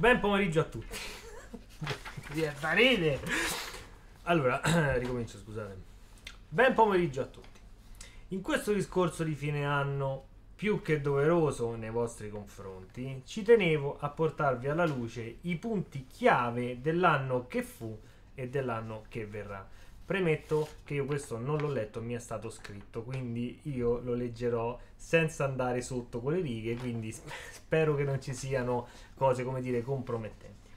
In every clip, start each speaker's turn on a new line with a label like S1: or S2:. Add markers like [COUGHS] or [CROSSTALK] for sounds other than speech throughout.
S1: Ben pomeriggio a tutti. Ride. Allora, [CLEARS THROAT] ricomincio, scusate. Ben pomeriggio a tutti. In questo discorso di fine anno, più che doveroso nei vostri confronti, ci tenevo a portarvi alla luce i punti chiave dell'anno che fu e dell'anno che verrà. Premetto che io questo non l'ho letto, mi è stato scritto, quindi io lo leggerò senza andare sotto con le righe, quindi [LAUGHS] spero che non ci siano cose, come dire, compromettenti.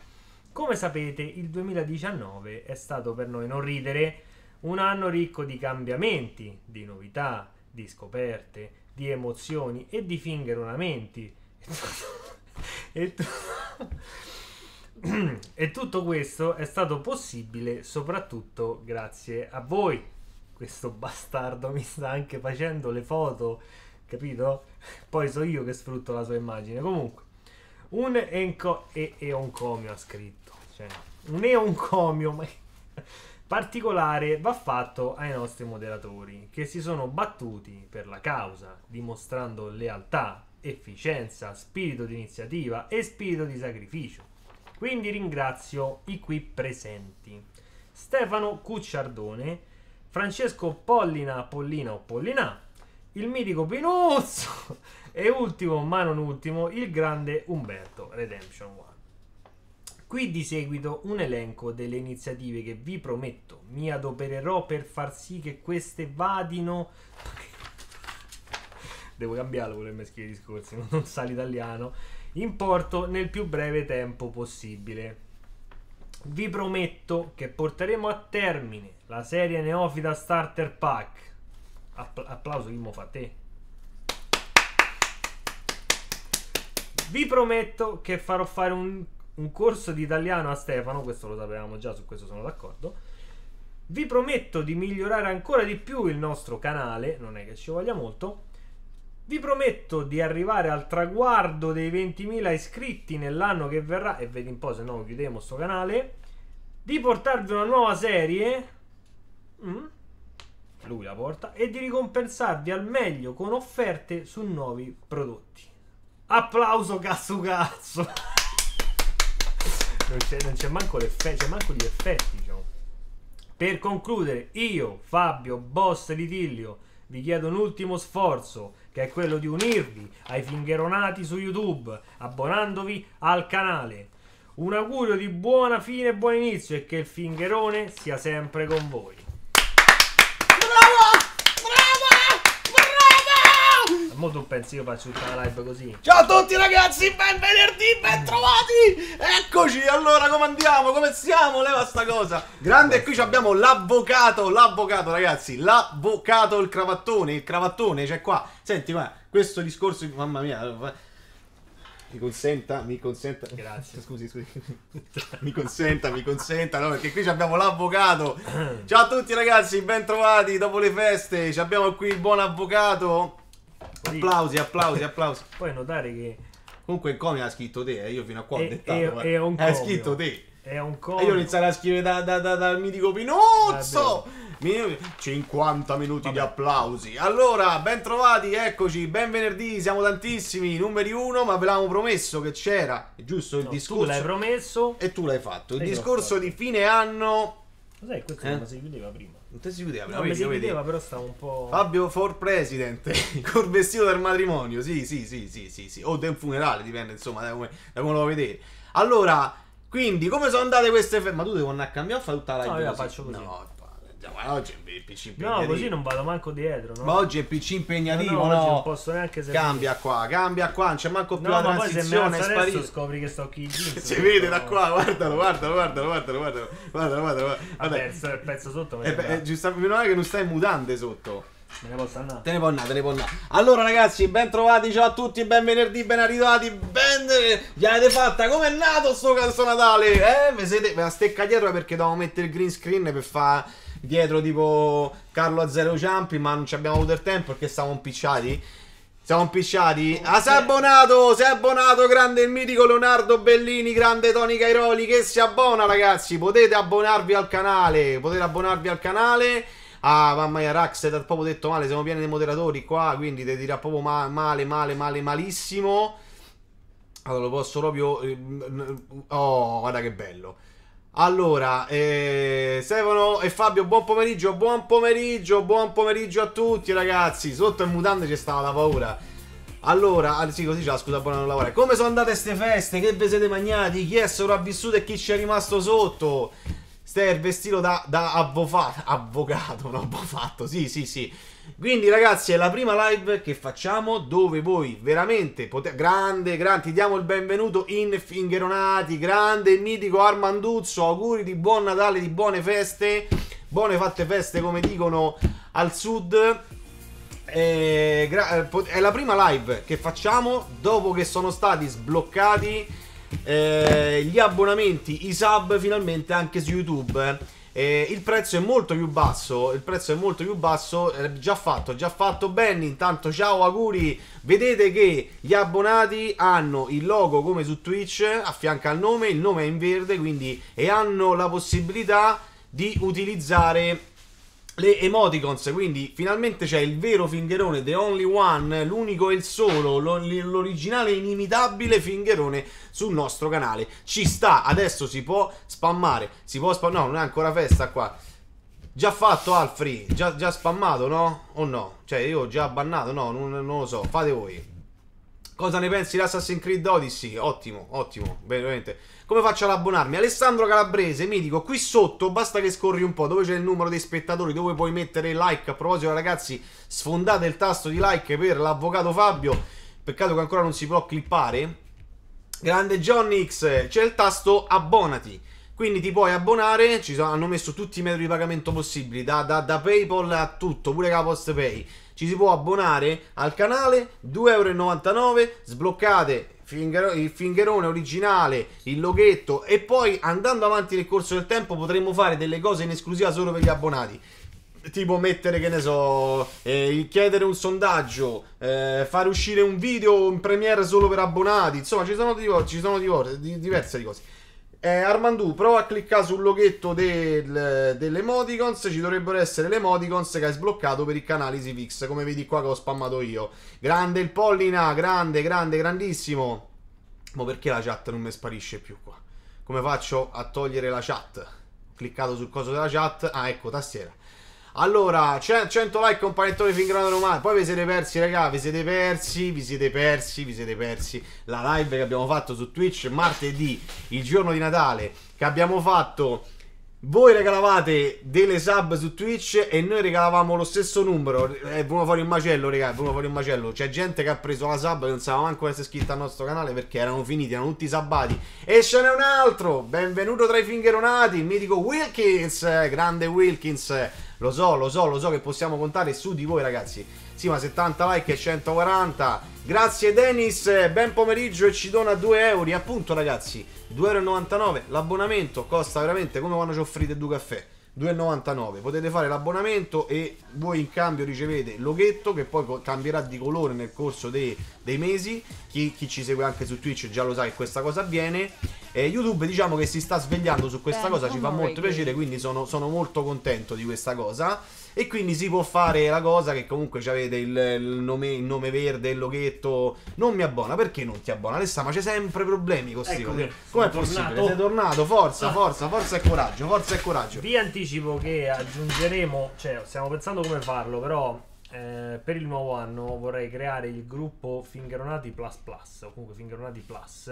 S1: Come sapete, il 2019 è stato per noi non ridere un anno ricco di cambiamenti, di novità, di scoperte, di emozioni e di fingeronamenti. [LAUGHS] e, tu- e tutto [CLEARS THROAT] questo è stato possibile soprattutto grazie a voi. Questo bastardo mi sta anche facendo le foto, capito? Poi so io che sfrutto la sua immagine. Comunque, un enco- e- eoncomio ha scritto. Cioè, un eoncomio ma- particolare va fatto ai nostri moderatori che si sono battuti per la causa, dimostrando lealtà, efficienza, spirito di iniziativa e spirito di sacrificio. Quindi ringrazio i qui presenti. Stefano Cucciardone, Francesco Pollina Pollina o Pollina, il mitico Pinuzzo [LAUGHS] e ultimo ma non ultimo il grande Umberto Redemption One. Qui di seguito un elenco delle iniziative che vi prometto mi adopererò per far sì che queste vadino. [LAUGHS] Devo cambiarlo con le meschie discorsi, non sa l'italiano. In porto nel più breve tempo possibile. Vi prometto che porteremo a termine la serie Neofita Starter Pack. App- applauso chi mo fa te. Vi prometto che farò fare un, un corso di italiano a Stefano, questo lo sapevamo già, su questo sono d'accordo. Vi prometto di migliorare ancora di più il nostro canale, non è che ci voglia molto. Vi prometto di arrivare al traguardo dei 20.000 iscritti nell'anno che verrà, e vedi un po' se no chiudiamo sto canale. Di portarvi una nuova serie. Mm? Lui la porta. E di ricompensarvi al meglio con offerte su nuovi prodotti. Applauso cazzo cazzo. non, c'è, manco l'effetto, c'è manco gli effetti, diciamo. Per concludere, io, Fabio, boss di Tiglio, vi chiedo un ultimo sforzo, che è quello di unirvi ai fingeronati su YouTube, abbonandovi al canale. Un augurio di buona fine e buon inizio e che il fingerone sia sempre con voi. Mo tu pensi io faccio tutta la live così?
S2: Ciao a tutti ragazzi, ben venerdì, ben trovati! Eccoci, allora come andiamo? Come siamo? Leva sta cosa. Grande, qui abbiamo l'avvocato, l'avvocato ragazzi, l'avvocato, il cravattone, il cravattone, c'è qua. Senti, ma questo discorso, mamma mia, mi consenta, mi consenta.
S1: Grazie. [LAUGHS]
S2: Scusi, scusi. mi consenta, mi consenta, no, perché qui abbiamo l'avvocato. Ciao a tutti ragazzi, ben trovati dopo le feste. Ci Abbiamo qui il buon avvocato. Applausi, applausi, applausi.
S1: Puoi notare che
S2: Comunque il comi ha scritto te, eh, io fino a qua ho
S1: è,
S2: dettato.
S1: è-
S2: eh.
S1: è un
S2: Hai
S1: comio.
S2: scritto te.
S1: È un
S2: E
S1: comio.
S2: io inizierò a scrivere da, da- da- dal mitico Pinuzzo. Mi- 50 minuti di
S1: Vabbè.
S2: applausi. Allora, ben trovati, eccoci, ben venerdì, siamo tantissimi, numeri uno, ma ve l'avevamo promesso che c'era, è giusto il
S1: No,
S2: discorso.
S1: Tu l'hai promesso.
S2: e tu l'hai fatto. Il
S1: E
S2: discorso di fine anno.
S1: Cos'è questo?
S2: Eh?
S1: Non si chiudeva prima.
S2: Non ti si vedeva,
S1: No,
S2: vedi,
S1: mi si chiudeva, però stava un po'.
S2: Fabio for president [LAUGHS] col vestito del matrimonio. Sì, sì, sì, sì, sì, sì. O del funerale, dipende insomma da come, da come lo vuoi vedere. Allora, quindi, come sono andate queste feste? Ma tu devi andare a cambiare o fai tutta la live?
S1: No, io la faccio così.
S2: No, ma oggi è il PC
S1: No,
S2: impegnativo.
S1: così non vado manco dietro, no?
S2: Ma oggi è il PC impegnativo,
S1: no,
S2: no?
S1: oggi non posso neanche servire.
S2: Cambia qua, cambia qua, non c'è manco più
S1: No,
S2: la
S1: ma poi se me
S2: transizione, è
S1: alzo adesso scopri che sto chi.
S2: Si vede da qua, guardalo, guardalo, guardalo, guardalo, guardalo, guardalo, guardalo,
S1: Vabbè,
S2: Vabbè,
S1: il pezzo sotto me
S2: eh, beh, eh, giustamente, meno male che non stai in mutande sotto.
S1: me ne posso andare.
S2: Te ne può andare, te ne può andare. Allora, ragazzi, ben trovati, ciao a tutti, ben venerdì, ben arrivati, ben. Gli avete fatta? Com'è nato sto calzo Natale? Eh, ve siete. Ve la stecca dietro perché dovevamo mettere il green screen per fare dietro tipo Carlo a zero ciampi, ma non ci abbiamo avuto il tempo perché stavamo impicciati. Siamo impicciati. Ah, sei abbonato, sei abbonato, grande il mitico Leonardo Bellini, grande Tony Cairoli che si abbona, ragazzi. Potete abbonarvi al canale, potete abbonarvi al canale. Ah, mamma mia, Rax, ti ha proprio detto male, siamo pieni di moderatori qua, quindi ti dirà proprio ma- male, male, male, malissimo. Allora, lo posso proprio... eh, Oh, guarda che bello. Allora, eh, Stefano e Fabio, buon pomeriggio, buon pomeriggio, buon pomeriggio a tutti ragazzi. Sotto in mutande c'è stata la paura. Allora, ah, sì, così c'è la scusa buona non lavorare. Come sono andate ste feste? Che vi siete magnati? Chi è sopravvissuto e chi ci è rimasto sotto? Il vestito da, da avvofa- avvocato, [LAUGHS] no, avvofatto, sì, sì, sì. Quindi ragazzi è la prima live che facciamo dove voi veramente potete... Grande, grande, ti diamo il benvenuto in Fingeronati, grande e mitico Armanduzzo, auguri di buon Natale, di buone feste, buone fatte feste come dicono al sud. Eh, gra- eh, pot- è la prima live che facciamo dopo che sono stati sbloccati eh, gli abbonamenti, i sub finalmente anche su YouTube. Eh, il prezzo è molto più basso. Il prezzo è molto più basso. È già fatto, già fatto Benny. Intanto, ciao, auguri. Vedete che gli abbonati hanno il logo come su Twitch a fianco al nome. Il nome è in verde, quindi e hanno la possibilità di utilizzare le emoticons. Quindi finalmente c'è il vero fingerone, the only one, l'unico e il solo, lo- l'originale inimitabile fingerone sul nostro canale. Ci sta, adesso si può spammare. Si può spammare. No, non è ancora festa qua. Già fatto Alfri, già, già spammato, no? O no? Cioè, io ho già bannato, no? Non, non lo so, fate voi. Cosa ne pensi di Assassin's Creed Odyssey? Ottimo, ottimo, veramente. Come faccio ad abbonarmi? Alessandro Calabrese, mi dico, qui sotto basta che scorri un po', dove c'è il numero dei spettatori, dove puoi mettere like. A proposito, ragazzi, sfondate il tasto di like per l'avvocato Fabio. Peccato che ancora non si può clippare. Grande Johnny X, c'è il tasto abbonati. Quindi ti puoi abbonare, ci sono- hanno messo tutti i metodi di pagamento possibili, da, da- da PayPal a tutto, pure la Post Pay. Ci si può abbonare al canale, 2,99€, sbloccate il fingerone originale, il loghetto e poi andando avanti nel corso del tempo potremo fare delle cose in esclusiva solo per gli abbonati. Tipo mettere, che ne so, eh, chiedere un sondaggio, eh, fare uscire un video in premiere solo per abbonati. Insomma, ci sono, ci sono diverse di cose. Eh, Armandù, prova a cliccare sul loghetto del, delle emoticons. Ci dovrebbero essere le emoticons che hai sbloccato per il canale EasyFix. Come vedi qua che ho spammato io. Grande il Pollina, grande, grande, grandissimo. Ma perché la chat non mi sparisce più qua? Come faccio a togliere la chat? Cliccato sul coso della chat. Ah, ecco, tastiera. Allora, ce- 100 like un panettone fingrato romano. Poi vi siete persi, raga. Vi siete persi, vi siete persi, vi siete persi la live che abbiamo fatto su Twitch martedì, il giorno di Natale. Che abbiamo fatto. Voi regalavate delle sub su Twitch e noi regalavamo lo stesso numero. È venuto fuori un macello, raga. È venuto fuori un macello. C'è gente che ha preso la sub e non sapeva manco essere iscritta al nostro canale perché erano finiti, erano tutti sabbati. E ce n'è un altro. Benvenuto tra i fingeronati, il mitico Wilkins. eh, Grande Wilkins. Lo so, lo so, lo so che possiamo contare su di voi, ragazzi. Sì, ma 70 like e 140. Grazie, Dennis. Ben pomeriggio e ci dona 2 euro. Appunto, ragazzi, 2,99 euro. L'abbonamento costa veramente come quando ci offrite due caffè. 2,99 potete fare l'abbonamento e voi in cambio ricevete il loghetto che poi cambierà di colore nel corso dei, dei mesi. Chi, chi ci segue anche su Twitch già lo sa che questa cosa avviene. E YouTube diciamo che si sta svegliando su questa
S3: Beh,
S2: cosa ci fa molto piacere quindi sono, sono molto contento di questa cosa e quindi si può fare la cosa che comunque avete il, il nome, il nome verde, il loghetto. Non mi abbona, perché non ti abbona? Alessa, ma c'è sempre problemi
S1: Eccomi,
S2: cose. Com'è
S1: sono
S2: possibile?
S1: tornato.
S2: Sei tornato, forza,
S1: Ah.
S2: forza, forza e coraggio, forza e coraggio.
S1: Vi anticipo che aggiungeremo, cioè stiamo pensando come farlo, però eh, per il nuovo anno vorrei creare il gruppo Fingeronati Plus Plus, o comunque Fingeronati Plus,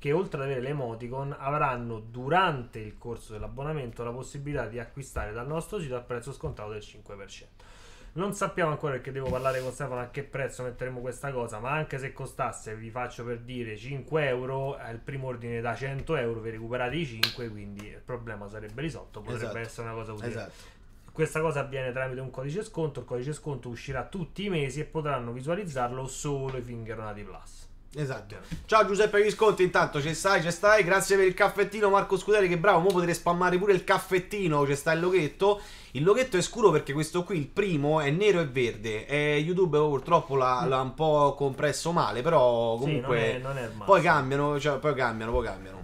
S1: che oltre ad avere le emoticon avranno durante il corso dell'abbonamento la possibilità di acquistare dal nostro sito a prezzo scontato del 5%. Non sappiamo ancora perché devo parlare con Stefano a che prezzo metteremo questa cosa, ma anche se costasse, vi faccio per dire 5 euro, eh, il primo ordine da 100 euro, vi recuperate i 5, quindi il problema sarebbe risolto, potrebbe
S2: Esatto.
S1: essere una cosa utile.
S2: Esatto.
S1: Questa cosa avviene tramite un codice sconto, il codice sconto uscirà tutti i mesi e potranno visualizzarlo solo i Fingeronati Plus.
S2: Esatto. Ciao Giuseppe Visconti, intanto ci stai, ci stai. Grazie per il caffettino Marco Scuderi, che bravo, mo potete spammare pure il caffettino, ci sta il loghetto. Il loghetto è scuro perché questo qui, il primo, è nero e verde. E YouTube purtroppo l'ha, l'ha un po' compresso male, però comunque...
S1: sì, non è, non è.
S2: Poi cambiano, cioè, poi cambiano, poi cambiano.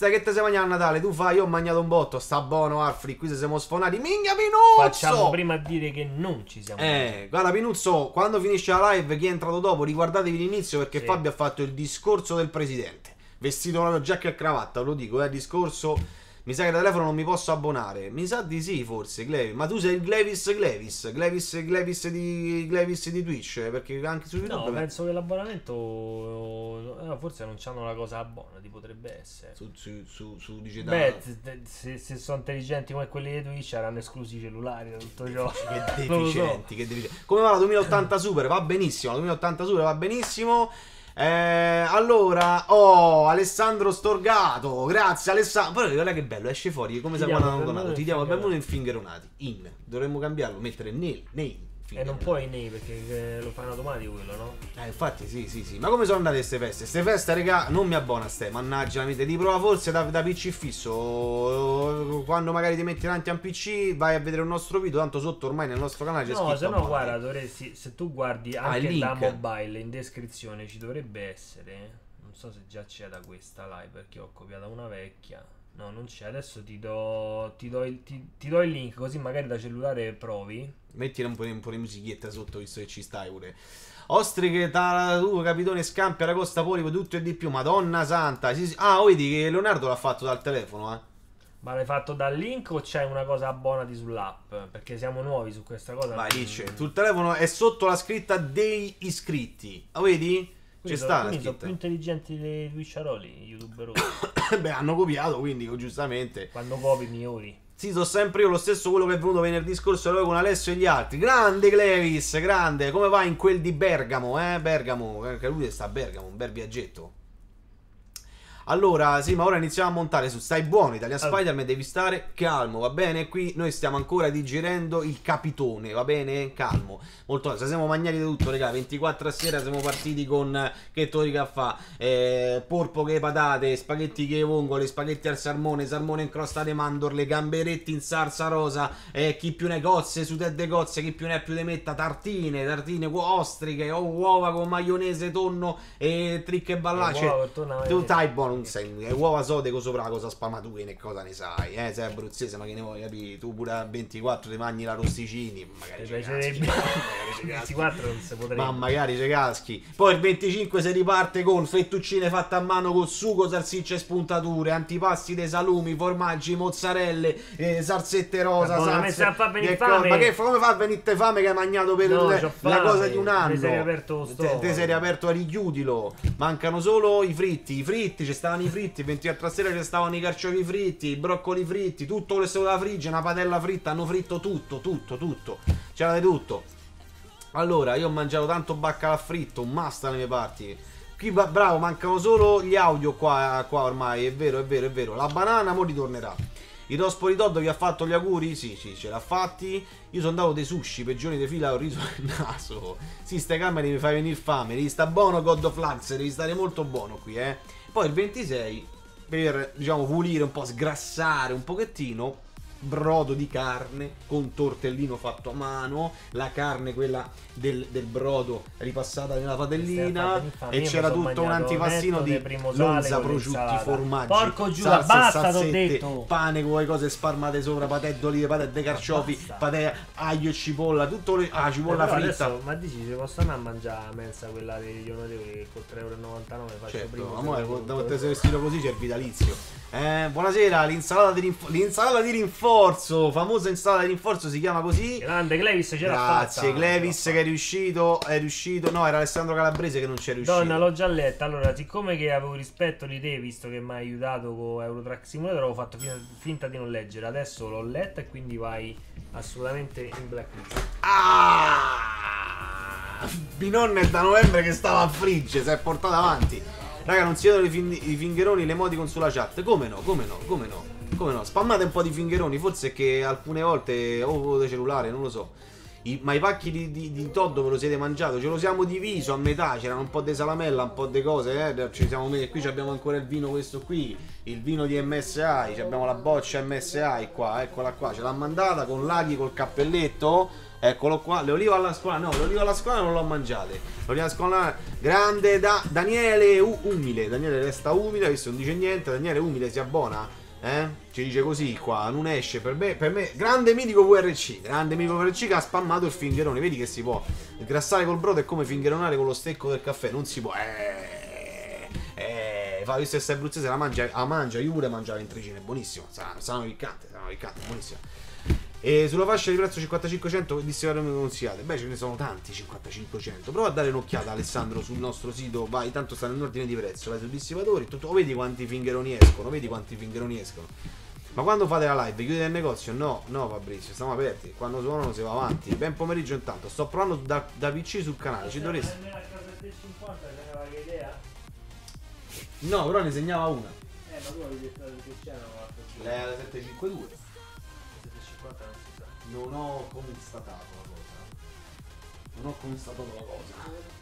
S2: Stai che te sei mangiato a Natale, tu fai, io ho mangiato un botto, sta buono Alfred, qui se siamo sfonati, minchia Pinuzzo!
S1: Facciamo prima a dire che non ci siamo.
S2: Eh, guarda Pinuzzo, quando finisce la live, chi è entrato dopo, riguardatevi l'inizio perché
S1: Sì.
S2: Fabio ha fatto il discorso del presidente. Vestito proprio giacca e cravatta, ve lo dico, eh, discorso... Mi sa che da telefono non mi posso abbonare. Mi sa di sì, forse, Glevis. Ma tu sei il Glevis Glevis. Glevis Glevis di, Glevis di Twitch. Perché anche su YouTube...
S1: No, penso che l'abbonamento. eh, forse non c'hanno la cosa buona, ti potrebbe essere.
S2: Su, su, su, su dice
S1: Beh, se, se- sono intelligenti come quelli di Twitch avranno esclusi i cellulari da tutto ciò.
S2: Che [LAUGHS]
S1: lo so.
S2: deficienti, che deficienti. Come va la 2080 Super? Va benissimo, la 2080 Super va benissimo. Eh, allora, oh, Alessandro Storgato, grazie Alessandro. Poi guarda che bello, esce fuori come se
S1: il
S2: donato. Ti diamo il benvenuto
S1: infingeronati.
S2: infingeronati. In, dovremmo cambiarlo, mettere nel, nei.
S1: E non puoi nei perché eh, lo fai in automatico quello, no?
S2: Eh, infatti, sì, sì, sì. Ma come sono andate queste feste? Queste feste, raga, non mi abbona ste. Mannaggia, la vita. Ti prova forse da, da PC fisso. Quando magari ti metti davanti a un PC, vai a vedere un nostro video. Tanto sotto ormai nel nostro canale c'è
S1: No,
S2: scritto.
S1: se no, guarda, dovresti. Se tu guardi
S2: Ah,
S1: anche da
S2: link.
S1: mobile in descrizione ci dovrebbe essere. Non so se già c'è da questa live perché ho copiata una vecchia. No, non c'è. Adesso ti do, ti do, il, ti, ti do il link così magari da cellulare provi.
S2: Mettile un po', di- un po' di musichietta sotto, visto che ci stai pure. Ostriche, Taratu, Capitone Scampia, la Costa Polipo, tutto e di più. Madonna santa. Sì, sì. Ah, vedi che Leonardo l'ha fatto dal telefono, eh.
S1: Ma l'hai fatto dal link o c'è una cosa abbonati sull'app? Perché siamo nuovi su questa cosa.
S2: Vai,
S1: Mm.
S2: dice. Sul telefono è sotto la scritta dei iscritti. Ah, vedi?
S1: Quindi
S2: sta la
S1: sono più intelligenti dei Twitcharoli, youtuber. [COUGHS]
S2: Beh, hanno copiato, quindi giustamente.
S1: Quando copi migliori.
S2: Sì, sono sempre io lo stesso quello che è venuto venerdì scorso noi con Alessio e gli altri. Grande Clevis, grande. Come va in quel di Bergamo, eh? Bergamo, eh, che lui sta a Bergamo, un bel viaggetto. Allora, sì, ma ora iniziamo a montare su Stai buono, Italian
S1: Allora.
S2: Spider-Man, devi stare calmo, va bene? Qui noi stiamo ancora digerendo il capitone, va bene? Calmo. Molto se siamo magnati di tutto, raga. 24 a sera siamo partiti con che tori che fa, eh, porpo che patate, spaghetti che vongole, spaghetti al salmone, salmone in crosta di mandorle, gamberetti in salsa rosa, eh, chi più ne cozze, su te de cozze, chi più ne ha più ne metta, tartine, tartine, ostriche, o uova con maionese, tonno e tricche e ballace.
S1: Uova
S2: Tu stai buono, non sei le uova sode con sopra la cosa spamature, ne cosa ne sai, eh? Sei abruzzese, ma che ne vuoi, capire? Tu pure a 24 ti mangi la rosticini, [LAUGHS] magari ci caschi,
S1: piacerebbe.
S2: magari ci
S1: Il
S2: caschi.
S1: 24 non si potrebbe.
S2: Ma magari ci caschi. Poi il 25 si riparte con fettuccine fatte a mano con sugo, salsicce e spuntature, antipasti dei salumi, formaggi, mozzarelle, eh, salsette rosa,
S1: Ma buona,
S2: salse-
S1: mi sta a far venire
S2: che
S1: fame.
S2: Ma che come fa a venirte fame che hai mangiato per
S1: No,
S2: le- la cosa di un anno?
S1: Mi sei riaperto lo
S2: Te-. Te sei riaperto a richiudilo. Mancano solo i fritti. I fritti, ci stavano i fritti. Il 24 sera ci stavano i carciofi fritti, i broccoli fritti, tutto quello che si poteva friggere, una padella fritta. Hanno fritto tutto, tutto, tutto. C'era di tutto. Allora, io ho mangiato tanto baccalà fritto, un must dalle mie parti. Qui, bravo, mancano solo gli audio qua, qua ormai, è vero, è vero, è vero. La banana mo ritornerà. Il Rospoli Todd vi ha fatto gli auguri? Sì, sì, ce l'ha fatti. Io sono andato dei sushi per giorni di fila, ho riso il naso. Sì, ste camere mi fai venire fame. Devi sta buono, God of Lux, devi stare molto buono qui, eh. Poi il 26, per, diciamo, pulire un po', sgrassare un pochettino, brodo di carne con tortellino fatto a mano, la carne quella del, del brodo ripassata nella padellina e c'era tutto un antipastino di lonza, prosciutti, formaggi,
S1: Porco Giuda, basta, t'ho detto.
S2: pane con le cose sparmate sopra, patè d'olive, patè di carciofi,
S1: Basta.
S2: patè aglio e cipolla, tutto le, ah, cipolla
S1: Però
S2: fritta.
S1: adesso, ma dici se posso andare a mangiare a mensa quella degli onorevoli che con 3,99€ faccio
S2: Certo,
S1: prima
S2: amore,
S1: secondo,
S2: da
S1: terzo.
S2: sei vestito così c'è il vitalizio. Eh, buonasera, l'insalata di, l'insalata di rinforzo, famosa insalata di rinforzo si chiama così.
S1: Grande Clevis ce l'ha fatta.
S2: Grazie, Clevis che è riuscito, è riuscito. No, era Alessandro Calabrese che non c'è riuscito.
S1: Donna, l'ho già letta. Allora, siccome che avevo rispetto di te, visto che mi hai aiutato con Eurotrack Simulator, avevo fatto fin- finta di non leggere. Adesso l'ho letta e quindi vai assolutamente in blacklist.
S2: Ah! Binonna è da novembre che stava a frigge, si è portato avanti. Raga, non si vedono i, fin- i fingeroni, le emoticon sulla chat. Come no? Come no? Come no? Come no? Spammate un po' di fingeroni, forse che alcune volte o da cellulare, non lo so. I- ma i pacchi di, di, di Toddo ve lo siete mangiato? Ce lo siamo diviso a metà. C'erano un po' di salamella, un po' di cose. Eh? Ci siamo messi. Qui abbiamo ancora il vino, questo qui. Il vino di MSI. Abbiamo la boccia MSI qua. Eccola qua. Ce l'ha mandata con laghi col cappelletto. Eccolo qua, le olive alla scuola, no, le olive alla scuola non l'ho mangiate. Le olive alla scuola, grande da Daniele U- umile, Daniele resta umile, visto non dice niente, Daniele umile si abbona, eh? Ci dice così qua, non esce per me, per me, grande mitico VRC, grande mitico VRC che ha spammato il fingerone, vedi che si può grassare col brodo è come fingeronare con lo stecco del caffè, non si può, eh, eh, fa visto che sei abruzzese la mangia, la mangia, io pure mangiavo ventricine, buonissimo, sarà, saranno piccante, saranno piccante, buonissimo. E sulla fascia di prezzo 5500 dissi che mi consigliate. Beh, ce ne sono tanti 5500. Prova a dare un'occhiata, Alessandro, sul nostro sito. Vai, tanto stanno in ordine di prezzo. Vai su dissipatori. Tutto, oh, vedi quanti fingeroni escono. Vedi quanti fingeroni escono. Ma quando fate la live, chiudete il negozio? No, no, Fabrizio, stiamo aperti. Quando suonano si va avanti. Ben pomeriggio intanto. Sto provando da, da PC sul canale. Ci dovresti. No, però ne segnava una.
S1: Eh, ma tu avevi detto che c'era
S2: La 752.
S1: 750 non
S2: ho constatato la cosa. Non ho constatato la cosa.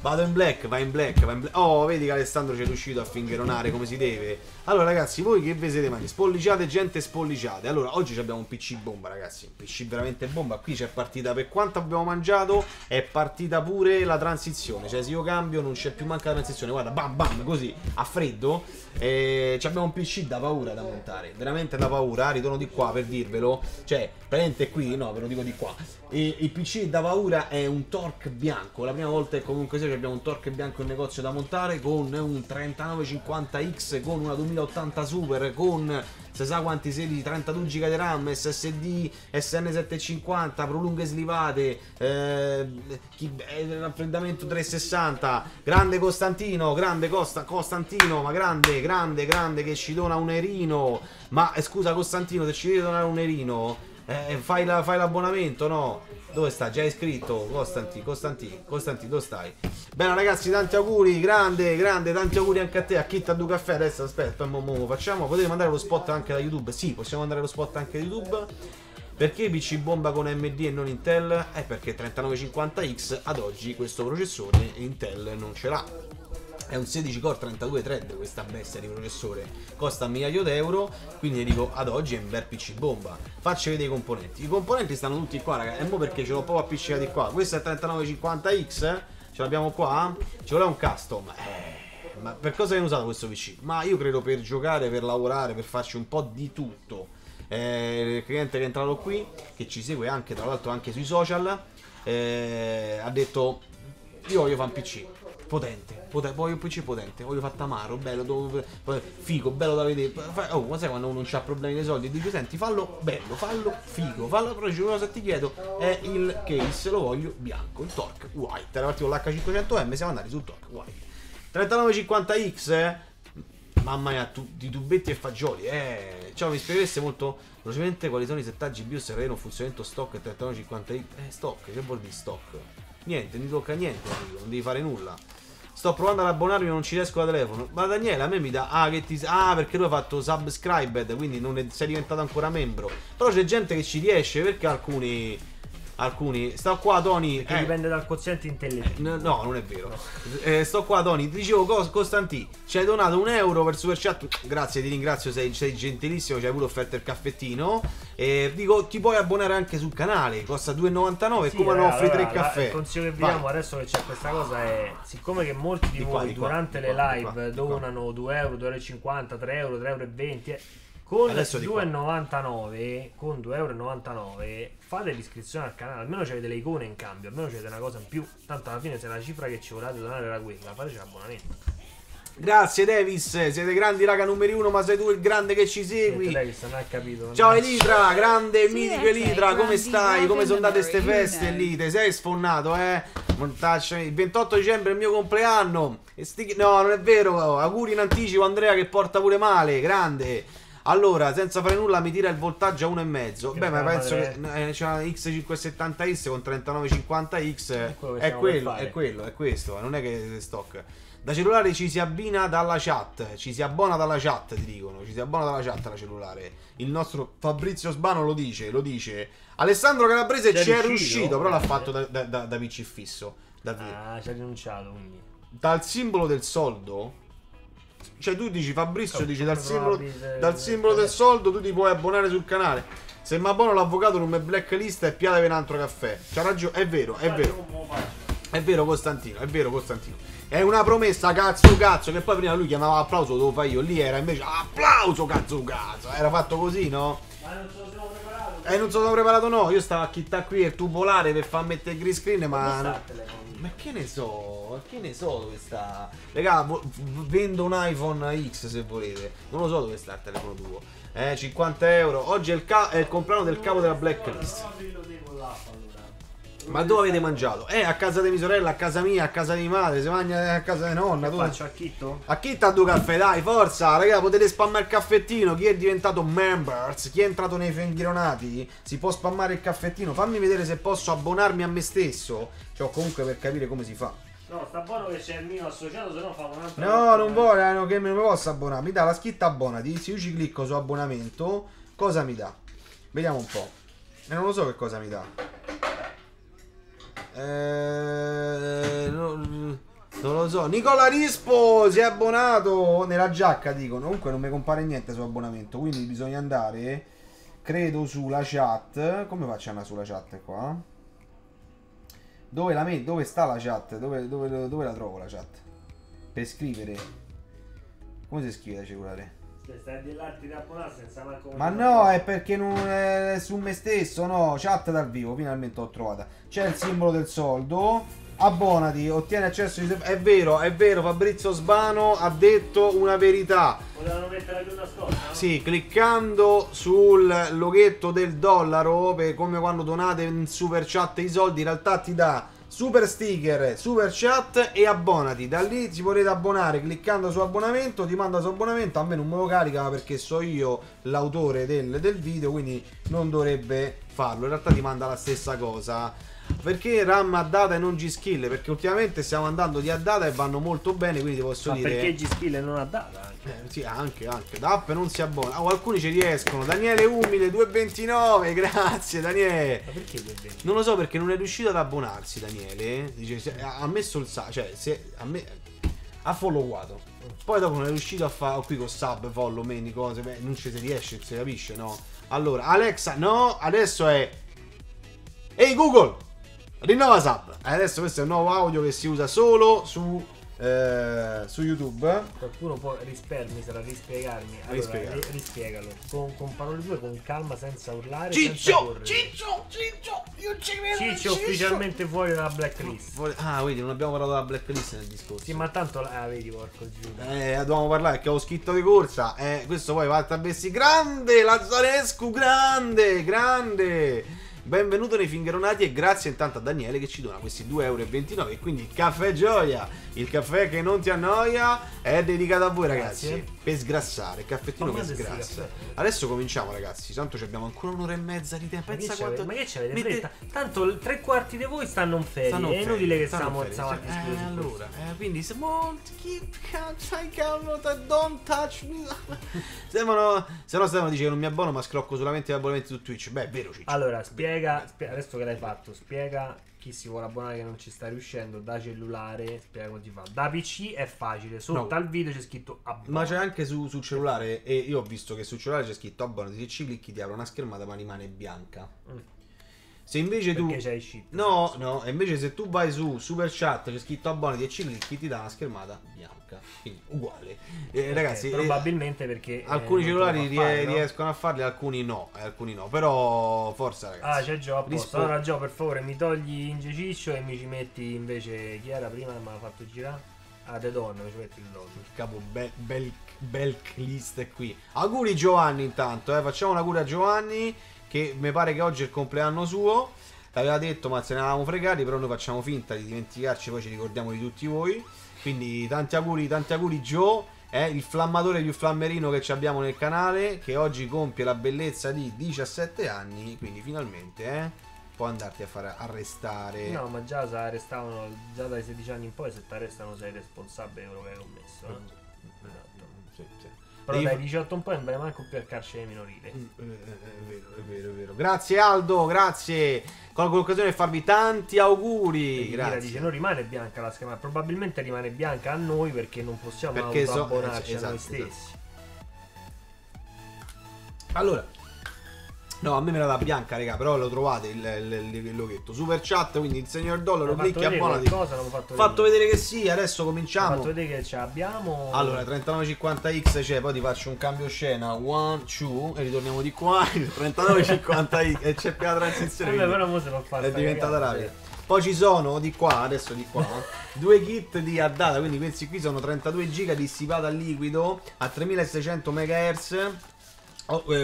S2: Vado in black, vai in black, vai in black. Oh, vedi che Alessandro ci è riuscito a fingeronare come si deve. Allora, ragazzi, voi che vi siete mani? Spolliciate, gente, spolliciate. Allora, oggi abbiamo un PC bomba, ragazzi. Un PC veramente bomba. Qui c'è partita per quanto abbiamo mangiato. È partita pure la transizione. Cioè, se io cambio, non c'è più manca la transizione. Guarda, bam bam, così a freddo. E ci abbiamo un PC da paura da montare. Veramente da paura. Ritorno di qua per dirvelo. Cioè, praticamente qui, no, ve lo dico di qua. E il PC da paura è un torque bianco. La prima volta è comunque sia che abbiamo un torque bianco in negozio da montare con un 3950X, con una 2080 Super, con se sa quanti 16, 32 GB di RAM, SSD, SN750, prolunghe slivate, eh, eh, raffreddamento 360, grande Costantino, grande Costa, Costantino, ma grande, grande, grande che ci dona un erino. Ma eh, scusa Costantino, se ci devi donare un erino, eh, fai, la- fai l'abbonamento, no? Dove sta? Già iscritto? Costanti, Costanti, Costanti, dove stai? Bene ragazzi, tanti auguri, grande, grande, tanti auguri anche a te, a Kit a Du Caffè. Adesso aspetta, mo, mo, facciamo. Potete mandare lo spot anche da YouTube? Sì, possiamo mandare lo spot anche da YouTube. Perché PC bomba con AMD e non Intel? È perché 3950X ad oggi questo processore Intel non ce l'ha. È un 16 core 32 thread questa bestia di processore, costa un migliaio d'euro, quindi dico ad oggi è un bel PC bomba. Faccio vedere i componenti. I componenti stanno tutti qua, raga, e mo perché ce l'ho proprio appiccicati qua. Questo è 3950X, eh? ce l'abbiamo qua, ci vuole un custom. Eh, ma per cosa viene usato questo PC? Ma io credo per giocare, per lavorare, per farci un po' di tutto. Eh, il cliente che è entrato qui, che ci segue anche, tra l'altro anche sui social, eh, ha detto io voglio fare un PC potente, potente, voglio un PC potente, voglio fatto amaro, bello, dove- figo, bello da vedere. Oh, ma sai quando uno non ha problemi dei soldi? Dici, senti, fallo bello, fallo figo, fallo, però c'è cosa ti chiedo, è il case, lo voglio bianco, il torque white. Era partito con l'H500M, siamo andati sul torque white. 3950X, eh? Mamma mia, tu, di tubetti e fagioli, eh. Ciao, mi spieghereste molto velocemente quali sono i settaggi BIOS RE non funzionamento stock e 3950X? Eh, stock, che vuol dire stock? Niente, non ti tocca niente, amico, non devi fare nulla. Sto provando ad abbonarmi ma non ci riesco da telefono. Ma Daniele, a me mi dà. Ah, che ti. Ah, perché tu hai fatto subscribed, quindi non è- sei diventato ancora membro. Però c'è gente che ci riesce, perché alcuni. Alcuni. Sto qua, Tony.
S1: Che
S2: eh,
S1: dipende dal quoziente intellettivo.
S2: No, no, non è vero. Eh, sto qua, Tony. Ti dicevo, Cos- Costanti, ci hai donato un euro per super chat. Grazie, ti ringrazio, sei, sei gentilissimo. Ci hai pure offerto il caffettino. E dico, ti puoi abbonare anche sul canale. Costa 2,99. E
S1: Sì,
S2: come
S1: raga,
S2: offri tre
S1: allora, la-
S2: caffè?
S1: Il consiglio che vi diamo adesso che c'è questa cosa è: siccome che molti di,
S2: Di
S1: voi
S2: qua,
S1: durante
S2: di
S1: le
S2: qua, di
S1: live
S2: qua,
S1: donano 2 euro, 2,50 euro, 3 euro, 3 euro e 20, eh, con
S2: Adesso di qua.
S1: 2,99 con 2,99 euro fate l'iscrizione al canale, almeno avete le icone in cambio, almeno avete una cosa in più. Tanto alla fine se la cifra che ci volete donare era quella, fateci l'abbonamento.
S2: Grazie, Davis. Siete grandi, raga, numeri uno. Ma sei tu il grande che ci segui.
S1: Davis, non hai capito.
S2: Ciao
S1: Andate.
S2: Elitra, grande mitico
S3: Siete
S2: Elitra, come
S3: grandi
S2: stai? Come sono andate ste
S3: Ravenary,
S2: feste lì? Te sei sfonnato, eh? Montaccia- Il 28 dicembre è il mio compleanno. E sti- No, non è vero. Auguri in anticipo, Andrea che porta pure male, grande. Allora, senza fare nulla mi tira il voltaggio a 1,5.
S1: Che
S2: Beh, ma penso che eh, c'è una X570X con 3950X.
S1: È quello
S2: È quello, è quello, è questo. Non è che è stock. Da cellulare ci si abbina dalla chat, ci si abbona dalla chat, ti dicono, ci si abbona dalla chat alla cellulare. Il nostro Fabrizio Sbano lo dice, lo dice. Alessandro Calabrese ci è
S1: riuscito?
S2: riuscito, però l'ha
S1: Eh.
S2: fatto da, da- da- da PC fisso. Da-
S1: Ah, ci ha rinunciato quindi.
S2: dal simbolo del soldo. Cioè tu dici Fabrizio,
S1: Oh,
S2: dici dal simbolo,
S1: eh,
S2: dal simbolo del soldo tu ti puoi abbonare sul canale. Se mi abbono l'avvocato non mi blacklist e piate per un altro caffè. C'ha ragione, è vero, è vero. È vero Costantino, è vero Costantino. È una promessa cazzo cazzo che poi prima lui chiamava applauso, lo devo fare io. Lì era invece applauso cazzo cazzo. Era fatto così, no?
S1: Ma non so se sono preparato.
S2: E non sono preparato no, io stavo a chittare qui il tubulare per far mettere il green screen, ma... Ma che ne so, che ne so dove sta. Regà, vendo un iPhone X se volete. Non lo so dove sta il telefono tuo. Eh, 50 euro. Oggi è il, ca- è il compleanno del capo della blacklist. Ma dove avete mangiato? Eh, a casa di mia sorella, a casa mia, a casa di mia madre, si mangia a casa di nonna. Dove...
S1: Faccio a chitto?
S2: A chi t'ha due caffè? Dai, forza, raga, potete spammare il caffettino. Chi è diventato members, chi è entrato nei fenghironati, si può spammare il caffettino. Fammi vedere se posso abbonarmi a me stesso. Cioè, comunque per capire come si fa.
S1: No, sta buono che c'è il mio associato, se no fa un altro.
S2: No, non voglio, no, che non mi posso abbonare. Mi dà la scritta abbonati. Se io ci clicco su abbonamento, cosa mi dà? Vediamo un po'. E non lo so che cosa mi dà. Eh, non, lo so. Nicola Rispo si è abbonato nella giacca, dicono. Comunque non mi compare niente su abbonamento. Quindi bisogna andare, credo, sulla chat. Come faccio ad andare sulla chat qua? Dove, la me- dove sta la chat? Dove, dove- dove la trovo la chat? Per scrivere. Come si scrive da cellulare?
S1: Cioè, stai a dirl'arti di abbonare senza manco.
S2: Ma no, è perché non è su me stesso, no. Chat dal vivo, finalmente l'ho trovata. C'è il simbolo del soldo. Abbonati, ottieni accesso. ai- È vero, è vero, Fabrizio Sbano ha detto una verità.
S1: Potevano mettere più nascosta? no?
S2: Sì, cliccando sul loghetto del dollaro, come quando donate in super chat i soldi, in realtà ti dà super sticker, super chat e abbonati. Da lì si potete abbonare cliccando su abbonamento, ti manda su abbonamento, a me non me lo carica perché so io l'autore del, del video, quindi non dovrebbe farlo. In realtà ti manda la stessa cosa. Perché RAM a data e non G-Skill? Perché ultimamente stiamo andando di a data e vanno molto bene, quindi ti posso
S1: Ma
S2: dire...
S1: perché G-Skill non ha data anche?
S2: Eh, sì, anche, anche. Da app non si abbona. Oh, alcuni ci riescono. Daniele Umile 229, [LAUGHS] grazie Daniele.
S1: Ma perché quel venti?
S2: Non lo so perché non è riuscito ad abbonarsi Daniele. Dice, ha messo il sa, cioè se a me ha followato. Poi dopo non è riuscito a fare qui con sub, follow, meni, cose, beh, non ci si riesce, si capisce, no? Allora, Alexa, no, adesso è Ehi Google, rinnova sub. Eh, Adesso questo è un nuovo audio che si usa solo su eh, su YouTube.
S1: Qualcuno può rispermisela, rispiegarmi. Allora,
S2: Rispiegalo.
S1: ri- rispiegalo. Con, con parole tue, con calma, senza urlare. senza
S2: Ciccio,
S1: correre.
S2: Ciccio, Ciccio, io ci vedo.
S1: Ciccio ufficialmente fuori dalla blacklist.
S2: Ah, vedi, non abbiamo parlato della blacklist nel discorso.
S1: Sì, ma tanto la... Ah, vedi, porco giuda.
S2: Eh, dobbiamo parlare perché ho scritto di corsa. Eh, questo poi va a Bessi. Grande, Lazzarescu, grande, grande. Benvenuto nei Fingeronati e grazie intanto a Daniele che ci dona questi 2,29 euro. E quindi caffè gioia, il caffè che non ti annoia, è dedicato a voi ragazzi.
S1: Grazie.
S2: Per sgrassare, il caffettino che sgrassa. Adesso cominciamo ragazzi, tanto ci abbiamo ancora un'ora e mezza di tempo.
S1: Ma che,
S2: Pensa quanto...
S1: ma che c'avete
S2: mette-
S1: fretta? Tanto tre quarti di voi stanno in ferie.
S2: Stanno
S1: è inutile che
S2: stanno
S1: stiamo
S2: in
S1: stiamo a
S2: ferie.
S1: discutere
S2: Eh, allora, eh, quindi se keep cannot don't touch me. [LAUGHS] Stefano, se no Stefano dice che non mi abbono ma scrocco solamente gli abbonamenti su Twitch. Beh, è vero Ciccio.
S1: Allora, spiega, spie- adesso che l'hai fatto, spiega chi si vuole abbonare che non ci sta riuscendo da cellulare, spiega come si fa. Da PC è facile, sotto
S2: No.
S1: al video c'è scritto abbonare.
S2: Ma c'è anche su, sul cellulare e io ho visto che sul cellulare c'è scritto abbonati, se ci clicchi ti apre una schermata ma rimane bianca.
S1: Mm.
S2: Se invece tu...
S1: Perché c'hai shit.
S2: No, no, e invece se tu vai su Super Chat c'è scritto abbonati e ci clicchi ti dà una schermata bianca. Quindi uguale. Eh,
S1: Ok,
S2: ragazzi, eh,
S1: probabilmente perché eh,
S2: Alcuni cellulari
S1: fa fare,
S2: rie-
S1: no?
S2: riescono a farli, alcuni no, eh, alcuni no. Però forza
S1: Ah,
S2: ragazzi.
S1: c'è Gio a posto.
S2: Rispo-
S1: Allora Gio, per favore, mi togli Inge Ciccio e mi ci metti invece chi era prima che mi ha fatto girare? Ah, The Don, mi ci metti The Don.
S2: Il capo bel, bel, bel list è qui. Auguri Giovanni intanto, eh. facciamo un augurio a Giovanni che mi pare che oggi è il compleanno suo. L'aveva detto ma se ne avevamo fregati, però noi facciamo finta di dimenticarci, poi ci ricordiamo di tutti voi. Quindi tanti auguri, tanti auguri Gio. È il flammatore più flammerino che ci abbiamo nel canale, che oggi compie la bellezza di 17 anni, quindi finalmente eh, può andarti a fare arrestare.
S1: No, ma già se arrestavano già dai 16 anni in poi, se ti arrestano sei responsabile di quello che hai commesso. eh. Esatto.
S2: Sì, sì.
S1: Però
S2: Devi
S1: dai 18 in poi non vai manco più al carcere minorile.
S2: Mm, eh, eh, È vero, è vero, è vero. Grazie Aldo, grazie. Colgo l'occasione per farvi tanti auguri.
S1: E
S2: Grazie.
S1: dice non rimane bianca la schema, probabilmente rimane bianca a noi perché non possiamo
S2: Perché so-
S1: autoabbonarci
S2: esatto,
S1: a noi
S2: esatto.
S1: stessi.
S2: Allora, No, a me me la dà bianca, raga, però lo trovate il, il, il, il loghetto. Super chat, quindi il signor dollaro, clicchi
S1: vedere
S2: abbonati.
S1: qualcosa, l'hanno fatto,
S2: Fatto
S1: vedere.
S2: che sì, adesso cominciamo.
S1: fatto vedere che ce l'abbiamo.
S2: Allora, 3950X c'è, poi ti faccio un cambio scena, one, two, e ritorniamo di qua, [LAUGHS] il 3950X, e c'è più la transizione.
S1: Vabbè, però mo se non fa
S2: è diventata rapida. Poi ci sono di qua, adesso di qua, [LAUGHS] due kit di Addata, quindi questi qui sono 32 giga dissipata a liquido a 3600 MHz,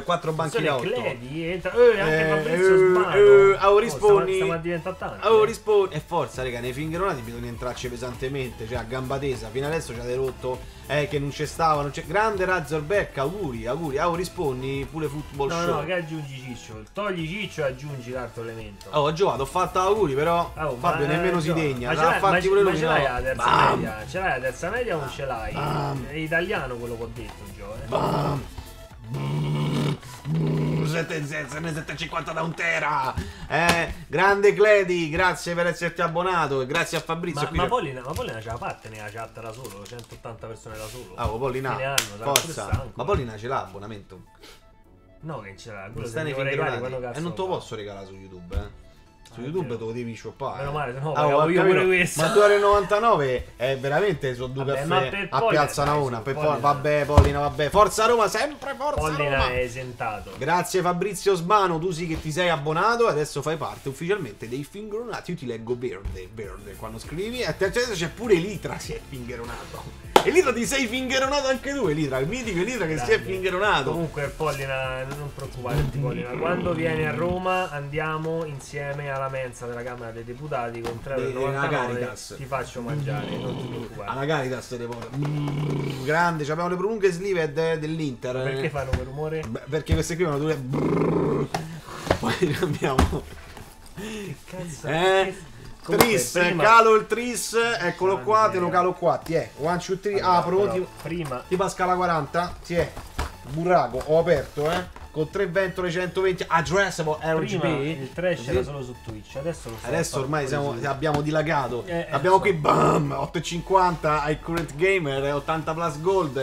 S2: 4 banchi da 8.
S1: Cledi, entra... Eh, anche
S2: Eh,
S1: Fabrizio
S2: eh,
S1: Sbano.
S2: eh,
S1: Oh,
S2: rispondi.
S1: stiamo, stiamo a diventare tanti.
S2: Oh,
S1: eh.
S2: E forza, raga, nei fingeronati bisogna entrarci pesantemente, cioè a gamba tesa. Fino adesso ci avete rotto, eh, che non c'è stava, non c'è. Grande Razorback, auguri, auguri. Oh, rispondi pure football
S1: No,
S2: show.
S1: no, che aggiungi Ciccio. Togli Ciccio e aggiungi l'altro elemento.
S2: Oh, ho giocato, ho fatto auguri, però
S1: Oh,
S2: Fabio
S1: ma-
S2: nemmeno si
S1: no,
S2: degna.
S1: Ma, ce l'hai, ma,
S2: pure
S1: ma
S2: lui.
S1: ce
S2: no?
S1: l'hai la terza
S2: Bam,
S1: media? Ce l'hai la terza media o non ce l'hai? È italiano quello che ho detto, Gio. Eh.
S2: Bam. Brrr, brrr, 750 da un tera eh, grande Cledi grazie per esserti abbonato e grazie a Fabrizio
S1: Ma, ma Pollina, ma Pollina ce la fatte nella chat da solo, 180 persone da solo.
S2: Ah, Pollina,
S1: anno,
S2: forza. Ma. Pollina ce l'ha abbonamento.
S1: No, che ce l'ha, quello se devo quando cazzo
S2: E non te lo posso regalare su YouTube, eh. Su
S1: Ah,
S2: YouTube te lo devi shoppare.
S1: Meno male, se no
S2: Ah,
S1: io pure questo.
S2: Ma 2,99€ è veramente su due
S1: Vabbè,
S2: caffè a
S1: Pollina,
S2: Piazza
S1: su,
S2: Per
S1: Pollina.
S2: Pol- vabbè, Pollina, vabbè. Forza Roma, sempre forza
S1: Pollina
S2: Roma.
S1: è esentato.
S2: Grazie Fabrizio Sbano, tu sì che ti sei abbonato e adesso fai parte ufficialmente dei fingeronati. Io ti leggo verde, verde quando scrivi. E c'è pure Elitra si è fingeronato. Elitra ti sei fingeronato anche tu, Elitra, il mitico Elitra che si è
S1: Grande.
S2: fingeronato.
S1: Comunque, Pollina, non preoccuparti, Pollina. Quando vieni a Roma andiamo insieme alla mensa della Camera dei Deputati con
S2: De- della
S1: 3,99
S2: Caritas.
S1: Ti faccio mangiare, non ti preoccupare.
S2: Alla Caritas te le porta. Mm, grande, abbiamo le prolunghe sleeve de- dell'Inter.
S1: Perché fanno quel rumore?
S2: Beh, perché queste qui vanno due. Poi abbiamo.
S1: Che cazzo?
S2: Eh?
S1: Comunque,
S2: Tris,
S1: prima-
S2: calo il tris, eccolo qua, te lo calo qua, ti è. One, two, three,
S1: Allora,
S2: apro,
S1: però,
S2: ti,
S1: prima
S2: ti pa scala 40, ti è. Burraco, ho aperto, eh. Con tre ventole 120, addressable RGB.
S1: prima il trash
S2: Così.
S1: era solo su Twitch, adesso
S2: Adesso ormai siamo- abbiamo dilagato.
S1: Eh, eh,
S2: abbiamo
S1: so.
S2: qui BAM 850 ai Current Gamer 80 Plus Gold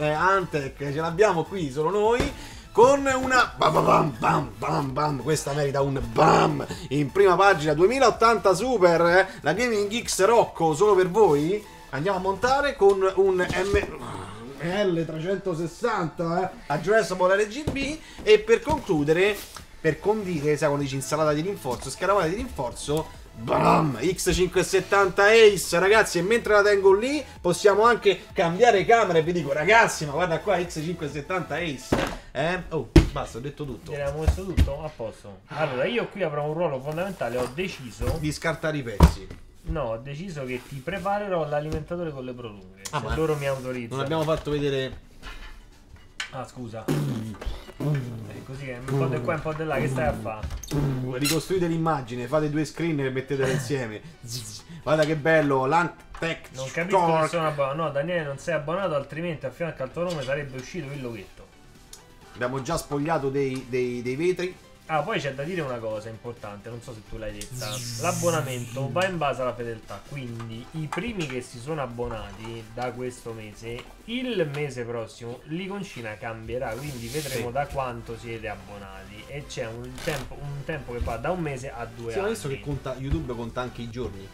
S2: eh, Antec ce l'abbiamo qui solo noi con una bam bam bam bam bam questa merita un bam. In prima pagina 2080 Super eh, la Gaming X Rocco solo per voi. Andiamo a montare con un M L360 eh, addressable RGB e per concludere per condire sai quando dici insalata di rinforzo scaravata di rinforzo Bam! X570 Ace, ragazzi, e mentre la tengo lì possiamo anche cambiare camera e vi dico, ragazzi, ma guarda qua X570 Ace. Eh? Oh, basta, ho detto tutto.
S1: Abbiamo messo tutto a posto. Allora, io qui avrò un ruolo fondamentale. Ho deciso.
S2: Di scartare i pezzi.
S1: No, ho deciso che ti preparerò l'alimentatore con le prolunghe.
S2: Ah,
S1: se loro mi autorizzano.
S2: Non abbiamo fatto vedere.
S1: Ah, scusa. [CLEARS THROAT] È così che un po' di qua e un po' di là. Che stai a fare?
S2: Ricostruite l'immagine, fate due screen e mettetele insieme. Guarda che bello, Lantec
S1: Non capisco se
S2: Store.
S1: sono abbonato. No, Daniele, non sei abbonato, altrimenti a fianco al tuo nome sarebbe uscito il loghetto.
S2: Abbiamo già spogliato dei, dei, dei vetri.
S1: Ah, poi c'è da dire una cosa importante, non so se tu l'hai detta. L'abbonamento va in base alla fedeltà, quindi i primi che si sono abbonati da questo mese, il mese prossimo l'iconcina cambierà, quindi vedremo
S2: Sì.
S1: da quanto siete abbonati e c'è un tempo, un tempo che va da un mese a due
S2: Sì,
S1: anni.
S2: visto che conta, YouTube conta anche i giorni.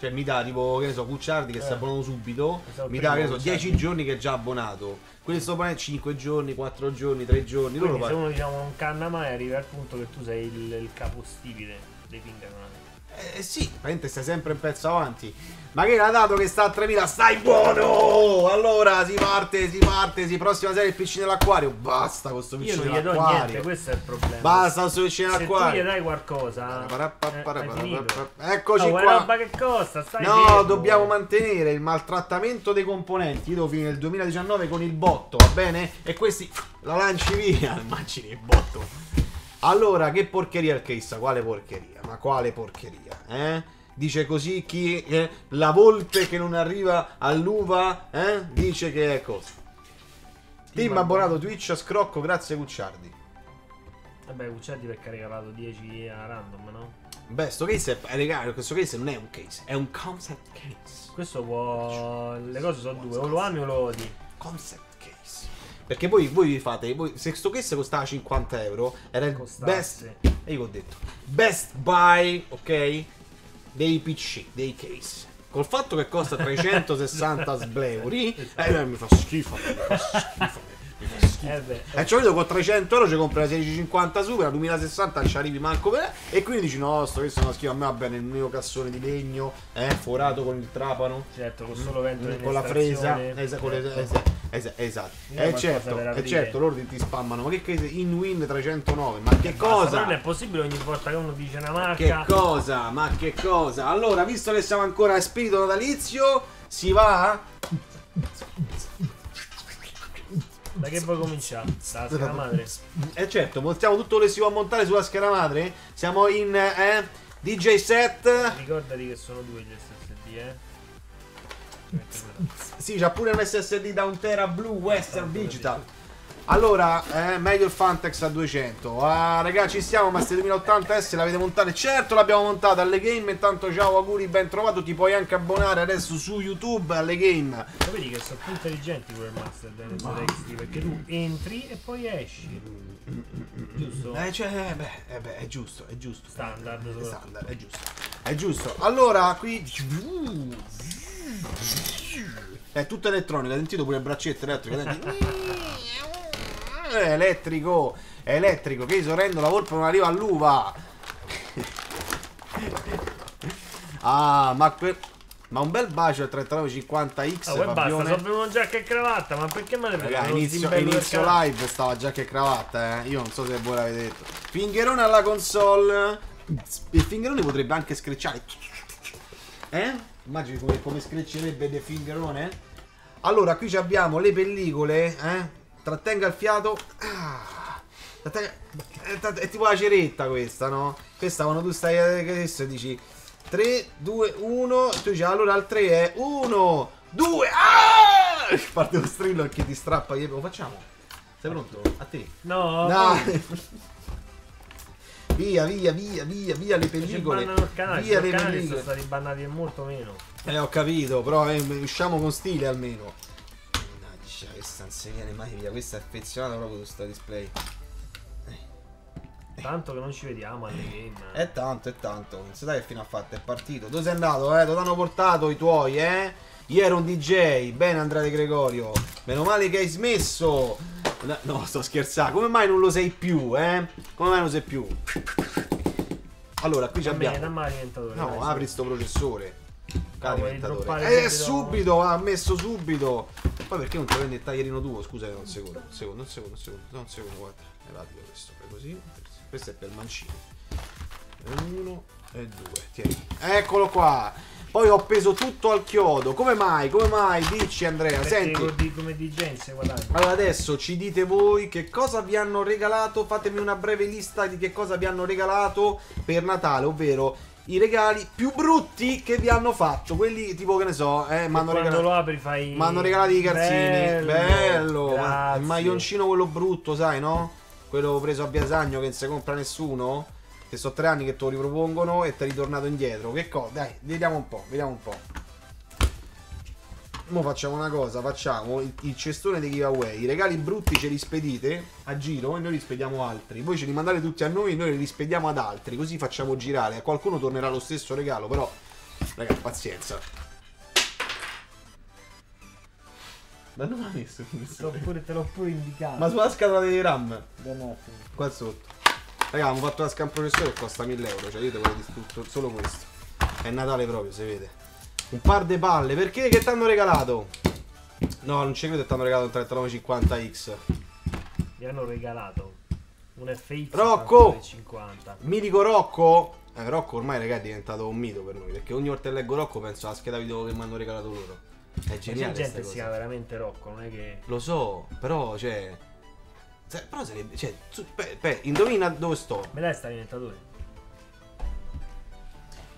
S2: Cioè mi dà tipo, che ne so, Cucciardi che si
S1: Eh.
S2: abbonano subito,
S1: Questo
S2: mi dà, che ne so,
S1: primo
S2: 10
S1: Cucciardi.
S2: giorni che è già abbonato. Quelli sopra 5 giorni, 4 giorni, 3 giorni. Loro
S1: Quindi se
S2: pa-
S1: uno diciamo non canna mai arriva al punto che tu sei il, il capostipite dei fingeroni.
S2: Eh sì, praticamente stai sempre un pezzo avanti. Ma che l'ha dato che sta a 3000? Stai buono! Allora si parte, si parte, si prossima serie il PC nell'acquario. Basta con sto
S1: Io
S2: PC
S1: gli do niente,
S2: nell'acquario.
S1: questo è il problema.
S2: Basta con sto PC
S1: Se tu gli
S2: nell'acquario.
S1: dai qualcosa, eh, finito.
S2: Eccoci
S1: Oh,
S2: qua.
S1: roba che costa, stai
S2: No,
S1: fermo.
S2: dobbiamo mantenere il maltrattamento dei componenti. Io devo finire il 2019 con il botto, va bene? E questi la lanci via. [LAUGHS] Immagini il botto. Allora, che porcheria il case? Quale porcheria? Ma quale porcheria? Eh? Dice così chi eh, la volpe che non arriva all'uva, eh? Dice che è cosa. Team abbonato Twitch a scrocco, grazie Cucciardi.
S1: Vabbè, Uccelli perché ha regalato 10 a random, no?
S2: Beh, sto case è, regà, questo case non è un case, è un concept case.
S1: Questo può... Le cose sono due, o lo ami o lo odi.
S2: Concept case. Perché voi, voi vi fate, voi, se sto case costava 50 euro, era il
S1: Costasse.
S2: best, e io ho detto, best buy, ok, dei PC, dei case. Col fatto che costa 360 [LAUGHS] sbleuri, eh, mi fa schifo, mi fa schifo. mi fa schifo.
S1: Eh beh,
S2: E ci vedo con 300 euro ci compri la 1650 Super, la 2060 non ci arrivi manco per E quindi dici no, sto questo è una schifo a me va bene il mio cassone di legno, eh, forato con il trapano,
S1: certo, con solo vento
S2: mm, con la fresa, esa- con le-
S1: certo.
S2: Esa- esatto. E
S1: qualcosa
S2: certo, e
S1: aprire.
S2: certo, loro ti, ti spammano, ma che, che in win 309, ma che
S1: Basta,
S2: cosa?
S1: non è possibile ogni volta che uno dice una
S2: Che
S1: marca
S2: cosa? Ma che cosa? Allora, visto che siamo ancora a spirito natalizio, si va?
S1: da che vuoi cominciare? Dalla scheda madre
S2: Eh certo, montiamo tutto che si può montare sulla scheda madre. Siamo in eh, DJ set.
S1: ricordati che sono due gli SSD eh
S2: Sì, c'ha pure un SSD da un tera blu Western Digital. Allora, eh, meglio il Fantex a 200. Ah, ragazzi, ci stiamo, ma queste 2080S l'avete montate? Certo, l'abbiamo montata alle game. Intanto, ciao, auguri, ben trovato. Ti puoi anche abbonare adesso su YouTube alle game.
S1: Ma vedi che sono più intelligenti pure il Master del ZXT perché tu entri e poi esci giusto?
S2: Eh, cioè, eh, beh, eh, beh, è giusto, è giusto.
S1: Standard,
S2: È standard, è giusto. È giusto. Allora, qui. È tutto elettronico, hai sentito pure il braccetto elettrico? È elettrico, è elettrico, che sorrendo la volpe non arriva all'uva. Ah, ma que- Ma un bel bacio al 3950X
S1: Ah, poi basta, sono venuto giacca e cravatta, ma perché me ne prendo
S2: inizio, inizio live stava già che cravatta, eh. Io non so se voi l'avete detto. Fingerone alla console. Il fingerone potrebbe anche screcciare. Eh? Immagini come, come screccerebbe De Fingerone? Allora, qui abbiamo le pellicole, eh? Trattenga il fiato. Ah. Trattenga- È, tipo la ceretta questa, no? Questa quando tu stai adesso dici 3, 2, 1. Tu dici allora al 3 è 1, 2. Ah! [LAUGHS] Parte lo strillo che ti strappa. Lo facciamo? Sei pronto? A te.
S1: No,
S2: Dai. [LAUGHS] via, via, via, via, via le pellicole.
S1: canale,
S2: Via le
S1: canali sono stati bannati molto meno.
S2: Eh, ho capito, però eh, usciamo con stile almeno. Mannaggia, questa non si viene mai via. Questa è affezionata proprio su sta display.
S1: Tanto che non ci vediamo alle game.
S2: È tanto, è tanto. Non si sa che fine ha fatto, è partito. Dove sei andato, eh? Dove hanno portato i tuoi, eh? Io ero un DJ, bene Andrade Gregorio. Meno male che hai smesso. No, sto scherzando. Come mai non lo sei più, eh? Come mai non lo sei più? Allora, qui abbiamo. No, apri sto processore.
S1: Vuoi
S2: Alimentatore.
S1: droppare
S2: Eh,
S1: subito?
S2: ha messo subito. Poi perché non ti prendi il taglierino tuo? Scusa, un secondo, un secondo, un secondo, un secondo, un secondo, guarda. È rapido questo, fai così. Questo è per mancino. Uno e due, tieni. Eccolo qua. Poi ho preso tutto al chiodo. Come mai? Come mai? Dici Andrea,
S1: Perché
S2: senti.
S1: con- come DJ se guadagni.
S2: Allora adesso ci dite voi che cosa vi hanno regalato, fatemi una breve lista di che cosa vi hanno regalato per Natale, ovvero i regali più brutti che vi hanno fatto, quelli tipo che ne so, eh, mi hanno
S1: Quando
S2: regalato...
S1: lo apri fai.
S2: Mi hanno regalato i calzini, bello,
S1: Bello,
S2: ma- il maglioncino quello brutto, sai, no? Quello preso a Biasagno che non si compra nessuno. Che so tre anni che te lo ripropongono e ti è ritornato indietro. Che cosa? Dai, vediamo un po', vediamo un po'. Mo facciamo una cosa, facciamo il, il cestone dei giveaway. I regali brutti ce li spedite a giro e noi li spediamo altri. Voi ce li mandate tutti a noi e noi li spediamo ad altri. Così facciamo girare. A qualcuno tornerà lo stesso regalo, però. Raga, pazienza. Ma non l'ha messo
S1: pure, te l'ho pure indicato.
S2: Ma sulla scatola dei RAM,
S1: Da un attimo.
S2: qua sotto. Raga, abbiamo fatto la scan processore che costa 1000 euro. Cioè, io devo distrutto solo questo. È Natale proprio, si vede. Un par de palle. Perché? Che ti hanno regalato? No, non ci credo che ti hanno regalato un 3950X.
S1: Mi hanno regalato un FX
S2: Rocco!
S1: 50.
S2: Mitico Rocco. Eh, Rocco ormai, raga, è diventato un mito per noi. Perché ogni volta che leggo Rocco penso alla scheda video che mi hanno regalato loro. È
S1: C'è
S2: geniale.
S1: gente
S2: queste
S1: che si chiama veramente Rocco, non è che.
S2: Lo so, però, cioè. Se- Però sarebbe. Cioè, su- pe- pe- indovina dove sto.
S1: Me dai sta alimentatore?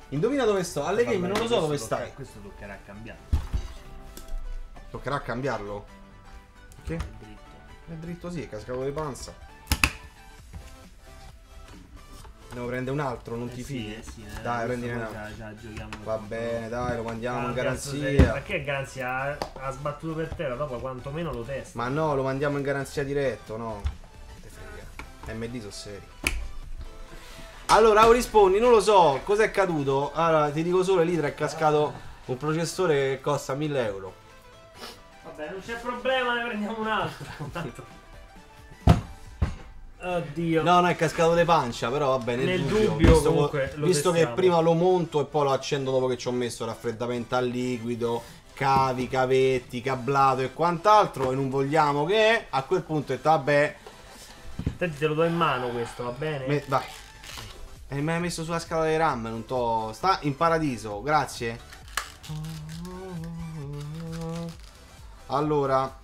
S2: Indovina dove sto. Alle game non lo so dove stai.
S1: Questo toccherà cambiare.
S2: Toccherà cambiarlo. Che?
S1: È dritto.
S2: È dritto sì, è cascato di panza. Devo prendere un altro, non
S1: Eh
S2: ti
S1: sì,
S2: fidi?
S1: eh sì, eh,
S2: dai, prendine un altro.
S1: già- già giochiamo
S2: Va bene, dai, lo mandiamo in
S1: Ah, sei-
S2: garanzia.
S1: Ma che garanzia? Ha, sbattuto per terra, dopo quantomeno lo testa.
S2: Ma no, lo mandiamo in garanzia diretto, no. Te frega. MD sono seri. Allora, o rispondi, non lo so, cos'è caduto? Allora, ti dico solo, l'Itra è cascato un processore che costa 1000 euro.
S1: Vabbè, non c'è problema, ne prendiamo un altro. [LAUGHS] Oddio.
S2: No, no, è cascato di pancia, però va bene.
S1: Nel dubbio,
S2: visto,
S1: comunque,
S2: visto che prima lo monto e poi lo accendo dopo che ci ho messo raffreddamento al liquido, cavi, cavetti, cablato e quant'altro, e non vogliamo che a quel punto detto, vabbè,
S1: Senti, te lo do in mano questo, va bene?
S2: me- vai. E mi hai messo sulla scala dei RAM, non to... Sta in paradiso, grazie. Allora,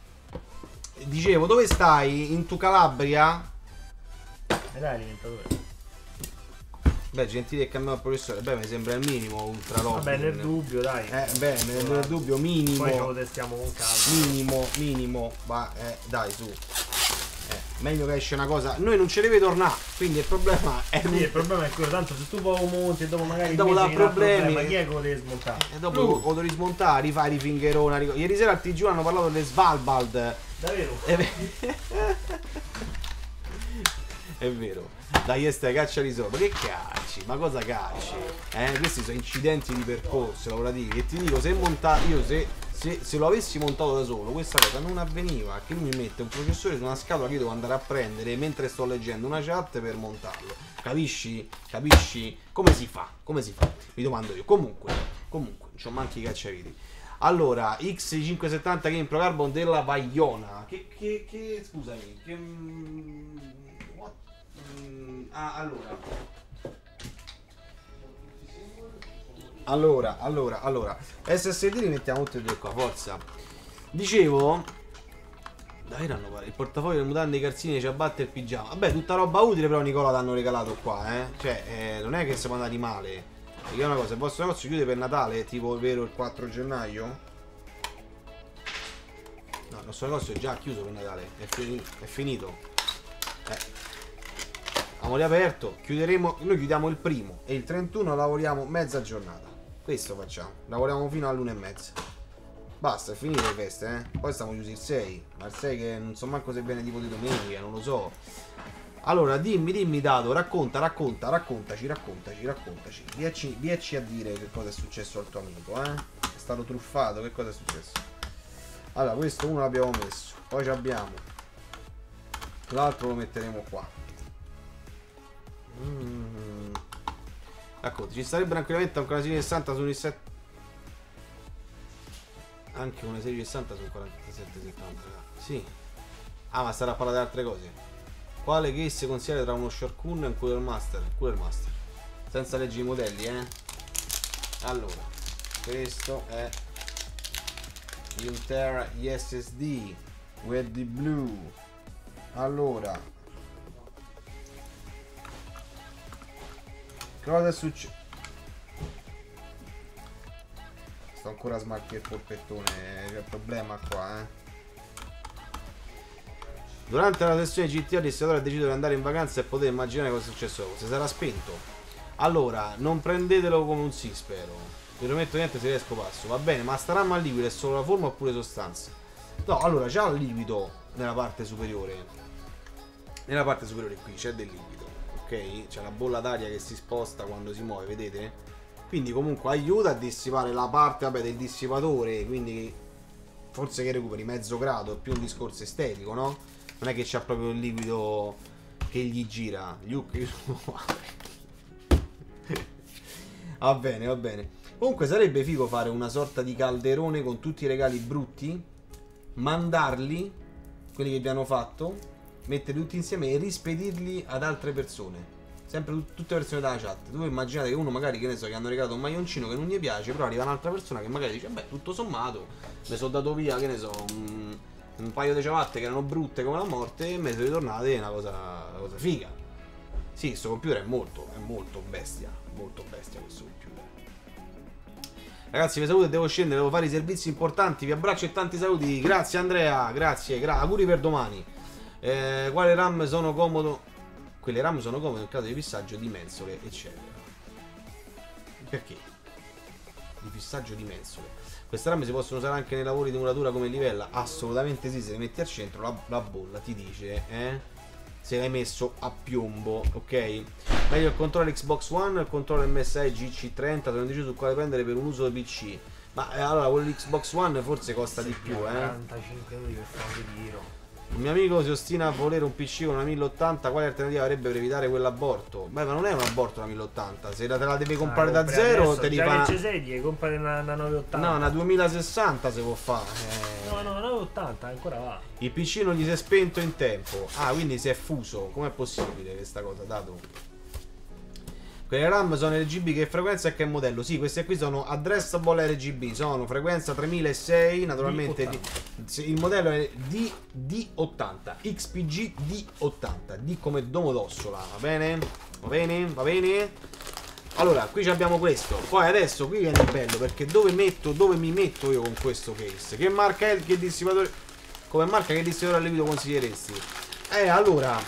S2: dicevo, dove stai? In tu Calabria?
S1: E dai, alimentatore.
S2: Beh, gentile che cambiamo il professore. Beh, mi sembra il minimo ultra low.
S1: Vabbè, nel dubbio, dai.
S2: Eh, beh, nel, nel dubbio minimo.
S1: Poi ce lo testiamo con calma.
S2: Minimo, minimo. Ma eh, dai, su. Eh, meglio che esce una cosa. Noi non ce deve tornare. Quindi il problema è.
S1: Sì, il problema è quello, tanto se tu poi lo monti e dopo magari
S2: Dopo dà
S1: che dà
S2: problemi.
S1: problema, chi è che lo deve smontare?
S2: E dopo
S1: Lui.
S2: lo devi smontare, rifare i fingerona. ric- Ieri sera al TG hanno parlato delle Svalbard.
S1: Davvero?
S2: Vero. [LAUGHS] È vero. Dai, este caccia di sopra. Che cacci? Ma cosa cacci? Eh, questi sono incidenti di percorso lavorativi. E ti dico, se montato io se, se, se lo avessi montato da solo, questa cosa non avveniva. Che lui mi mette un processore su una scatola che io devo andare a prendere mentre sto leggendo una chat per montarlo. Capisci? Capisci? Come si fa? Come si fa? Mi domando io. Comunque, comunque, non c'ho manchi i cacciaviti. Allora, X570 Game Pro Carbon della Vaiona. Che, che, che, scusami, che... mm, ah, allora. Allora, allora, allora. SSD li mettiamo tutti e due qua, forza. Dicevo... Dai, erano pare. Il portafoglio, le mutande, i calzini, le ciabatte e il pigiama. Vabbè, tutta roba utile, però Nicola t'hanno regalato qua, eh. Cioè, eh, non è che siamo andati male. Dico una cosa, il vostro negozio chiude per Natale, tipo vero il 4 gennaio? No, il nostro negozio è già chiuso per Natale, è, fini- è finito. Eh. Abbiamo riaperto, chiuderemo, noi chiudiamo il primo e il 31 lavoriamo mezza giornata. Questo facciamo, lavoriamo fino all'una e mezza. Basta, è finito le feste, eh. Poi stiamo chiusi il 6, ma il 6 che non so manco se viene tipo di domenica, non lo so. Allora, dimmi, dimmi Dato, racconta, racconta, raccontaci, raccontaci, raccontaci. Vieci, vieci a dire che cosa è successo al tuo amico, eh? È stato truffato, che cosa è successo? Allora, questo uno l'abbiamo messo, poi abbiamo. L'altro lo metteremo qua. Mm. Racconta, ci starebbe tranquillamente anche una serie 60 su un i7. Anche una serie 60 su un 4770. Sì. Ah, ma starà a parlare di altre cose. Quale case consigliere tra uno Shorkun e un Cooler Master? Cooler Master. Senza leggere i modelli, eh. Allora, questo è Ultera SSD with the blue. Allora, cosa è successo? Sto ancora a smaltire il polpettone, c'è problema qua, eh. Durante la sessione GTA il distributore ha deciso di andare in vacanza e potete immaginare cosa è successo. Si sarà spento. Allora, non prendetelo come un sì, spero. Vi prometto niente se riesco passo. Va bene, ma starà mal liquido è solo la forma oppure sostanza? No, allora, già il liquido nella parte superiore. Nella parte superiore qui c'è del liquido, ok? C'è la bolla d'aria che si sposta quando si muove, vedete? Quindi comunque aiuta a dissipare la parte vabbè, del dissipatore, quindi forse che recuperi mezzo grado, è più un discorso estetico, no? Non è che c'ha proprio il liquido che gli gira. Gli io sono [LAUGHS] va bene, va bene. Comunque sarebbe figo fare una sorta di calderone con tutti i regali brutti, mandarli, quelli che vi hanno fatto, metterli tutti insieme e rispedirli ad altre persone. Sempre tut- tutte persone dalla chat. Tu immaginate che uno magari, che ne so, che hanno regalato un maglioncino che non gli piace, però arriva un'altra persona che magari dice, beh, tutto sommato, mi sono dato via, che ne so, un, un paio di ciabatte che erano brutte come la morte e me sono ritornate una cosa, una cosa figa. Sì, questo computer è molto, è molto bestia, molto bestia questo computer. Ragazzi, vi saluto e devo scendere, devo fare i servizi importanti. Vi abbraccio e tanti saluti. Grazie Andrea, grazie, gra- auguri per domani. Eh, quale RAM sono comodo? Quelle RAM sono comode in caso di fissaggio di mensole, eccetera. Perché? Di fissaggio di mensole. Queste RAM si possono usare anche nei lavori di muratura come livella? Assolutamente sì, se le metti al centro la, la bolla ti dice, eh? Se l'hai messo a piombo, ok? Meglio il controller Xbox One o il controller MSI GC30, sono deciso su quale prendere per un uso PC. Ma eh, allora quello Xbox One forse costa di più, eh?
S1: 45 euro per fare un ritiro.
S2: Il mio amico si ostina a volere un PC con una 1080, quale alternativa avrebbe per evitare quell'aborto? Beh, ma non è un aborto la 1080, se la, te la devi comprare
S1: Ah,
S2: da zero
S1: adesso,
S2: te li fa...
S1: che ci sei, ti compri una, una 980.
S2: No, una 2060 si può fare. eh.
S1: No, no, una 980 ancora va.
S2: Il PC non gli si è spento in tempo. Ah, quindi si è fuso. Com'è possibile questa cosa, dato? Quelle RAM sono RGB che frequenza e che modello? Sì, queste qui sono addressable RGB, sono frequenza 3006, naturalmente
S1: D80.
S2: di- sì, il modello è D, D80, XPG D80, D come Domodossola, va bene? Va bene? Va bene? Allora, qui abbiamo questo. Poi adesso qui viene bello perché dove metto, dove mi metto io con questo case? Che marca è che dissipatore? Come marca che dissipatore a liquido consiglieresti? Eh, allora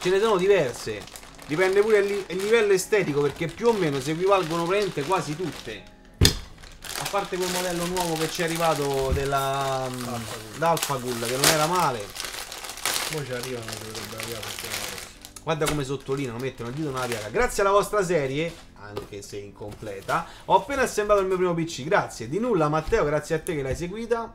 S2: ce ne sono diverse. Dipende pure il, il livello estetico perché più o meno si equivalgono praticamente quasi tutte. A parte quel modello nuovo che ci è arrivato della
S1: Alphacool.
S2: d'Alphacool che non era male.
S1: Poi ci arrivano, dovrebbe arrivare prossima.
S2: Guarda come sottolineano, mettono il dito nella piaga. Grazie alla vostra serie, anche se incompleta, ho appena assemblato il mio primo PC. Grazie. Di nulla, Matteo, grazie a te che l'hai seguita.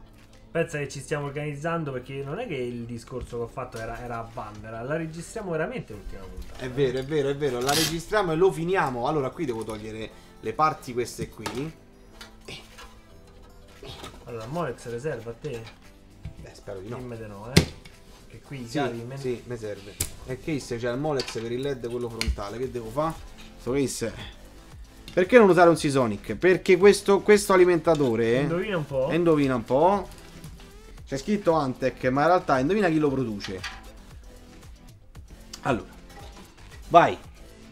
S1: Pensa che ci stiamo organizzando perché non è che il discorso che ho fatto era, era a Vandera, la registriamo veramente l'ultima puntata.
S2: È vero, è vero, è vero. La registriamo e lo finiamo. Allora, qui devo togliere le parti queste qui.
S1: Allora, Molex riserva a te?
S2: Beh, spero di no.
S1: Dimmi di no, eh. Che qui
S2: Sì,
S1: cavi me-
S2: sì, mi serve. E case c'è il Molex per il LED quello frontale. Che devo fare? Sto case. Perché non usare un Seasonic? Perché questo, questo alimentatore.
S1: Indovina un po'.
S2: Indovina un po'. C'è scritto Antec, ma in realtà indovina chi lo produce. Allora, vai.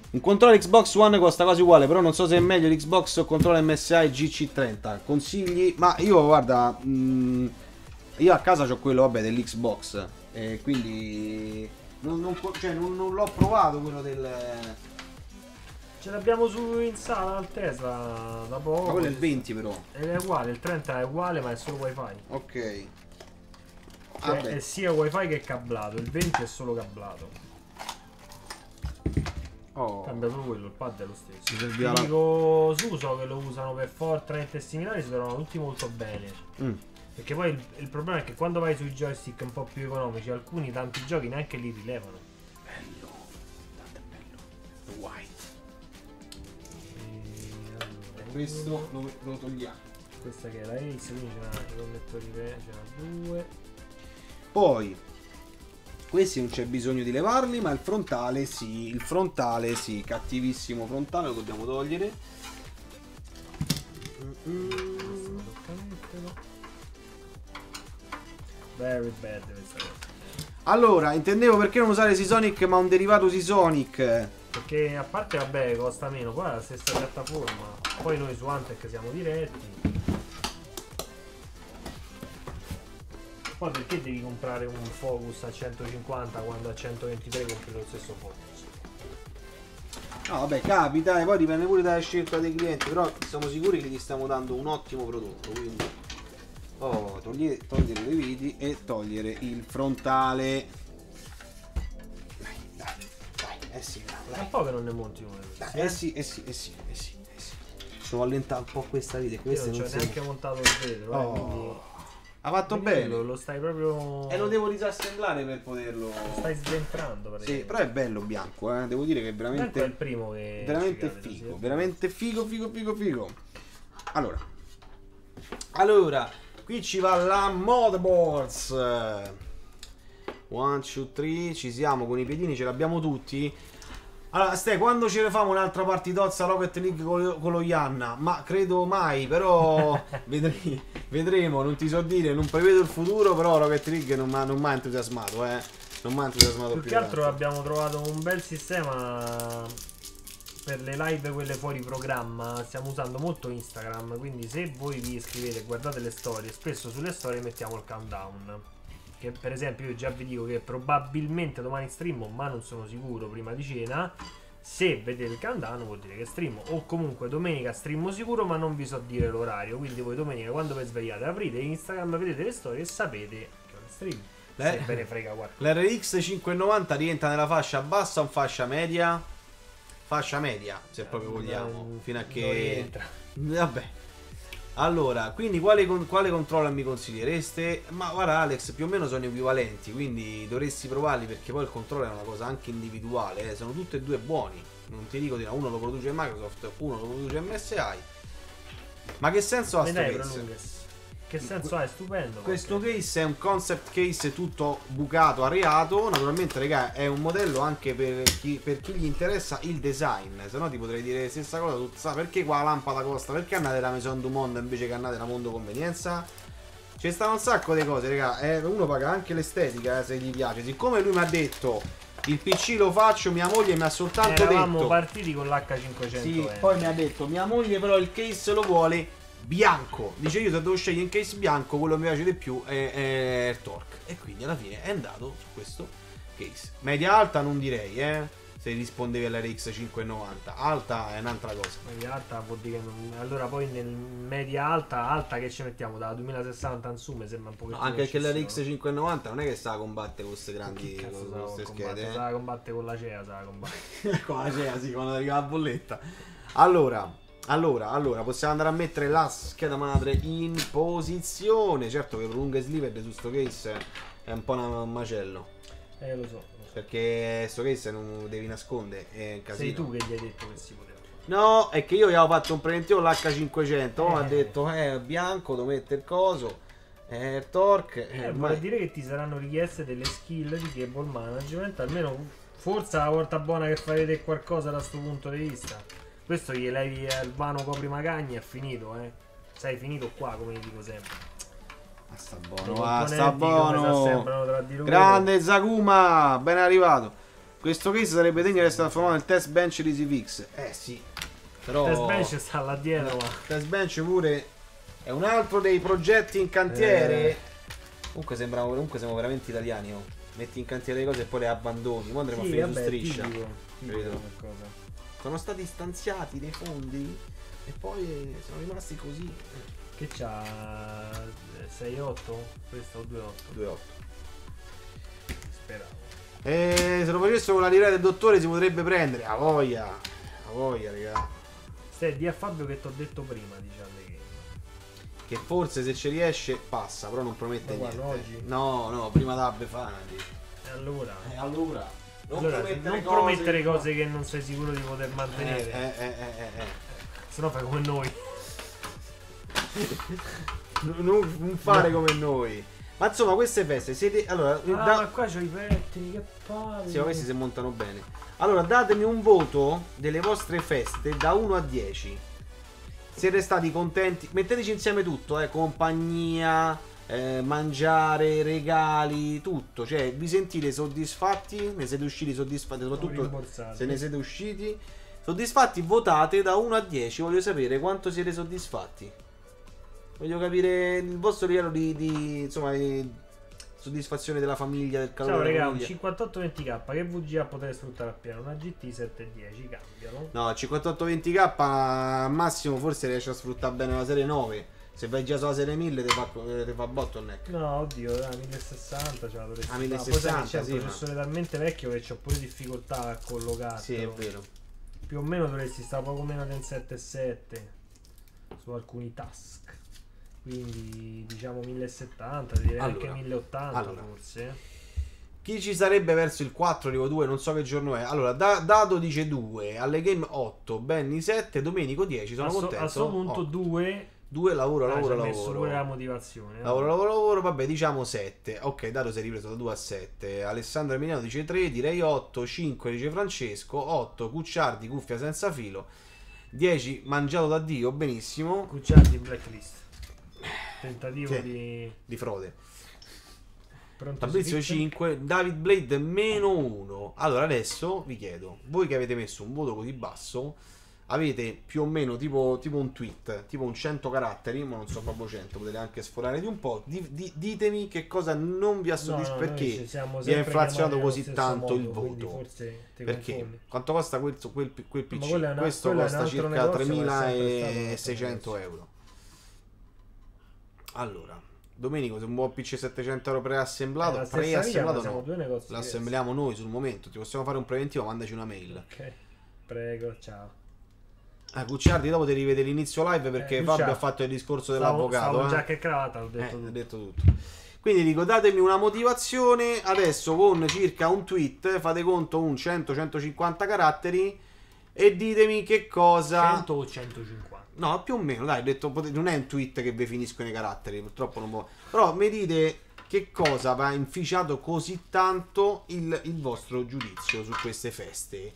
S2: Un controller Xbox One costa quasi uguale, però non so se è meglio l'Xbox o il controller MSI GC30. Consigli? Ma io, guarda, mm, io a casa ho quello, vabbè, dell'Xbox. E quindi non, non cioè, non- non l'ho provato quello del...
S1: Ce l'abbiamo su in sala al Tesla da poco.
S2: Ma quello è il 20 però.
S1: Ed è uguale, il 30 è uguale ma è solo wifi.
S2: Ok.
S1: Cioè,
S2: Vabbè.
S1: è sia wifi che cablato, il 20 è solo cablato.
S2: Oh.
S1: Cambia solo quello, il pad è lo stesso. Ti
S2: la-
S1: dico Suso che lo usano per Fortnite e similari si trovano tutti molto bene.
S2: Mm.
S1: Perché poi il, il problema è che quando vai sui joystick un po' più economici, alcuni tanti giochi neanche li rilevano.
S2: Bello. Tanto è bello. White.
S1: E allora,
S2: Questo lo, lo togliamo.
S1: Questa che è la Ace, quindi c'era i connettori per c'era due.
S2: Poi, questi non c'è bisogno di levarli, ma il frontale sì. Il frontale sì, cattivissimo frontale, lo dobbiamo togliere.
S1: Tocca metterlo. Very bad questa cosa.
S2: Allora, intendevo perché non usare Seasonic ma un derivato Seasonic.
S1: Perché a parte vabbè costa meno, qua è la stessa piattaforma. Poi noi su Antec siamo diretti. Poi perché devi comprare un Focus a 150 quando a 123 compri lo stesso Focus?
S2: No, vabbè, capita, e poi dipende pure dalla scelta dei clienti, però siamo sicuri che gli stiamo dando un ottimo prodotto, quindi... Oh, togliere, togliere le viti e togliere il frontale. Dai, dai, dai, eh sì,
S1: È
S2: dai.
S1: un po' che non ne monti uno
S2: Dai, eh sì, eh sì, eh sì, eh sì, eh sì. Devo allentare un po' questa vita, e
S1: Io
S2: queste
S1: non ci
S2: non
S1: ho
S2: si...
S1: neanche montato il vetro, eh, quindi...
S2: Ha fatto
S1: Quindi
S2: bene.
S1: Lo, lo stai proprio...
S2: E lo devo disassemblare per poterlo...
S1: Lo stai sventrando
S2: Sì, però è bello bianco, eh. Devo dire che è
S1: Bianco è il
S2: veramente...
S1: primo che...
S2: Veramente
S1: ci cade,
S2: figo, veramente figo, figo, figo, figo. Allora. Allora, qui ci va la motherboards. One, two, three, ci siamo con i piedini, ce l'abbiamo tutti. Allora, Ste, quando ce ne famo un'altra partitozza Rocket League con, lo- con lo Ianna? Ma credo mai, però [LAUGHS] vedremo, vedremo, non ti so dire, non prevedo il futuro, però Rocket League non mi ha entusiasmato, eh. Non mi ha entusiasmato
S1: Più
S2: più
S1: che altro
S2: tanto.
S1: abbiamo trovato un bel sistema per le live quelle fuori programma. Stiamo usando molto Instagram, quindi se voi vi iscrivete e guardate le storie, spesso sulle storie mettiamo il countdown. Che per esempio io già vi dico che probabilmente domani streamo, ma non sono sicuro prima di cena. Se vedete il countdown vuol dire che streamo o comunque domenica streamo sicuro ma non vi so dire l'orario quindi voi domenica quando vi svegliate aprite Instagram vedete le storie e sapete che ora stream
S2: Le-
S1: se frega guarda
S2: L'RX 590 rientra nella fascia bassa o fascia media? Fascia media, se proprio vogliamo.
S1: Non-
S2: fino a che. Vabbè. Allora, quindi quale, quale controller mi consigliereste? Ma guarda Alex, più o meno sono equivalenti, quindi dovresti provarli perché poi il controller è una cosa anche individuale, eh, sono tutti e due buoni. Non ti dico di no, uno lo produce Microsoft, uno lo produce MSI. Ma che senso ha sto?
S1: Che senso ha? È stupendo.
S2: Questo
S1: perché-
S2: case è un concept case tutto bucato, ariato. Naturalmente, raga, è un modello anche per chi, per chi gli interessa il design. Se no, ti potrei dire la stessa cosa. Tu sai perché qua la lampada costa? Perché andate da Maison du Monde invece che andate da Mondo Convenienza? Ci stanno un sacco di cose, raga. Eh, uno paga anche l'estetica eh, se gli piace. Siccome lui mi ha detto il PC lo faccio, mia moglie mi ha soltanto
S1: Eravamo
S2: detto.
S1: partiti con l'H500.
S2: Sì,
S1: eh.
S2: poi mi ha detto mia moglie però il case lo vuole bianco. Dice io se devo scegliere un case bianco, quello che mi piace di più è, è il Torque. E quindi alla fine è andato su questo case. Media alta non direi, eh. Se rispondevi all'RX 590. Alta è un'altra cosa.
S1: Media alta vuol dire che non... Allora poi nel media alta, alta che ci mettiamo? Da 2060 in su mi sembra un po'
S2: No, anche perché l'RX 590 non è che sta a combattere con queste grandi
S1: Che cazzo
S2: con queste
S1: combattere?
S2: schede.
S1: Sa combattere con la CEA, sa combattere.
S2: eh. [LAUGHS] con la cena, sì, quando arriva la bolletta. Allora, allora, allora, possiamo andare a mettere la scheda madre in posizione. Certo che prolunga sliver su sto case è un po' un macello.
S1: Eh lo so, lo so.
S2: Perché sto case non devi nascondere. È un casino.
S1: Sei tu che gli hai detto che si poteva.
S2: No, è che io gli avevo fatto un preventivo l'H500. Poi mi ha
S1: Eh.
S2: detto, eh, bianco, devo mettere il coso. Eh, torque.
S1: Eh,
S2: Eh,
S1: vuol
S2: ormai-
S1: dire che ti saranno richieste delle skill di cable management, almeno forse la volta buona che vedere qualcosa da questo punto di vista. Questo gli levi il vano copri magagni è finito, eh. Sei finito qua, come gli dico sempre.
S2: Ah, sta buono, va, sta buono. Grande Zakuma, ben arrivato. Questo case sarebbe degno di essere trasformato nel test bench di CVX. Eh sì, però
S1: Test bench sta là dietro, ma
S2: test bench pure è un altro dei progetti in cantiere.
S1: Eh.
S2: Comunque sembrano comunque siamo veramente italiani, oh. Metti in cantiere le cose e poi le abbandoni. Mo andremo
S1: sì,
S2: a finire su
S1: vabbè,
S2: striscia.
S1: tipico, tipico.
S2: Sono stati stanziati dei fondi e poi sono rimasti così.
S1: Che c'ha 6-8? Questo o 2-8?
S2: 2-8.
S1: Speravo.
S2: E se lo facessero con la lira del dottore si potrebbe prendere. A voglia. A voglia, raga.
S1: Stai, di a Fabio che ti ho detto prima, diciamo che
S2: Che forse se ci riesce passa, però non promette
S1: Ma guarda,
S2: niente.
S1: oggi?
S2: No, no, prima da Befana.
S1: E allora,
S2: E allora? Non
S1: allora
S2: promettere
S1: non
S2: cose
S1: promettere
S2: che-
S1: cose che non sei sicuro di poter
S2: Eh,
S1: mantenere,
S2: eh, eh, eh, eh.
S1: se no fai come noi. [LAUGHS]
S2: Non, non- fare come noi. Ma insomma, queste feste siete. Allora,
S1: Ah,
S2: da-
S1: ma qua c'ho i pettini, che palle.
S2: Sì, ma questi si montano bene. Allora, datemi un voto delle vostre feste da 1 a 10. Siete stati contenti? Metteteci insieme tutto, eh, compagnia, eh, mangiare, regali, tutto. Cioè, vi sentite soddisfatti? Ne siete usciti soddisfatti? Soprattutto se ne siete usciti. Soddisfatti, votate da 1 a 10. Voglio sapere quanto siete soddisfatti. Voglio capire il vostro livello di, di, insomma, di soddisfazione della famiglia, del calore
S1: Ciao raga, un
S2: famiglia.
S1: 5820k che VGA potete sfruttare appieno, una GT 710 cambiano.
S2: No, 5820k al massimo forse riesce a sfruttare bene la serie 9. Se vai già sulla serie 1000 ti fa, ti fa bottleneck.
S1: No, oddio, da 1060 ce la dovresti fare.
S2: 1060,
S1: Poi sai c'è
S2: sì,
S1: un
S2: ma-
S1: processore talmente vecchio che ho pure difficoltà a collocarlo.
S2: Sì, è vero.
S1: Più o meno dovresti stare poco meno del 7.7 su alcuni task. Quindi diciamo 1070, direi
S2: Allora,
S1: anche 1080
S2: allora.
S1: forse.
S2: Chi ci sarebbe verso il 4, arrivo 2, non so che giorno è. Allora, da- Dado dice 2, alle game 8, Benny 7, Domenico 10. Sono
S1: a, so-
S2: contento.
S1: a suo punto
S2: Oh,
S1: 2
S2: due lavoro,
S1: ah,
S2: lavoro, lavoro.
S1: pure la motivazione. eh.
S2: Lavoro, lavoro, lavoro, vabbè, diciamo 7. Ok, Dato si è ripreso da 2 a 7. Alessandro Emiliano dice 3, direi 8. 5 dice Francesco. 8, Cucciardi, cuffia senza filo. 10, mangiato da Dio, benissimo.
S1: Cucciardi in blacklist. Tentativo
S2: Sì.
S1: di
S2: Di frode.
S1: pronto
S2: Fabrizio
S1: switch?
S2: 5, David Blade meno 1. Allora adesso vi chiedo, voi che avete messo un voto così basso, avete più o meno tipo, tipo un tweet, tipo un 100 caratteri, ma non so proprio 100, potete anche sforare di un po'. Di, di, ditemi che cosa non vi ha soddisfatto,
S1: No,
S2: perché vi è
S1: sempre
S2: inflazionato così tanto il
S1: modo, quindi
S2: voto. Perché?
S1: confondi.
S2: Quanto costa quel, quel, quel PC?
S1: una-
S2: Questo costa circa
S1: negozio, ma è sempre stato un altro
S2: 3600
S1: negozio.
S2: euro. Allora, Domenico, se un buon PC 700 euro preassemblato,
S1: ma
S2: preassemblato no,
S1: negozi diversi.
S2: l'assembliamo noi sul momento. Ti possiamo fare un preventivo, mandaci una mail.
S1: Ok, prego, ciao.
S2: Ah, Gucciardi, dopo ti rivede l'inizio live perché
S1: Eh,
S2: Fabio ha fatto il discorso dell'avvocato.
S1: stavo
S2: eh.
S1: giacca e cravatta, ho
S2: Eh,
S1: detto
S2: ho
S1: tutto.
S2: detto tutto. Quindi dico, datemi una motivazione adesso con circa un tweet, fate conto un 100-150 caratteri e ditemi che cosa...
S1: 100 o 150?
S2: No, più o meno, dai, ho detto, potete- non è un tweet che vi finiscono i caratteri, purtroppo non può... Però mi dite che cosa va inficiato così tanto il, il vostro giudizio su queste feste.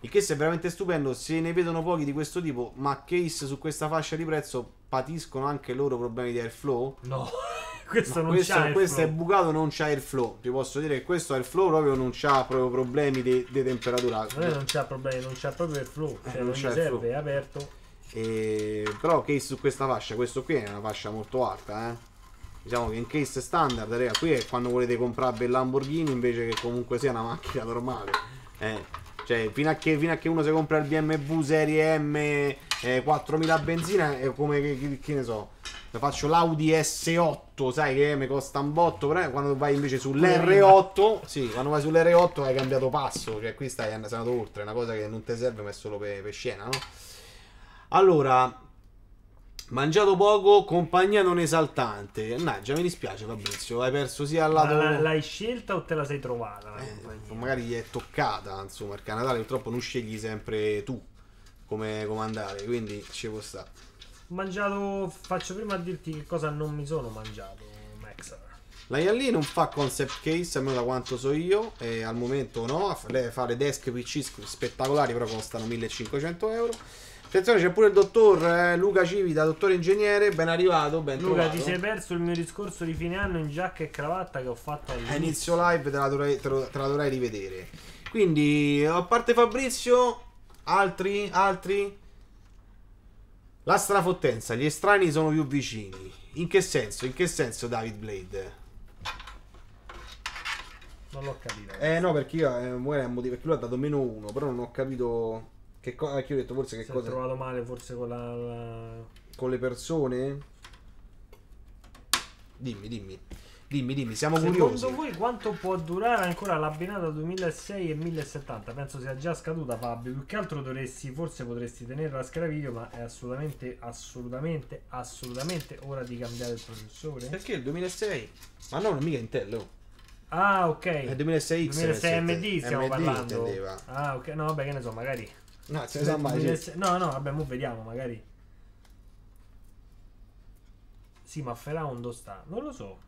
S2: Il che è veramente stupendo, se ne vedono pochi di questo tipo, ma case su questa fascia di prezzo patiscono anche loro problemi di airflow?
S1: No, [LAUGHS] questo
S2: No,
S1: non
S2: questo,
S1: c'ha
S2: questo è bucato, non c'ha airflow. Ti posso dire che questo airflow proprio non c'ha proprio problemi di, di temperatura.
S1: Non è non c'ha problemi, non c'ha proprio il flow,
S2: Eh,
S1: cioè
S2: non
S1: non, gli
S2: il
S1: serve,
S2: flow.
S1: è aperto.
S2: E- Però case su questa fascia, questo qui è una fascia molto alta, eh. Diciamo che in case standard, raga, qui è quando volete comprare il Lamborghini invece che comunque sia una macchina normale. Eh. Cioè, fino a, che, fino a che uno si compra il BMW Serie M eh, 4000 benzina è come che, che- che ne so. Faccio l'Audi S8, sai che mi costa un botto, però quando vai invece sull'R8, sì, quando vai sull'R8 hai cambiato passo, cioè qui stai andato oltre, è una cosa che non ti serve ma è solo per, per scena, no? Allora, mangiato poco, compagnia non esaltante. Mannaggia, mi dispiace Fabrizio, hai perso sia al lato...
S1: la- l'hai scelta o te la sei trovata?
S2: Eh, magari gli è toccata, insomma, perché a Natale purtroppo non scegli sempre tu come comandare, quindi ci può stare.
S1: Mangiato, faccio prima a dirti che cosa non mi sono mangiato, Max.
S2: La Yali non fa concept case, almeno da quanto so io, e al momento no, lei fa le desk PC spettacolari, però costano 1500 euro. Attenzione, c'è pure il dottor eh, Luca Civita, dottore ingegnere, ben arrivato, ben
S1: Luca,
S2: trovato.
S1: ti sei perso il mio discorso di fine anno in giacca e cravatta che ho fatto
S2: A
S1: all'inizio.
S2: inizio live te la, dovrei, te la dovrai rivedere. Quindi, a parte Fabrizio, altri, altri. La strafottenza, gli estranei sono più vicini. In che senso? In che senso David Blade?
S1: Non l'ho capito.
S2: Eh no, perché io eh, perché lui ha dato meno uno, però non ho capito che cosa. Perché io ho detto forse che
S1: si è
S2: cosa.
S1: trovato male forse con la... la-
S2: Con le persone. Dimmi, dimmi. Dimmi, dimmi, siamo
S1: Secondo
S2: curiosi.
S1: voi quanto può durare ancora l'abbinata 2006 e 1070? Penso sia già scaduta Fabio. Più che altro dovresti, forse potresti tenere la scheda video, ma è assolutamente, assolutamente, assolutamente ora di cambiare il processore.
S2: Perché il 2006? Ma no, non mica Intel, oh.
S1: Ah, ok.
S2: È 2006X.
S1: 2006 MD stiamo
S2: MD
S1: parlando.
S2: intendeva.
S1: Ah, ok. No, vabbè, che ne so, magari.
S2: No, se ne sa mai. sì.
S1: 2006 No, no, vabbè, mo vediamo, magari. Sì, ma Ferraun dove sta? Non lo so.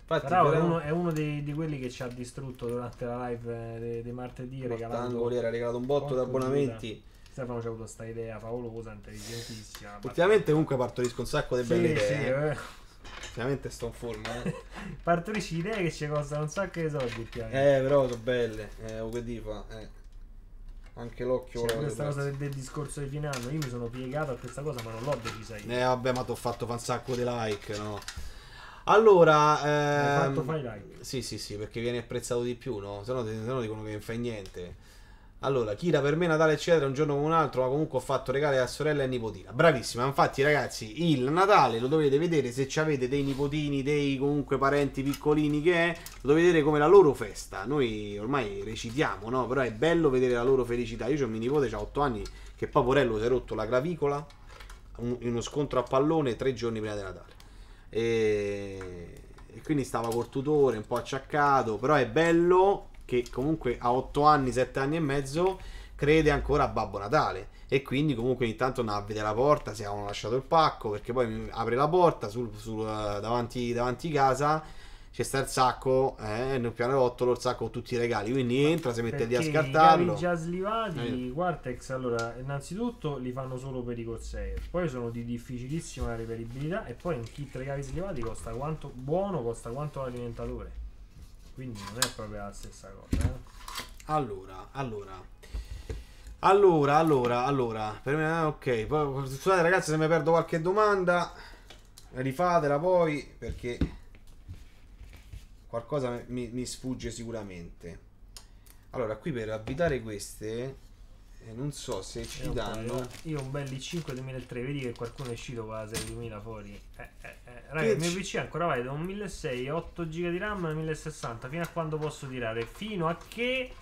S2: Infatti,
S1: Ferraun è uno, è uno dei, di quelli che ci ha distrutto durante la live eh, dei martedì regalando...
S2: Era regalato un botto di abbonamenti.
S1: Stefano ci ha avuto questa idea favolosa, intelligentissima.
S2: Ultimamente comunque partorisco un sacco di
S1: Sì,
S2: belle
S1: sì,
S2: idee. eh.
S1: eh.
S2: Ultimamente sto in forma, eh. [LAUGHS]
S1: Partorisci idee che ci costano un sacco di soldi
S2: eh, però sono belle. Eh, o che difa, eh. Anche l'occhio.
S1: Cioè, questa cosa del, del discorso di fine anno, io mi sono piegato a questa cosa, ma non l'ho decisa io.
S2: Eh vabbè, ma ti ho fatto fa un sacco di like, no? Allora,
S1: Hai
S2: ehm,
S1: fatto fai like.
S2: Sì, sì, sì, perché viene apprezzato di più, no? Se no, se no dicono che non fai niente. Allora, Kira per me Natale eccetera un giorno come un altro, ma comunque ho fatto regali a sorella e nipotina. Bravissima, infatti ragazzi, il Natale lo dovete vedere se avete dei nipotini, dei comunque parenti piccolini che è, lo dovete vedere come la loro festa. Noi ormai recitiamo, no? Però è bello vedere la loro felicità. Io ho un mio nipote, ha 8 anni, che poi si è rotto la clavicola in uno scontro a pallone tre giorni prima di Natale. E, e quindi stava col tutore, un po' acciaccato, però è bello che comunque a 8 anni, 7 anni e mezzo crede ancora a Babbo Natale e quindi comunque ogni tanto andava a vedere la porta se avevano lasciato il pacco perché poi apre la porta sul, sul, davanti, davanti casa c'è sta il sacco eh, nel pianerottolo il sacco con tutti i regali quindi entra si mette lì a scartarlo
S1: I già slivati,
S2: Eh.
S1: Quartex, allora, innanzitutto li fanno solo per i Corsair, poi sono di difficilissima reperibilità e poi un kit cavi slivati costa quanto buono, costa quanto l'alimentatore. Quindi non è proprio la stessa cosa. Eh?
S2: Allora, allora. Allora, allora, allora, per me, ah, ok, poi, scusate ragazzi se mi perdo qualche domanda, rifatela poi perché qualcosa mi, mi sfugge sicuramente. Allora, qui per avvitare queste, eh, non so se ci
S1: un
S2: danno...
S1: eh. Io ho un bel i5 2003, vedi che qualcuno è uscito con la serie 2000 fuori. Eh, eh, eh. Raga, il mio PC ancora vai da un 1600, 8 GB di RAM e 1060. Fino a quando posso tirare? Fino a che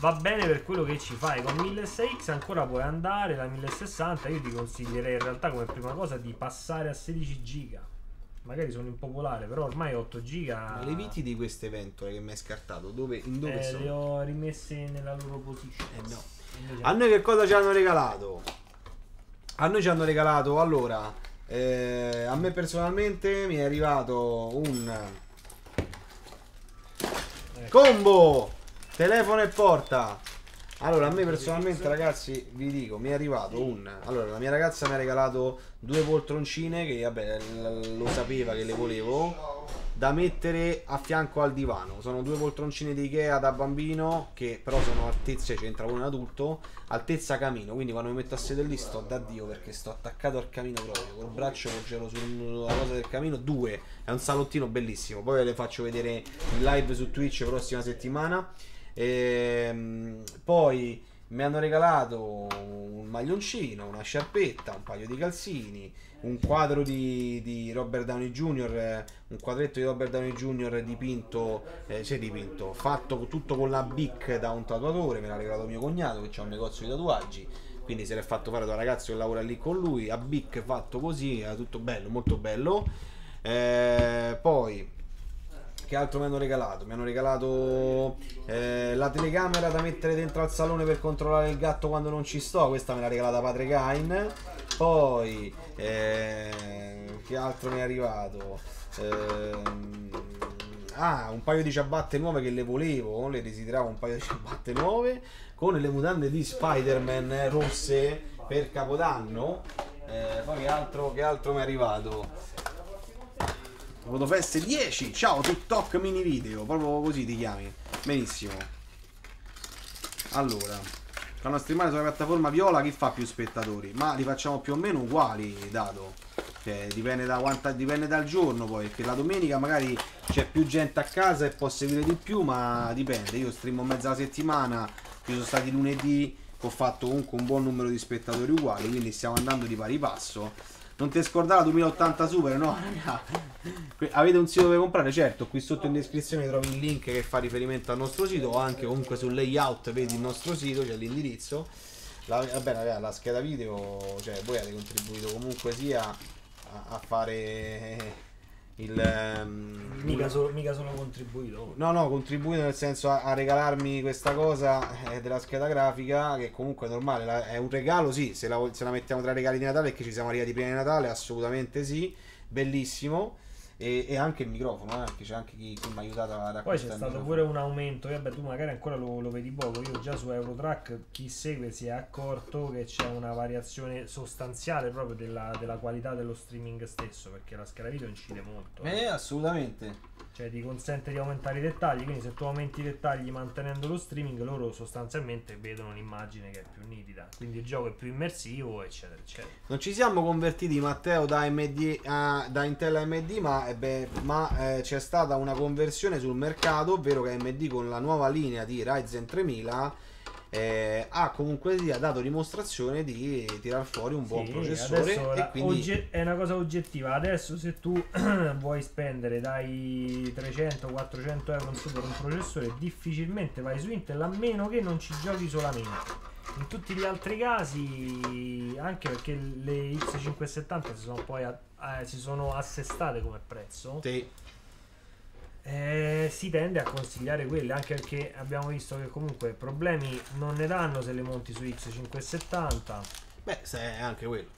S1: va bene per quello che ci fai. Con 1600X ancora puoi andare, la 1060 io ti consiglierei in realtà come prima cosa di passare a 16 GB. Magari sono impopolare, però ormai 8 GB.
S2: Ma le viti di queste ventole che mi hai scartato, dove, in dove
S1: eh,
S2: sono?
S1: le ho rimesse nella loro position.
S2: Eh, no. A noi che cosa ci hanno regalato? A noi ci hanno regalato, allora, eh, a me personalmente mi è arrivato un combo, telefono e porta. Allora, a me personalmente, ragazzi, vi dico, mi è arrivato un... Allora, la mia ragazza mi ha regalato due poltroncine che, vabbè, lo sapeva che le volevo, da mettere a fianco al divano. Sono due poltroncine di Ikea da bambino, che però sono altezza, c'entra uno in adulto, altezza camino. Quindi quando mi metto a sedere lì sto da Dio perché sto attaccato al camino proprio, col braccio poggiato sulla cosa del camino. Due, è un salottino bellissimo. Poi ve le faccio vedere in live su Twitch prossima settimana. Ehm, poi mi hanno regalato un maglioncino, una sciarpetta, un paio di calzini, un quadro di, di Robert Downey Jr., un quadretto di Robert Downey Jr. dipinto, eh, cioè dipinto, fatto tutto con la Bic da un tatuatore, me l'ha regalato mio cognato che ha un negozio di tatuaggi. Quindi se l'è fatto fare da un ragazzo che lavora lì con lui, a Bic fatto così, era tutto bello, molto bello. Eh, poi che altro mi hanno regalato? Mi hanno regalato eh, la telecamera da mettere dentro al salone per controllare il gatto quando non ci sto. Questa me l'ha regalata Padre Gain. Poi, eh, che altro mi è arrivato? Ehm, ah, un paio di ciabatte nuove che le volevo. Le desideravo un paio di ciabatte nuove. Con le mutande di Spider-Man eh, rosse per Capodanno. Eh, poi che altro, che altro mi è arrivato? Fotofeste 10, ciao TikTok mini video, proprio così ti chiami. Benissimo. Allora, fanno streamare sulla piattaforma Viola chi fa più spettatori? Ma li facciamo più o meno uguali, dato. Cioè, dipende, da quanta, dipende dal giorno poi, perché la domenica magari c'è più gente a casa e può seguire di più, ma dipende. Io streamo mezza settimana, ci sono stati lunedì, ho fatto comunque un buon numero di spettatori uguali, quindi stiamo andando di pari passo. Non ti scordare la 2080 Super, no, raga. [LAUGHS] Avete un sito dove comprare? Certo, qui sotto in descrizione trovi il link che fa riferimento al nostro sito o anche comunque sul layout vedi il nostro sito, c'è l'indirizzo. La, vabbè, raga, la scheda video, cioè voi avete contribuito comunque sia a, a fare il... ehm,
S1: Mica solo, mica solo contribuito.
S2: No, no, contribuito nel senso a, a regalarmi questa cosa eh, della scheda grafica, che comunque è normale, la- è un regalo, sì, se la, se la mettiamo tra i regali di Natale, che ci siamo arrivati prima di Natale, assolutamente sì, bellissimo. E, e anche il microfono, eh, c'è anche chi, chi mi ha aiutato a raccontare.
S1: Poi c'è stato pure un aumento, vabbè tu magari ancora lo, lo vedi poco, io già su Eurotrack chi segue si è accorto che c'è una variazione sostanziale proprio della, della qualità dello streaming stesso, perché la scheda video incide molto.
S2: Eh, assolutamente.
S1: Cioè ti consente di aumentare i dettagli, quindi se tu aumenti i dettagli mantenendo lo streaming, loro sostanzialmente vedono un'immagine che è più nitida, quindi il gioco è più immersivo, eccetera, eccetera.
S2: Non ci siamo convertiti, Matteo, da, AMD a- da Intel AMD, ma, eh, beh, ma, eh, c'è stata una conversione sul mercato, ovvero che AMD con la nuova linea di Ryzen 3000 eh, ha comunque sia dato dimostrazione di tirar fuori un buon
S1: Sì,
S2: processore e
S1: la-
S2: quindi
S1: ogge- è una cosa oggettiva. Adesso se tu [CLEARS THROAT] vuoi spendere dai 300-400 euro in su per un processore, difficilmente vai su Intel a meno che non ci giochi solamente. In tutti gli altri casi, anche perché le X570 si sono poi a- eh, si sono assestate come prezzo,
S2: Sì.
S1: Eh, si tende a consigliare quelle, anche perché abbiamo visto che comunque problemi non ne danno se le monti su X570.
S2: Beh, se è anche quello.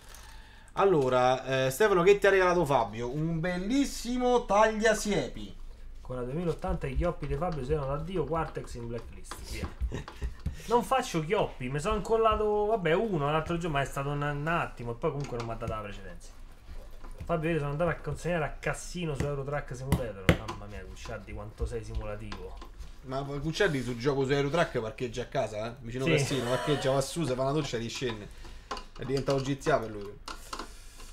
S2: Allora, eh, Stefano, che ti ha regalato Fabio? Un bellissimo tagliasiepi.
S1: Con la 2080 i chioppi di Fabio siano da Dio Quartex in blacklist. Via. [LAUGHS] Non faccio chioppi, mi sono incollato, vabbè, uno l'altro giorno, ma è stato un, un attimo e poi comunque non mi ha dato la precedenza. Fabio, io sono andato a consegnare a Cassino su Eurotrack Simulator. Mamma mia, Cucciardi, quanto sei simulativo.
S2: Ma Cuccelli sul gioco su Aerotrack parcheggia a casa, eh? Vicino
S1: Sì.
S2: Cassino, parcheggia, va su, si fa una doccia e riscende. È diventato GTA per lui.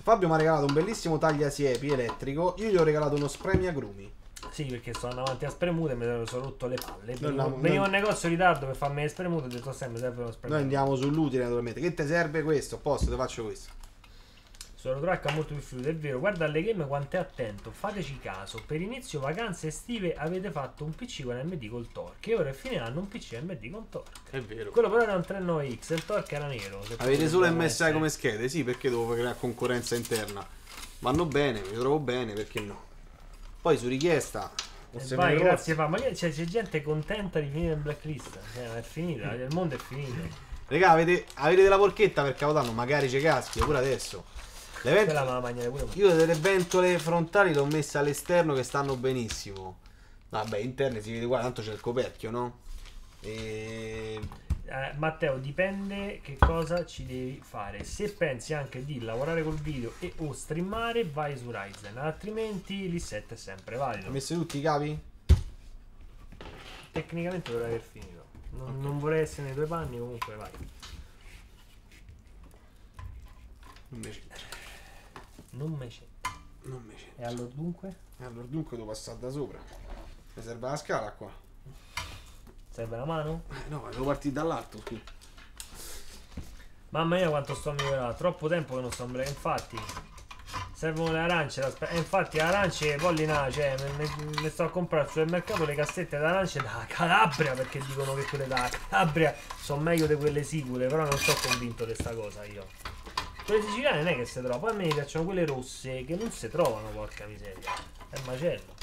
S2: Fabio mi ha regalato un bellissimo tagliasiepi elettrico. Io gli ho regalato uno spremiagrumi.
S1: Sì, perché sto andando avanti a spremute e mi sono rotto le palle. Venivo,
S2: andiamo-
S1: venivo
S2: noi-
S1: al negozio in ritardo per farmi le spremute e ho detto sempre serve uno
S2: Noi
S1: spremute.
S2: andiamo sull'utile naturalmente. Che ti serve questo? Posto, ti faccio questo.
S1: Sono track ha molto più fluido, è vero. Guarda alle game quanto è attento. Fateci caso. Per inizio vacanze estive avete fatto un PC con AMD col Torque. E ora a fine anno un PC AMD con Torque.
S2: È vero.
S1: Quello però era un 39X e il Torque era nero.
S2: Avete solo MSI
S1: essere-
S2: come schede? Sì, perché devo creare concorrenza interna. Vanno bene, mi trovo bene, perché no? Poi su richiesta. o
S1: E
S2: se
S1: vai, grazie fa. Ma cioè, c'è gente contenta di finire in blacklist. Cioè, è finita, il mondo è finito.
S2: Regà, avete, avete della porchetta per Capodanno? Magari ci caschi, pure adesso. Le vent-
S1: Quella me la mangiare pure me.
S2: Io delle ventole frontali le ho messe all'esterno che stanno benissimo. Vabbè, interne si vede qua, tanto c'è il coperchio, no? E...
S1: Eh, Matteo, dipende che cosa ci devi fare. Se pensi anche di lavorare col video e o streamare, vai su Ryzen, altrimenti l'I7 è sempre valido.
S2: Ho messo tutti i capi?
S1: Tecnicamente dovrei aver finito. Non, non vorrei essere nei tuoi panni, comunque vai.
S2: Non mi c'entra.
S1: Non me
S2: c'entra.
S1: E allora dunque?
S2: Allora dunque devo passare da sopra. Mi serve la scala qua.
S1: Serve la mano?
S2: Eh, no, devo partire dall'alto, scusa.
S1: Mamma mia quanto sto migliorando. Troppo tempo che non sto in black. Infatti, servono le arance. E infatti, arance, pollina, cioè, me, me- me sto a comprare al supermercato le cassette d'arance da Calabria. Perché dicono che quelle da Calabria sono meglio di quelle sicure. Però non sono convinto di questa cosa io. Quelle siciliane non è che si trovano. Poi a me piacciono quelle rosse che non si trovano, porca miseria. È macello.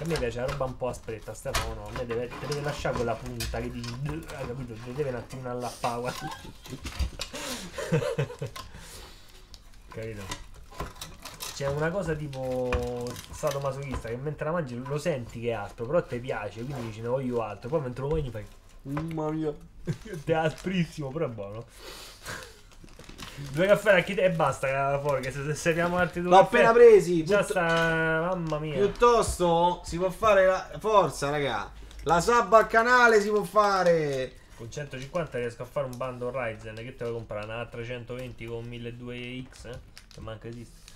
S1: A me piace la roba un po' aspretta, Stefano. No, a me deve, deve lasciare quella punta che ti. Hai capito? Deve un attimino allappare. [LAUGHS] capito? C'è una cosa tipo stato masochista che mentre la mangi lo senti che è aspro, però ti piace, quindi dici ne voglio altro. Poi mentre lo mangi fai.
S2: Mamma mia. [LAUGHS]
S1: È asprissimo, però è buono. Due caffè da chi te e basta fuori. Che se, se serviamo altri due
S2: L'ho appena presi.
S1: Già sta. Mamma mia.
S2: Piuttosto si può fare la forza, raga. La sub al canale si può fare.
S1: Con 150 riesco a fare un bundle Ryzen. Che te vuoi comprare? Una 320 con 1200X? Eh? Che manca esiste.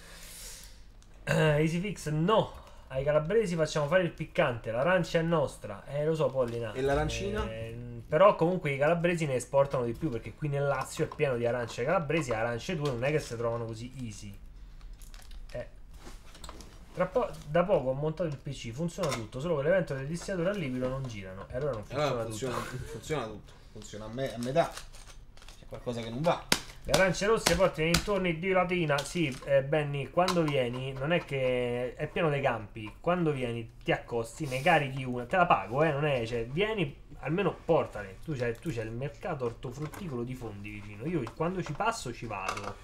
S1: Eh, EasyFix no. Ai calabresi facciamo fare il piccante. L'arancia è nostra. Eh, lo so, Pollina.
S2: E l'arancina?
S1: Eh, però comunque i calabresi ne esportano di più. Perché qui nel Lazio è pieno di arance calabresi. Arance 2 non è che si trovano così easy. Eh. Tra po- da poco ho montato il PC, funziona tutto, solo che le ventole del distiatore a liquido non girano. E allora non funziona,
S2: Allora funziona,
S1: tutto. [LAUGHS]
S2: funziona tutto. Funziona a, me- a metà. C'è qualcosa che non va.
S1: Le arance rosse porti nei dintorni di Latina. Sì, eh, Benny, quando vieni, non è che è pieno dei campi. Quando vieni, ti accosti, ne carichi una, te la pago, eh, non è, cioè, vieni, almeno portale. Tu c'hai, il mercato ortofrutticolo di fondi vicino. Io quando ci passo ci vado.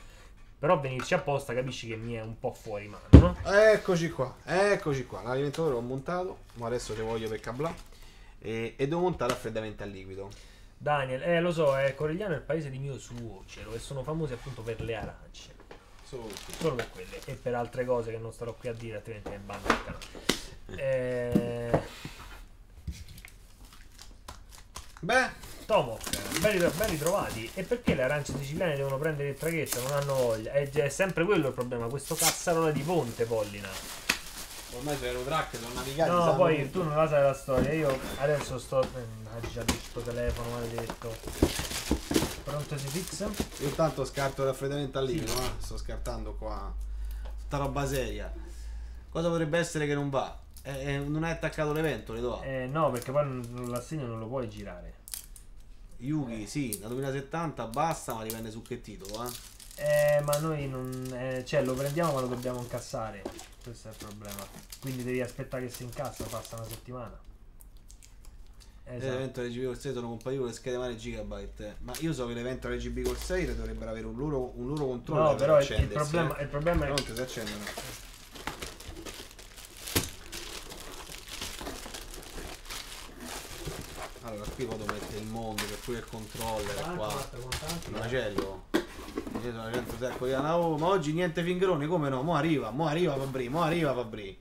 S1: Però venirci apposta capisci che mi è un po' fuori mano, no?
S2: Eccoci qua, eccoci qua. L'alimentatore l'ho montato, ma adesso ci voglio per cablare. E, e devo montare raffreddamento a liquido.
S1: Daniel, eh, lo so, è Corigliano è il paese di mio suocero e sono famosi appunto per le arance.
S2: Solo
S1: Solo per quelle e per altre cose che non starò qui a dire, altrimenti mi bando il canale. Eh,
S2: Beh,
S1: Tomok, ben, ritro- ben ritrovati. E perché le arance siciliane devono prendere il traghetto? Non hanno voglia. È, è sempre quello il problema, questo cazzarola di ponte, Pollina.
S2: Ormai sono track, sono navigati.
S1: No,
S2: sanno
S1: poi
S2: tutto.
S1: tu non la sai la storia. Io adesso sto. Eh, già questo telefono maledetto. Pronto si fixa?
S2: Io intanto scarto il raffreddamento a liquido, eh. sto scartando qua. Tutta roba seria. Cosa potrebbe essere che non va? Eh, eh, non hai attaccato le ventole, dove?
S1: Eh, no, perché poi l'assegno non lo puoi girare.
S2: Yugi, sì, la 2070 basta, ma dipende su che titolo, eh.
S1: Eh, ma noi non. eh, cioè, lo prendiamo ma lo dobbiamo incassare. Questo è il problema. Quindi devi aspettare che si incassa, passa una settimana.
S2: Le
S1: Esatto.
S2: ventole RGB col 6 sono compatibili con le schede madre Gigabyte. Ma io so che le ventole RGB col 6 dovrebbero avere un loro, un loro controllo.
S1: No,
S2: per
S1: però il, problema,
S2: eh.
S1: il problema è
S2: Pronto, si accendono. Allora, qui vado a mettere il mondo, per cui il controller è qua. Il macello. Io sono 100 secco di oh, ma oggi niente fingroni, come no? Mo arriva, mo arriva Fabri, mo arriva Fabri.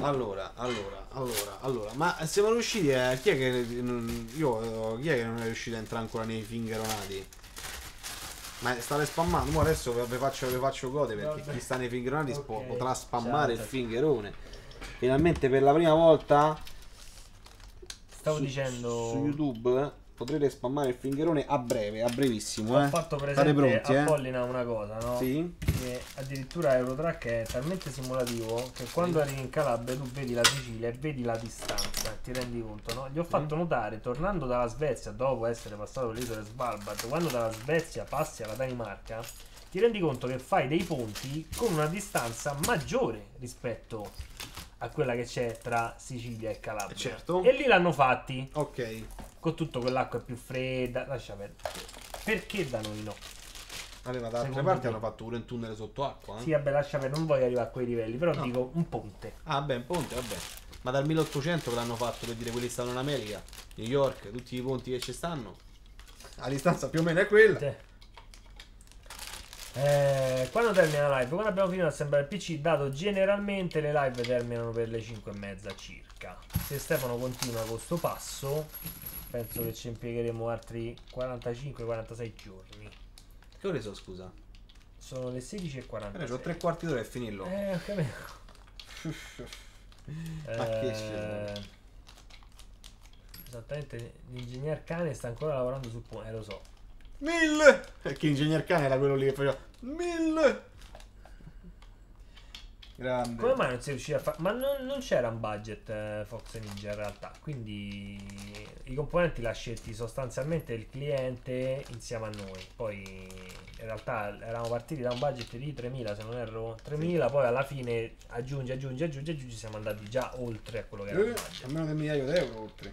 S2: Allora, allora, allora, allora, ma siamo riusciti a... Chi è che... non- Io... Chi è che non è riuscito a entrare ancora nei fingeronati? Ma state spammando, mo adesso vi faccio, vi faccio gode perché
S1: Vabbè.
S2: chi sta nei fingeronati
S1: Ok.
S2: po- potrà spammare
S1: Ciao.
S2: il fingerone. Finalmente per la prima volta
S1: Stavo
S2: su-
S1: dicendo...
S2: su YouTube eh, potrete spammare il fingerone a breve, a brevissimo,
S1: Ho
S2: eh.
S1: fatto presente
S2: pronti,
S1: a
S2: eh?
S1: Pollina una cosa, no?
S2: Sì.
S1: Che addirittura Eurotrack è talmente simulativo che quando arrivi in Calabria tu vedi la Sicilia e vedi la distanza, ti rendi conto, no? Gli ho fatto notare, tornando dalla Svezia dopo essere passato per l'isola Svalbard, quando dalla Svezia passi alla Danimarca, ti rendi conto che fai dei ponti con una distanza maggiore rispetto a quella che c'è tra Sicilia e Calabria.
S2: Eh, certo.
S1: E lì l'hanno fatti
S2: Ok.
S1: Con tutto quell'acqua più fredda, lascia perdere. Perché da noi no?
S2: Vabbè, ma da altre
S1: Secondo
S2: parti
S1: te?
S2: hanno fatto pure un tunnel sotto acqua, eh?
S1: Sì, vabbè, lascia perdere, non voglio arrivare a quei livelli, però
S2: No.
S1: dico un ponte.
S2: Ah, beh, un ponte, vabbè. Ma dal 1800 che l'hanno fatto per dire quelli che stanno in America, New York, tutti i ponti che ci stanno. La distanza più o meno è quella.
S1: Sì. Eh, quando termina la live? Quando abbiamo finito di assemblare il PC, dato generalmente le live terminano per le 5 e mezza circa. Se Stefano continua con questo passo, penso che ci impiegheremo altri 45-46 giorni.
S2: Che ore sono, scusa?
S1: Sono le 16.46.
S2: Eh, ho tre quarti d'ora e finirlo.
S1: Eh, ho capito. [LAUGHS]
S2: Ma che
S1: Eh,
S2: scemo.
S1: Esattamente, l'ingegner cane sta ancora lavorando sul ponte, eh lo so.
S2: Mille! Perché ingegner cane era quello lì che faceva mille! Grande.
S1: Come mai non si riusciva a fare? Ma non, non c'era un budget eh, Fox Ninja in realtà, quindi i componenti l'ha scelti sostanzialmente il cliente insieme a noi. Poi in realtà eravamo partiti da un budget di 3.000 se non erro, 3.000, poi alla fine aggiungi, aggiungi, aggiungi, aggiungi, siamo andati già oltre a quello che era il
S2: Eh,
S1: budget.
S2: almeno del migliaio d'euro oltre.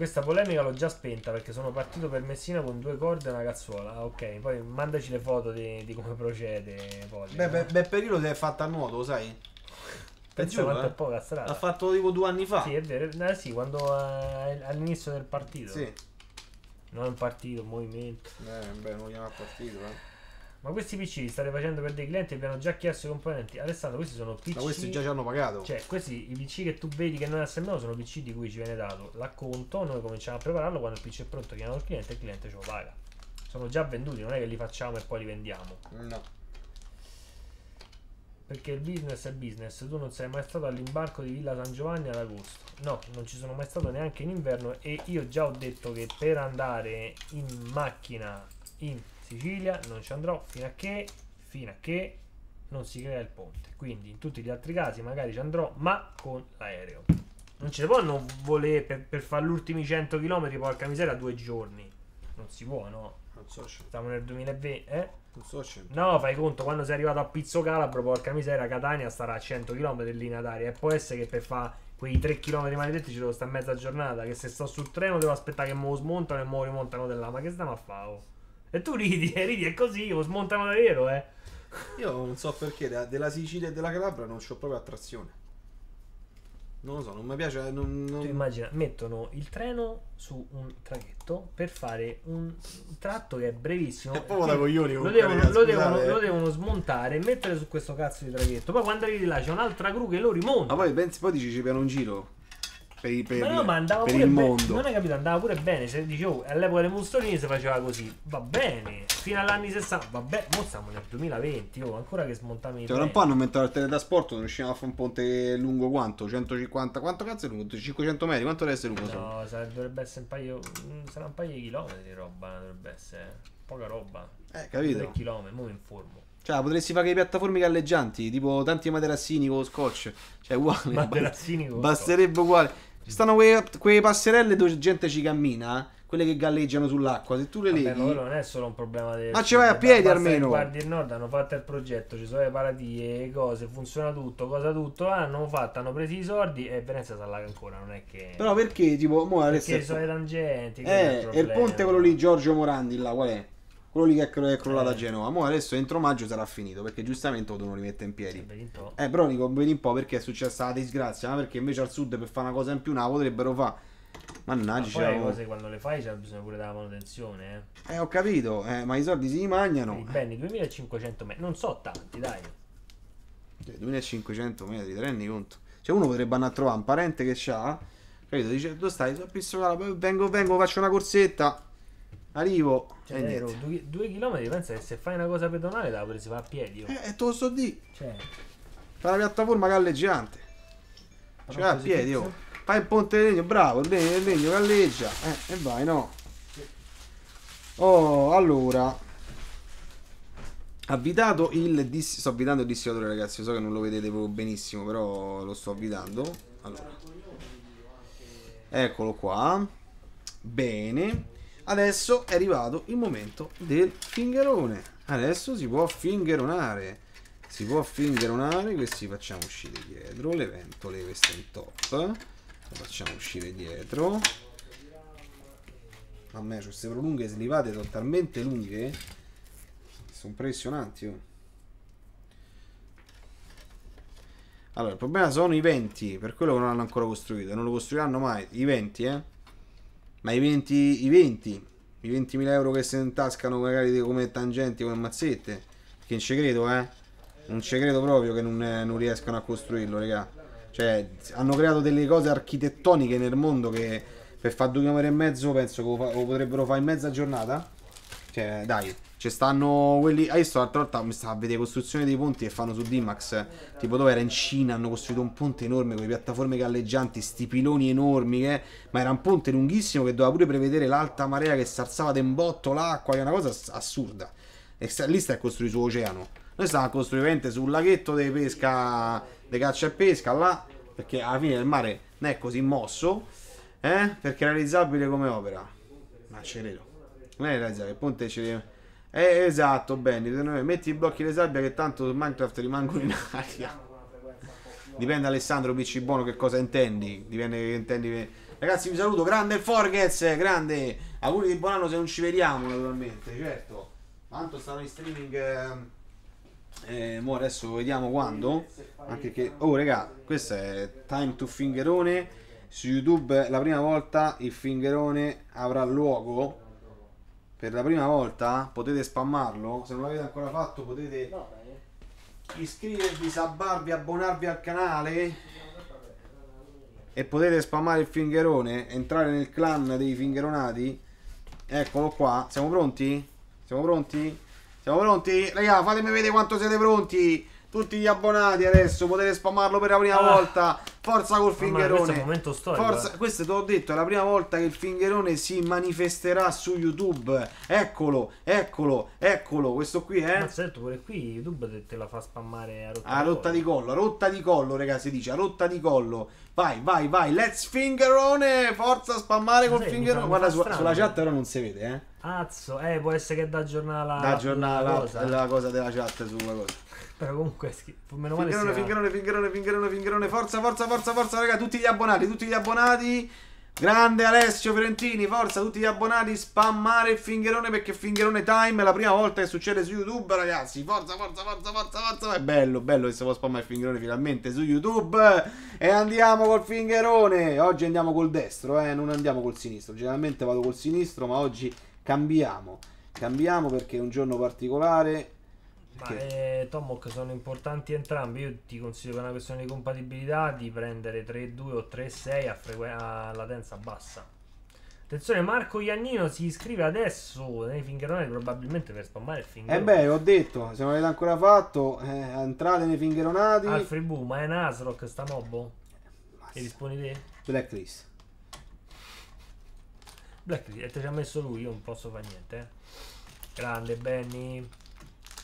S1: Questa polemica l'ho già spenta perché sono partito per Messina con due corde e una cazzuola. Ah, Ok, poi mandaci le foto di, di come procede. Poi,
S2: Beh, beh, beh, Perillo si è fatta a nuoto, lo sai? [LAUGHS]
S1: Pensa quanto
S2: eh.
S1: è poca strada.
S2: L'ha fatto tipo due anni fa.
S1: Sì, è vero. Eh, sì, quando eh, all'inizio del partito.
S2: Sì.
S1: Non un partito, un movimento.
S2: Eh, beh, non chiama partito, eh.
S1: Ma questi PC li state facendo per dei clienti e vi hanno già chiesto i componenti. Alessandro, questi sono PC.
S2: Ma questi già ci hanno pagato.
S1: Cioè, questi i PC che tu vedi che noi assembliamo sono PC di cui ci viene dato l'acconto. Noi cominciamo a prepararlo quando il PC è pronto, chiamiamo il cliente e il cliente ce lo paga. Sono già venduti, non è che li facciamo e poi li vendiamo.
S2: No.
S1: Perché il business è business. Tu non sei mai stato all'imbarco di Villa San Giovanni ad agosto. No, non ci sono mai stato neanche in inverno. E io già ho detto che per andare in macchina in Sicilia non ci andrò fino a che, fino a che non si crea il ponte. Quindi in tutti gli altri casi magari ci andrò, ma con l'aereo. Non ci si può non volere per, per fare gli ultimi 100 km, porca miseria, due giorni. Non si può, no?
S2: Non so, se-
S1: Stiamo nel 2020, eh?
S2: non so. se-
S1: No, fai conto, quando sei arrivato a Pizzo Calabro, porca miseria, Catania starà a 100 km in linea d'aria. E può essere che per fare quei 3 km maledetti ci devo stare mezza giornata. Che se sto sul treno devo aspettare che me lo smontano e me lo rimontano là. Ma che stiamo a fare? oh? E tu ridi, e [LAUGHS] ridi, è così, lo smontano davvero, eh.
S2: Io non so perché da- della Sicilia e della Calabria non c'ho proprio attrazione. Non lo so, non mi piace. Non, non-
S1: Tu immagina, mettono il treno su un traghetto per fare un tratto che è brevissimo. [LAUGHS]
S2: È proprio da coglioni
S1: Lo devono, lo, devono,
S2: eh.
S1: lo devono smontare e mettere su questo cazzo di traghetto. Poi quando arrivi là c'è un'altra gru che lo rimonta.
S2: Ma poi pensi, poi dici ci piano un giro per, per,
S1: Ma no, ma andava
S2: per
S1: pure
S2: il
S1: bene.
S2: mondo.
S1: Non hai capito, andava pure bene. Se dicevo, all'epoca dei Mussolini si faceva così. Va bene. Fino agli anni 60. Vabbè, mo stiamo nel 2020. Oh, ancora che smontavi i
S2: Cioè, un po' hanno aumentato il teletrasporto, non riusciamo a fare un ponte lungo quanto? 150? Quanto cazzo è lungo? 500 metri? Quanto deve essere lungo?
S1: No, sarebbe- dovrebbe essere un paio. mm, Sarà un paio di chilometri di roba. Dovrebbe essere. Poca roba.
S2: Eh,
S1: 3
S2: capito?
S1: chilometri, mo mi informo.
S2: Cioè, potresti fare che piattaforme galleggianti, tipo tanti materassini con lo scotch. Cioè, uguale.
S1: Materazzini con
S2: Basterebbe uguale. Ci stanno quei, quei passerelle dove gente ci cammina, quelle che galleggiano sull'acqua. Se tu le
S1: Vabbè,
S2: leghi.
S1: ma non è solo un problema del
S2: Ma ci vai a piedi almeno.
S1: Guardi il nord, hanno fatto il progetto, ci sono le paratie, le cose, funziona tutto, cosa tutto, hanno fatto, hanno preso i soldi e Venezia si allaga ancora, non è che...
S2: Però perché, tipo, mo
S1: perché sono le tangenti,
S2: Eh, e il ponte quello lì, Giorgio Morandi, là, qual è? Quello lì che è, cro- è crollato
S1: Eh.
S2: a Genova. Mo adesso entro maggio sarà finito, perché giustamente lo devono rimettere in piedi.
S1: Sì.
S2: Eh, però dico, vedi un po' perché è successa la disgrazia, ma perché invece al sud per fare una cosa in più la potrebbero fare.
S1: Ma
S2: Mannaggia,
S1: poi le cose quando le fai c'è bisogno pure della manutenzione, eh.
S2: eh, ho capito, eh, ma i soldi si mangiano.
S1: I Benny 2500 metri, non so tanti, dai.
S2: Cioè, 2500 metri, ti rendi conto? Cioè uno potrebbe andare a trovare un parente che c'ha, capito? Dice, dove stai? Sono a Pistola, vengo, vengo, faccio una corsetta, arrivo.
S1: Cioè, vero, due, due chilometri, pensa che se fai una cosa pedonale la si va a piedi. oh.
S2: Eh, e te lo sto di.
S1: Cioè,
S2: Fa la piattaforma galleggiante. Cioè a piedi, oh. Fai il ponte di legno, bravo, il legno, il legno galleggia. Eh, e vai, no. Oh, allora. Avvitato il dis- sto avvitando il dissivatore, ragazzi. So che non lo vedete proprio benissimo, però lo sto avvitando. Allora. Eccolo qua. Bene. Adesso è arrivato il momento del fingerone. Adesso si può fingeronare. Si può fingeronare. Questi facciamo uscire dietro. Le ventole, queste in top. Le facciamo uscire dietro. A me queste prolunghe slivate sono talmente lunghe. Sono impressionanti. oh. Allora, il problema sono i venti. Per quello che non hanno ancora costruito. Non lo costruiranno mai. I venti, eh. Ma i 20, i 20, i 20.000 euro che si intascano magari come tangenti, come mazzette, che non ci credo, eh. Non ci credo proprio che non, non riescano a costruirlo, raga. Cioè, hanno creato delle cose architettoniche nel mondo che per fare due chilometri e mezzo penso che lo potrebbero fare in mezza giornata. Cioè, dai, ci stanno quelli. Hai visto l'altra volta mi stava a vedere costruzione dei ponti che fanno su D-Max. Tipo, dove era in Cina, hanno costruito un ponte enorme con le piattaforme galleggianti, sti piloni enormi. Che... Ma era un ponte lunghissimo che doveva pure prevedere l'alta marea che si alzava de un botto l'acqua. È una cosa ass- assurda. E lì sta a costruire sull'oceano. Noi stiamo a costruire sul laghetto di pesca, di caccia e pesca là. Perché alla fine il mare non è così mosso. Eh? Perché è realizzabile come opera. Ma ci credo. Non è realizzabile, il ponte ci deve... Eh, esatto, Benny. Metti i blocchi di sabbia che tanto su Minecraft rimangono in aria. Dipende Alessandro PC Buono che cosa intendi. Dipende che intendi. Ragazzi, vi saluto. Grande Forgets, grande. Auguri di buon anno se non ci vediamo, naturalmente, certo. Tanto stanno in streaming. eh, Eh, mo adesso vediamo quando. Anche che. Oh, raga, questo è Time to Fingerone. Su YouTube la prima volta il fingerone avrà luogo. Per la prima volta potete spammarlo. Se non l'avete ancora fatto, potete iscrivervi, sabbarvi, abbonarvi al canale e potete spammare il fingerone, entrare nel clan dei fingeronati. Eccolo qua. Siamo pronti? Siamo pronti? Siamo pronti? Raga, fatemi vedere quanto siete pronti. Tutti gli abbonati adesso potete spammarlo per la prima
S1: Ah.
S2: volta. Forza col fingerone.
S1: questo è un momento storico,
S2: Forza,
S1: eh.
S2: questo te l'ho detto, è la prima volta che il fingerone si manifesterà su YouTube. Eccolo, eccolo, eccolo. Questo qui, eh.
S1: Ma certo, pure qui YouTube te, te la fa spammare a rotta,
S2: A rotta di collo, a rotta di collo, raga, si dice, a rotta di collo. Vai, vai, vai, let's fingerone! Forza spammare
S1: Ma
S2: col
S1: mi
S2: fingerone. Guarda, su- sulla chat però non si vede, eh.
S1: Azzo, eh, può essere che da giornale
S2: Da aggiornare
S1: la
S2: la,
S1: cosa.
S2: la cosa della chat sulla cosa.
S1: Però comunque è schi- meno male
S2: Fingerone,
S1: sia-
S2: fingerone, fingerone, fingerone, fingerone. Forza, forza, forza, forza, raga, tutti gli abbonati, tutti gli abbonati. Grande Alessio Fiorentini, forza, tutti gli abbonati, spammare il fingerone perché fingerone time è la prima volta che succede su YouTube, ragazzi. Forza, forza, forza, forza, forza. È bello, bello che si può spammare il fingerone finalmente su YouTube. E andiamo col fingerone. Oggi andiamo col destro, eh, non andiamo col sinistro. Generalmente vado col sinistro, ma oggi cambiamo. Cambiamo perché è un giorno particolare.
S1: Ma
S2: Che-
S1: eh, Tomok sono importanti entrambi. Io ti consiglio per una questione di compatibilità di prendere 3.2 o 3.6 a, latenza bassa. Attenzione, Marco Iannino si iscrive adesso nei fingeroni probabilmente per spammare il
S2: E
S1: fingerone.
S2: Eh beh, ho detto, se non l'avete ancora fatto, eh, entrate nei fingeronati.
S1: Alfred Bu, ma è Nasrock sta mobbo? E rispondi te?
S2: Blacklist.
S1: Black e te ci ha messo lui, io non posso fare niente. eh. Grande Benny.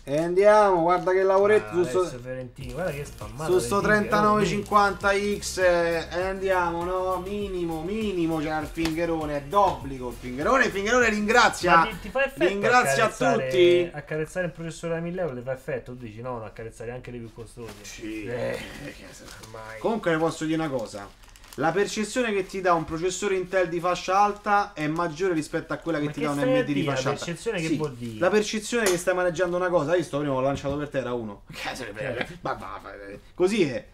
S2: E andiamo, guarda che lavoretto
S1: Ah,
S2: su sto,
S1: guarda che spammato.
S2: su sto
S1: dei finger, oh, vedi?
S2: 3950X. eh, E andiamo, no? Minimo, minimo c'è il fingerone, è d'obbligo il fingerone. Il fingerone ringrazia.
S1: Ma ti, ti fa effetto
S2: Ringrazia a tutti.
S1: Accarezzare il processore da 1000 euro ti fa effetto? Tu dici no, no, accarezzare anche le più costose.
S2: Sì.
S1: Eh, ormai.
S2: Comunque ne posso dire una cosa. La percezione che ti dà un processore Intel di fascia alta è maggiore rispetto a quella che
S1: Ma
S2: ti
S1: che
S2: dà un AMD di fascia
S1: La
S2: alta.
S1: percezione che
S2: Sì,
S1: vuol dire?
S2: La percezione che stai maneggiando una cosa, io sto prima l'ho lanciato per terra uno. [LAUGHS] Che.
S1: Eh. [LAUGHS]
S2: Ma va, fa- Così è.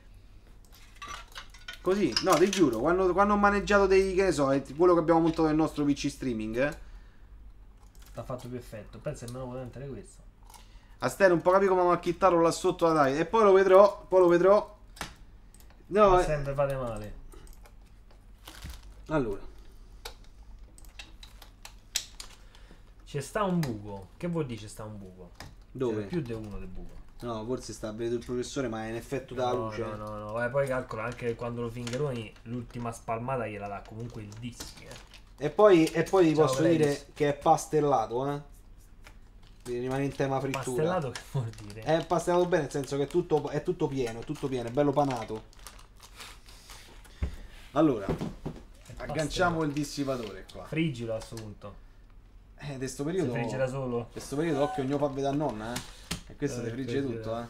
S2: Così, no, ti giuro, quando, quando ho maneggiato dei, che ne so, quello che abbiamo montato nel nostro PC streaming, eh,
S1: ha fatto più effetto. Pensa è meno potente di questo.
S2: a Ste non può capire come macchittarlo là sotto la dai. E poi lo vedrò, poi lo vedrò. No,
S1: Ma
S2: eh,
S1: sempre fate male.
S2: Allora.
S1: C'è sta un buco. Che vuol dire c'è sta un buco?
S2: Dove?
S1: C'è più di uno del buco.
S2: No, forse sta a vedere il professore, ma è in effetto dalla
S1: no,
S2: luce.
S1: No, no, no. Eh, poi calcola anche quando lo fingeroni, l'ultima spalmata gliela dà comunque il dischi. Eh.
S2: E poi, e poi vi posso
S1: Blaze.
S2: dire che è pastellato, eh. Quindi rimane in tema frittura.
S1: Pastellato che vuol dire?
S2: È pastellato bene, nel senso che è tutto, è tutto pieno, è tutto pieno, è bello panato. Allora, agganciamo il dissipatore qua.
S1: Friggilo a questo punto.
S2: Eh, di sto
S1: Si
S2: periodo...
S1: frigge da solo.
S2: questo periodo occhio ognuno fa vedere a nonna, eh. E questo
S1: Eh,
S2: ti frigge tutto,
S1: eh.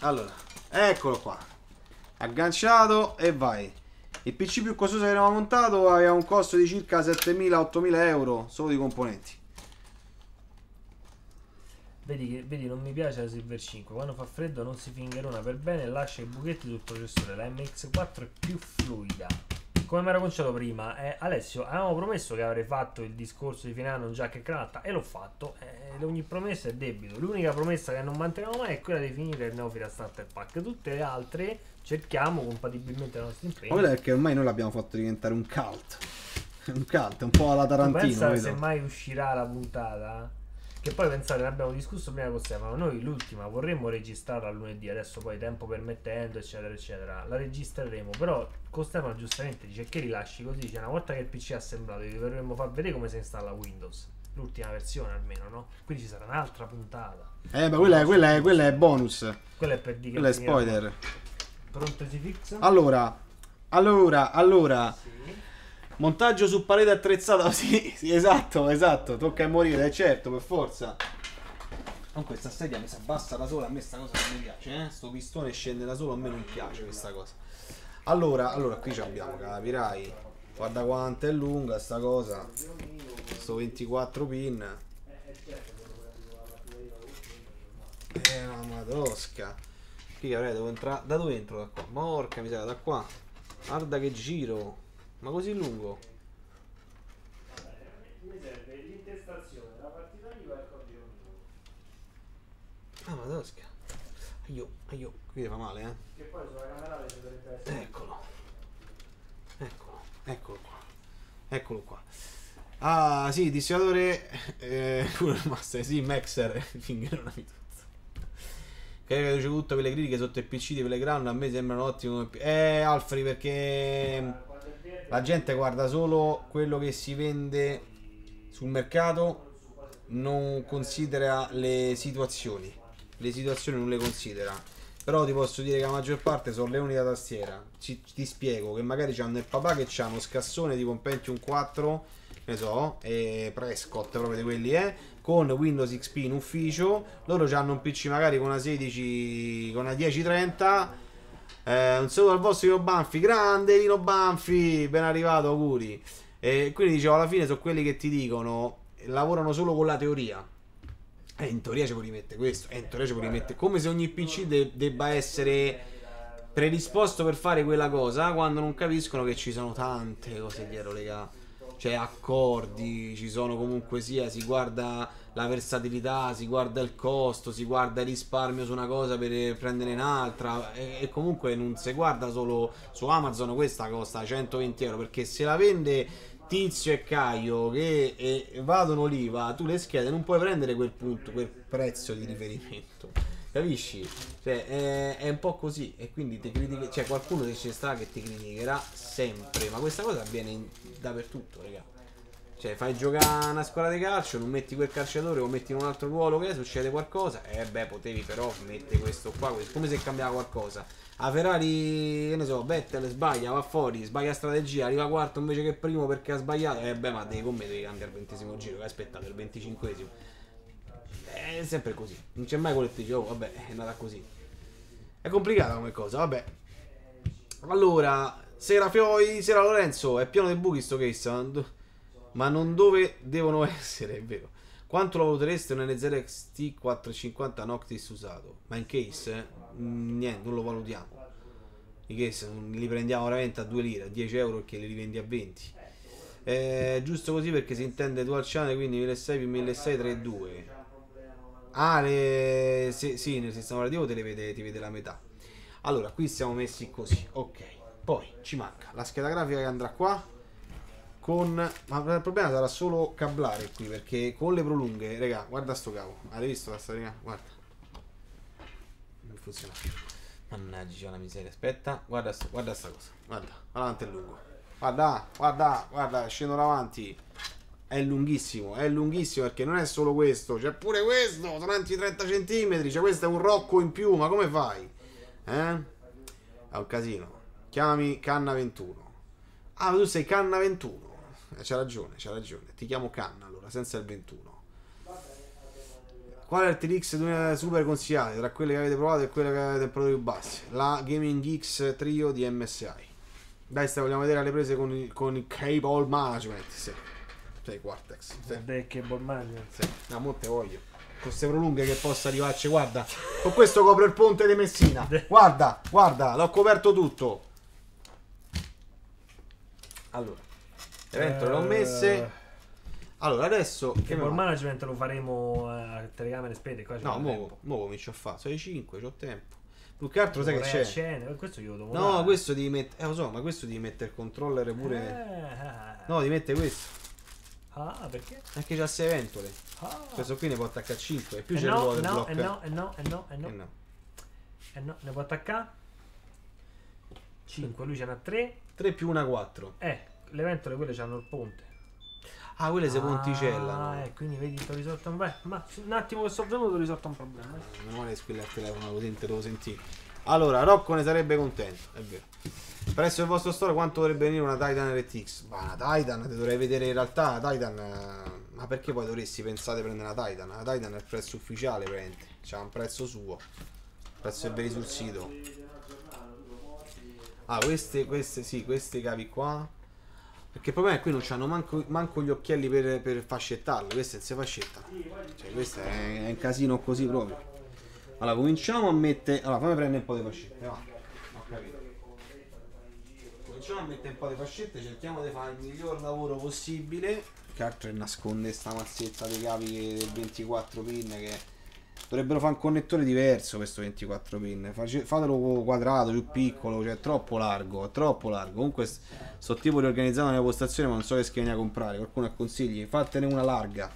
S2: Allora, eccolo qua. Agganciato e vai. Il PC più costoso che avevamo montato aveva un costo di circa 7.000-8.000 euro solo di componenti.
S1: Vedi che vedi, non mi piace la Silver 5. Quando fa freddo non si fingerona per bene lascia i buchetti sul processore. La MX4 è più fluida. Come mi ero conciato prima, eh, Alessio, avevamo promesso che avrei fatto il discorso di fine anno in giacca e cravatta e l'ho fatto. Eh, ogni promessa è debito. L'unica promessa che non manteniamo mai è quella di finire il Neofita Starter Pack. Tutte le altre cerchiamo compatibilmente ai nostri impegni.
S2: Ma quello è che ormai noi l'abbiamo fatto diventare un cult. [LAUGHS] Un cult, un po' alla Tarantino.
S1: pensa se mai uscirà la puntata? Che poi pensate, ne abbiamo discusso prima con Stefano. Noi l'ultima vorremmo registrarla lunedì, adesso poi tempo permettendo, eccetera, eccetera. La registreremo, però con Stefano giustamente dice che rilasci così. Dice una volta che il PC è assemblato, vi dovremmo far vedere come si installa Windows. L'ultima versione almeno, no? Quindi ci sarà un'altra puntata.
S2: Eh, ma quella è, quella è, quella è bonus.
S1: Quella è per dire
S2: Quella è spoiler.
S1: Pronto si fixa?
S2: Allora, allora, allora.
S1: Sì.
S2: Montaggio su parete attrezzata. [LAUGHS] Sì, sì, esatto, esatto. Tocca a morire, eh, certo, per forza. Comunque sta sedia mi si abbassa da sola, a me sta cosa non mi piace, eh. Sto pistone scende da solo, a me non piace questa cosa. Allora, allora qui ci abbiamo, capirai. Guarda quanto è lunga sta cosa. Sto 24 pin. Eh, mamma tosca. Qui avrei devo entrare. Da dove entro da qua? Porca miseria, da qua. Guarda che giro. Ma così lungo.
S1: Mi serve l'intestazione, la partita IVA e il codice
S2: Ah, ma tosca. Aio, aio. Qui fa male, eh.
S1: Che poi sulla camerale ci dovrebbe essere.
S2: Eccolo. Eccolo. Eccolo qua. Eccolo qua. Ah, sì, dissipatore. Eh, [LAUGHS] è rimasto. Sì, Maxer. [LAUGHS] Fingerona mi tutto. Che hai ricevuto quelle critiche sotto il PC di Playground. A me sembrano ottimo. Eh, Alfred, perché. La gente guarda solo quello che si vende sul mercato, non considera le situazioni. Le situazioni non le considera. Però ti posso dire che la maggior parte sono leoni da tastiera. Ci- ti spiego che magari c'hanno il papà che c'ha uno scassone tipo un Pentium 4, che ne so, e Prescott proprio di quelli, eh, con Windows XP in ufficio. Loro hanno un PC magari con una 16, con una 1030 eh, un saluto al vostro Lino Banfi, grande Lino Banfi, ben arrivato, auguri. E quindi dicevo, alla fine sono quelli che ti dicono, lavorano solo con la teoria. E in teoria ci puoi rimettere questo, e in teoria ci puoi rimettere, come se ogni PC de- debba essere predisposto per fare quella cosa, quando non capiscono che ci sono tante cose dietro, raga. Cioè accordi, ci sono comunque sia, si guarda la versatilità, si guarda il costo, si guarda il risparmio su una cosa per prendere un'altra. E, e comunque non si guarda solo su Amazon questa costa 120 euro perché se la vende Tizio e Caio che eh, vadono l'IVA tu le schede non puoi prendere quel punto, quel prezzo di riferimento. Capisci? Cioè è, è un po' così. E quindi ti critiche, cioè qualcuno che ci sta che ti criticherà sempre ma questa cosa avviene in- dappertutto raga cioè, fai giocare una squadra di calcio, non metti quel calciatore o metti in un altro ruolo che succede qualcosa. Eh beh, potevi però mettere questo qua, questo- come se cambiava qualcosa. A Ferrari, che ne so, Vettel sbaglia, va fuori, sbaglia strategia, arriva quarto invece che primo perché ha sbagliato. Eh beh, ma devi con me devi cambiare il ventesimo giro, che aspettate il venticinquesimo. È sempre così. Non c'è mai quello che ti dice, oh vabbè, è andata così. È complicata come cosa, vabbè. Allora, sera Fioi, sera Lorenzo, è pieno di buchi sto case, ma non dove devono [LAUGHS] essere, è vero. Quanto lo valutereste un NZXT 450 Noctis usato? Ma in case? eh? Mm, Niente, non lo valutiamo. I case li prendiamo veramente a 2 lire, a 10 euro perché li rivendi a 20. Eh, giusto così perché si intende dual channel, quindi 1600 più 1632. Ah, le... sì, sì, nel sistema operativo te le vede, ti vede la metà. Allora, qui siamo messi così, ok. Poi ci manca la scheda grafica che andrà qua. Con... Ma il problema sarà solo cablare qui, perché con le prolunghe, raga, guarda sto cavo. Avete visto la storia? Guarda. Non funziona più. Mannaggia una miseria. Aspetta, guarda, sto- guarda sta cosa. Guarda, avanti è lungo. Guarda, guarda, guarda, scendo davanti. È lunghissimo, è lunghissimo perché non è solo questo, c'è pure questo, sono anti 30 cm, cioè questo è un rocco in più, ma come fai? Eh? È un casino. Chiamami Canna 21. Ah, ma tu sei Canna 21. C'ha ragione, c'ha ragione. Ti chiamo Canna allora, senza il 21. Qual è il TX 2000 super consigliato tra quelle che avete provato e quelle che avete temperature più basse? La Gaming X Trio di MSI. Dai, sta vogliamo vedere le prese con il, con il cable management. Sì. Sei Quartex. Sì.
S1: Del cable management.
S2: Sì. No, mo te voglio. Con queste prolunghe che possa arrivarci, guarda. Con questo copro il ponte di Messina. [LAUGHS] Guarda, guarda, l'ho coperto tutto. Allora, le ventole l'ho messe. Allora, adesso che manca?
S1: management lo faremo a telecamere spede. Qua
S2: No,
S1: il
S2: mo, mo comincio a fare. Sono le 5, c'ho tempo. Più che altro sai che c'è?
S1: scene, Questo io lo devo
S2: No,
S1: dare.
S2: questo devi mettere. Eh, lo so, ma questo devi mettere il controller pure.
S1: Eh,
S2: No, devi mettere questo.
S1: Ah, perché?
S2: Anche c'ha 6 ventole.
S1: Ah.
S2: Questo qui ne può attaccare 5. E più
S1: Eh
S2: c'è il
S1: no,
S2: water
S1: no,
S2: block.
S1: eh no, eh no, eh no, eh no,
S2: Eh no.
S1: eh no, ne può attaccare? 5, lui ce n'ha 3.
S2: 3 più 1 4.
S1: Eh, le ventole quelle c'hanno il ponte.
S2: Ah, quelle si
S1: Ah,
S2: ponticellano.
S1: eh, quindi vedi, ti ho risolto un beh, ma un attimo che sono venuto ho risolto un problema. eh.
S2: Meno male che squilla il telefono così te devo sentire. Allora, Rocco ne sarebbe contento, è vero. Presso il vostro store quanto dovrebbe venire una Titan RTX? Ma una Titan ti dovrei vedere in realtà, la Titan... eh, Ma perché poi dovresti pensare di prendere una Titan? La Titan è il prezzo ufficiale, praticamente. C'ha un prezzo suo. Il prezzo è veri sul sito. Ah, queste, queste, sì, questi cavi qua. Perché il problema è che qui non c'hanno manco, manco gli occhielli per, per fascettarle. Queste non si fascettano. Cioè, questo è, è un casino così proprio. Allora, cominciamo a mettere. Allora, fammi prendere un po' di fascette. Va. Ho capito. Cominciamo a mettere un po' di fascette. Cerchiamo di fare il miglior lavoro possibile. Che altro è nasconde sta mazzetta dei cavi del 24 pin. Che dovrebbero fare un connettore diverso questo 24 pin. Fatelo quadrato, più piccolo. Cioè, è troppo largo. È troppo largo. Comunque, sto tipo riorganizzato nella postazione, ma non so che scheda a comprare. Qualcuno ha consigli? Fatene una larga.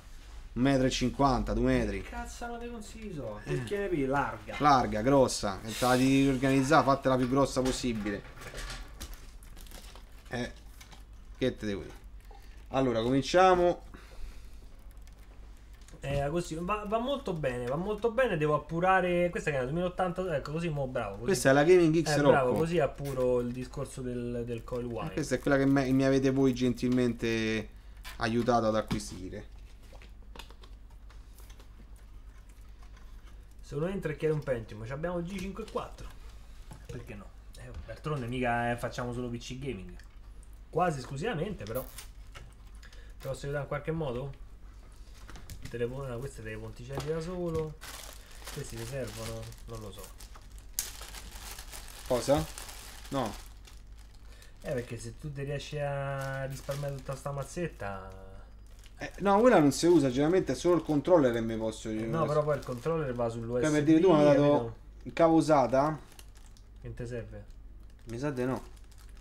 S2: 1,50 m, 2 metri.
S1: Cazzo non ti consiglio. Perché ne pigli larga.
S2: larga, grossa, e te la devi organizzare, fatela più grossa possibile. Eh, che te devo dire? Allora, cominciamo.
S1: Eh, così, va, va molto bene, va molto bene. Devo appurare. Questa che è la 2080. Ecco, così mo bravo. Così.
S2: Questa è la Gaming X
S1: eh, bravo,
S2: Rocco.
S1: così appuro il discorso del, del coil
S2: E
S1: wire.
S2: Questa è quella che me- mi avete voi gentilmente aiutato ad acquisire.
S1: Se uno entra e chiede un Pentium, ci abbiamo il G54. Perché no? Eh, d'altronde mica eh, facciamo solo PC gaming. Quasi esclusivamente, però. Ti posso aiutare in qualche modo? Telefono, no, queste delle ponticelli da solo. Questi ti servono? Non lo so.
S2: Cosa? No.
S1: Eh, perché se tu ti riesci a risparmiare tutta sta mazzetta.
S2: Eh, no, quella non si usa, generalmente è solo il controller che mi posso
S1: eh, no, però poi il controller va sull'USB.
S2: Cioè, per dire, tu mi hai dato il cavo usata?
S1: Che ti serve?
S2: Mi sa di no.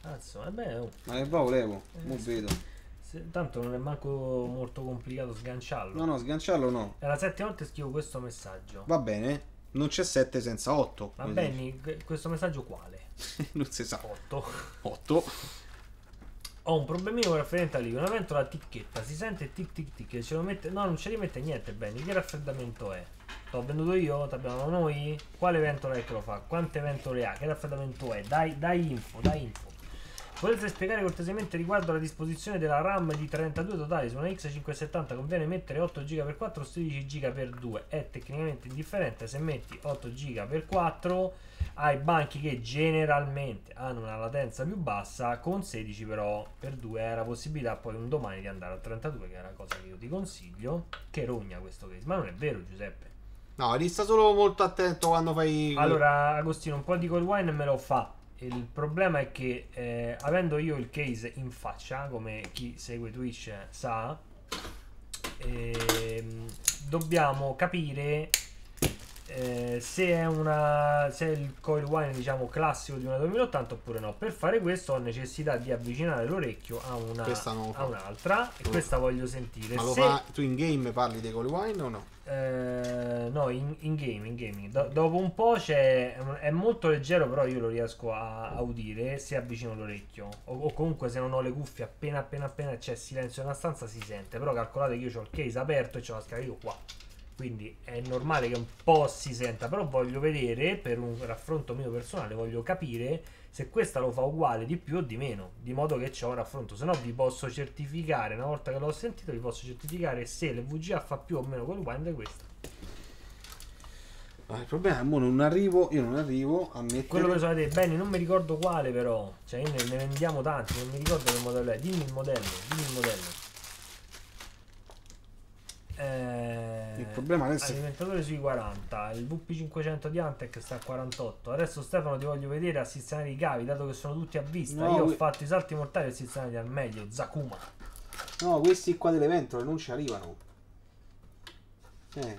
S1: Cazzo, vabbè, oh.
S2: Ma che va volevo?
S1: Eh,
S2: Mo vedo.
S1: Se- tanto non è manco molto complicato sganciarlo.
S2: No, no, sganciarlo no.
S1: È la settima volta che scrivo questo messaggio.
S2: Va bene. Non c'è 7 senza 8.
S1: Ma Benny, que- questo messaggio quale? [LAUGHS]
S2: non si sa.
S1: 8.
S2: 8.
S1: Ho un problemino referente al libro. Una ventola ticchetta, si sente tic tic tic. Ce lo mette... No, non ce li mette niente, Benny. Che raffreddamento è? L'ho venduto io? T'abbiamo noi? Quale ventola è che lo fa? Quante ventole ha? Che raffreddamento è? Dai, dai info, dai info. Volete spiegare cortesemente riguardo alla disposizione della RAM di 32 totali su una X570 conviene mettere 8 GB per 4 o 16 GB per 2? È tecnicamente indifferente se metti 8 GB per 4 hai banchi che generalmente hanno una latenza più bassa con 16 però per 2 hai la possibilità poi un domani di andare a 32 che è una cosa che io ti consiglio. Che rogna questo case. Ma non è vero Giuseppe.
S2: No, stare solo molto attento quando fai.
S1: allora Agostino un po' di cold wine me lo fa il problema è che eh, avendo io il case in faccia come chi segue Twitch sa ehm, dobbiamo capire eh, se è una se è il coil wine diciamo classico di una 2080 oppure no. Per fare questo ho necessità di avvicinare l'orecchio a, una, a un'altra e
S2: No.
S1: questa voglio sentire.
S2: Ma
S1: se,
S2: fa tu in game parli dei Call Wine o no?
S1: eh, no in, in game in gaming. Do- dopo un po' c'è è molto leggero però io lo riesco a, a udire se avvicino l'orecchio. O, o comunque se non ho le cuffie appena appena appena c'è silenzio nella stanza si sente. Però calcolate che io ho il case aperto e ho la scarico qua quindi è normale che un po' si senta, però voglio vedere per un raffronto mio personale, voglio capire se questa lo fa uguale di più o di meno, di modo che c'è un raffronto, se no vi posso certificare, una volta che l'ho sentito, vi posso certificare se l'VGA fa più o meno quel wine di questa.
S2: Ah, il problema è che non arrivo, io non arrivo a mettere
S1: Quello che so dire, bene, non mi ricordo quale però, cioè io ne, ne vendiamo tanti, non mi ricordo che modello è, dimmi il modello, dimmi il modello. Eh,
S2: Il problema adesso è-
S1: alimentatore sui 40 il VP500 di Antec sta a 48 adesso Stefano ti voglio vedere a sistemare i cavi dato che sono tutti a vista
S2: No,
S1: io ho fatto i salti mortali per sistemare al meglio Zakuma
S2: No, questi qua delle ventole non ci arrivano. Eh.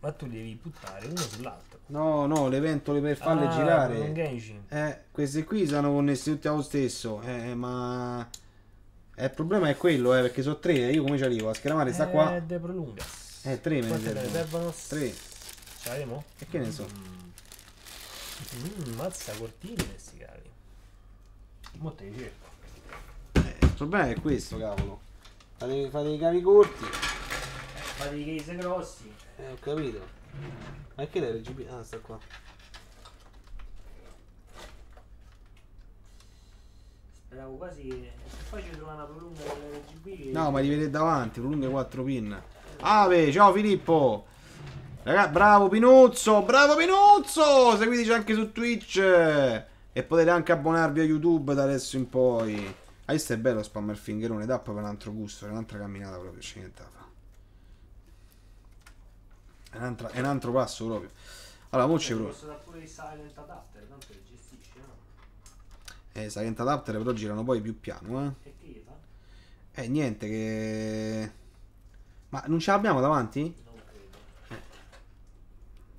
S1: ma tu li devi buttare uno sull'altro
S2: No, no, le ventole per farle
S1: Ah,
S2: girare. Eh, queste qui sono connesse tutte allo stesso. Eh, ma. Eh, il problema è quello, eh, perché sono tre. Io come ci arrivo? A schermare sta qua.
S1: eh, de prolungas
S2: Eh, tre me ne servono. Tre.
S1: ce l'avremo?
S2: E che ne so?
S1: Mm, mazza cortini questi cavi mo te li cerco
S2: Eh, il problema è questo, cavolo. Fate, fate i cavi corti.
S1: fate i case grossi
S2: Eh, ho capito. Ma che l'RGB? Ah, sta qua.
S1: Speravo quasi che poi ci trova una prolunga dell'RGB.
S2: No, ma li vedete davanti, lunghe 4 pin. Ave, ciao Filippo. Raga, bravo Pinuzzo, bravo Pinuzzo! Seguiteci anche su Twitch. E potete anche abbonarvi a YouTube da adesso in poi. Ah, questo è bello spammer fingerone, dà proprio un altro gusto, è un'altra camminata proprio, c'è niente da fare. È, un altro passo proprio. Allora, mo ci provo.
S1: posso dare pure il silent adapter, tanto?
S2: Eh, Silent Adapter però girano poi più piano, eh.
S1: E?
S2: Eh, niente che... Ma non ce l'abbiamo davanti?
S1: Non credo.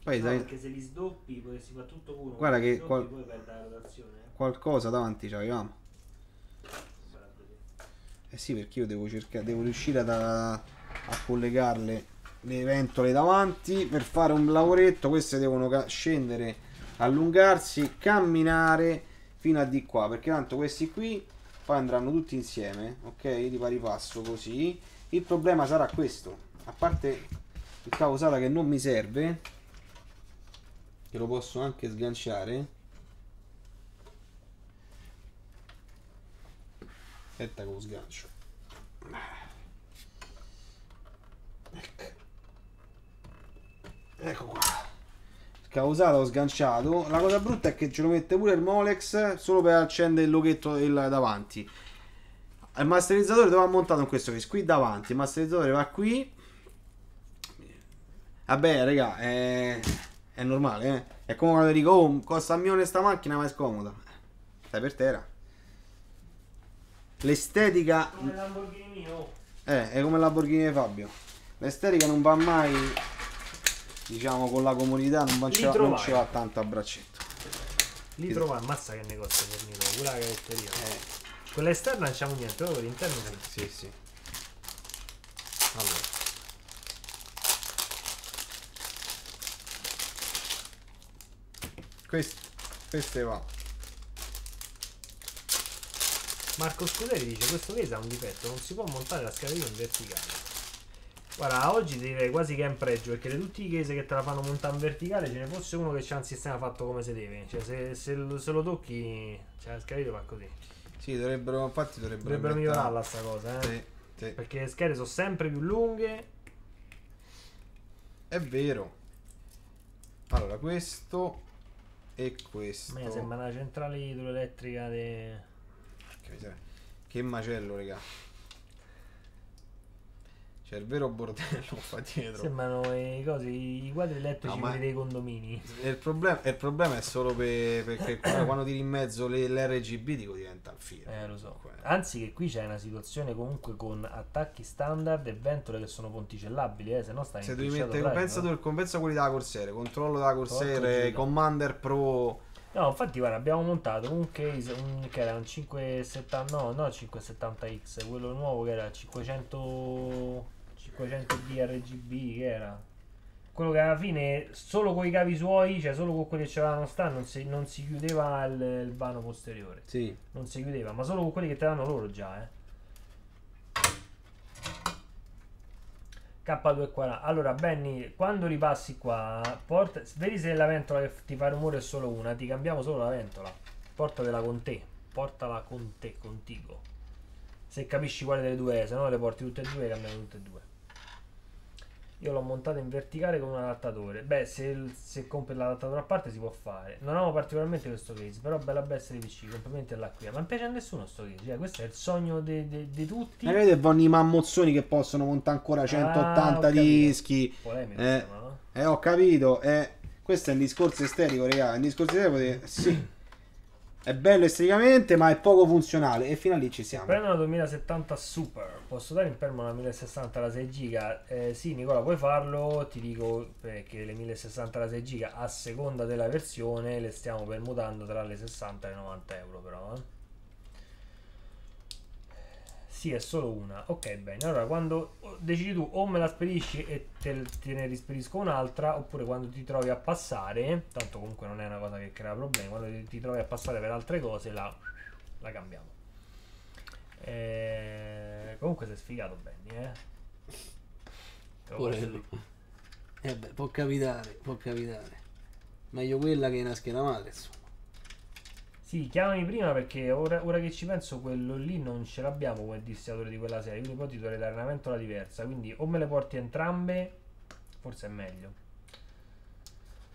S2: Poi
S1: No,
S2: sai,
S1: perché se li sdoppi poi si fa tutto uno.
S2: Guarda che
S1: sdoppi,
S2: qual-
S1: poi perde la rotazione. eh.
S2: qualcosa davanti ci avevamo. Eh sì, perché io devo cercare, devo riuscire ad- a collegarle le ventole davanti per fare un lavoretto. Queste devono scendere, allungarsi, camminare fino a di qua. Perché tanto questi qui poi andranno tutti insieme, ok? Di pari passo così. Il problema sarà questo. A parte il cavo SATA che non mi serve, che lo posso anche sganciare. Aspetta che lo sgancio. Ecco. Ecco qua. Il causato ho sganciato. La cosa brutta è che ce lo mette pure il Molex solo per accendere il loghetto del davanti. Il masterizzatore dove ha montato in questo case? Qui davanti. Il masterizzatore va qui. Vabbè, raga, è, è normale, eh. È come quando dico, oh, costa milione sta macchina, ma è scomoda. Stai per terra. L'estetica
S1: Come Lamborghini mio.
S2: eh, è come la Lamborghini di Fabio. L'estetica non va mai, diciamo, con la comodità, non, non
S1: trovai.
S2: ci va tanto a braccetto.
S1: Li trovo, ammazza che negozio fornito, quella che ho detto io.
S2: Eh,
S1: Quella esterna non c'è niente, però quell'interno sì.
S2: sì, sì. Allora. Queste, queste va.
S1: Marco Scuderi dice questo case ha un difetto, non si può montare la scarica in verticale. Guarda, oggi direi quasi che è un pregio, perché di tutti i case che te la fanno montare in verticale ce ne fosse uno che c'ha un sistema fatto come si deve. Cioè se, se lo, se lo tocchi, cioè la scarica va così.
S2: Sì, dovrebbero, infatti dovrebbero,
S1: Dovrebbero migliorarla sta cosa, eh.
S2: Sì, sì.
S1: Perché le schede sono sempre più lunghe.
S2: È vero. Allora, questo e questo.
S1: A me sembra una centrale idroelettrica de...
S2: Che. Che macello, raga. C'è il vero bordello [LAUGHS] qua dietro.
S1: Sembrano i, cosi, i quadri elettrici
S2: No,
S1: dei condomini.
S2: Il problema, il problema è solo per- perché [COUGHS] quando tiri in mezzo le- l'RGB dico diventa il filo.
S1: Eh, lo so. Anzi, che qui c'è una situazione comunque con attacchi standard e ventole che sono ponticellabili, eh, se no stai
S2: Se devi mettere, pensa,
S1: no?
S2: tu, compensa quelli della Corsair, controllo della Corsair,
S1: Giuda.
S2: Commander Pro.
S1: No, infatti, guarda, abbiamo montato un case un, che era un 570, no, no, 570X, quello nuovo che era il 500, 500D RGB, che era quello che alla fine solo con i cavi suoi, cioè solo con quelli che c'erano sta, non si, non si chiudeva il, il vano posteriore.
S2: Sì.
S1: Non si chiudeva, ma solo con quelli che te danno loro già, eh. K240. Allora, Benny, quando ripassi qua, porta, vedi se la ventola che ti fa rumore è solo una, ti cambiamo solo la ventola. Portatela con te, portala con te, contigo. Se capisci quale delle due è, se no le porti tutte e due, cambiamo tutte e due. Io l'ho montata in verticale con un adattatore. Beh, se, se compri l'adattatore a parte si può fare. Non amo particolarmente questo case, però bella bestia di PC. Complimenti all'acquia. Ma non piace a nessuno sto case. Cioè, questo è il sogno di tutti.
S2: Ma vedete vanno i mammozzoni che possono montare ancora 180
S1: Ah,
S2: dischi.
S1: Polemico,
S2: Eh. Eh, ho capito. Eh, questo è un discorso estetico, raga. Un discorso estetico. potete- Sì. È bello esteticamente, ma è poco funzionale. E fino a lì ci siamo.
S1: Prendo una 2070 Super. Posso dare in perma una 1060 da 6 giga? Eh, sì, Nicola, puoi farlo. Ti dico eh, che le 1060 da 6 giga, a seconda della versione, le stiamo permutando tra le 60 e le 90 euro, però. eh. Sì, è solo una. Ok, bene. Allora, quando decidi tu o me la spedisci e te, te ne rispedisco un'altra, oppure quando ti trovi a passare, tanto comunque non è una cosa che crea problemi, quando ti, ti trovi a passare per altre cose, la, la cambiamo. Eh, comunque sei sfigato, Benny, eh.
S3: Porello. Eh beh, può capitare, può capitare. Meglio quella che una scheda madre, insomma.
S1: Sì, chiamami prima perché ora, ora che ci penso, quello lì non ce l'abbiamo come distiatore di quella serie. Quindi poi ti dovrei dare una ventola diversa. Quindi o me le porti entrambe, forse è meglio.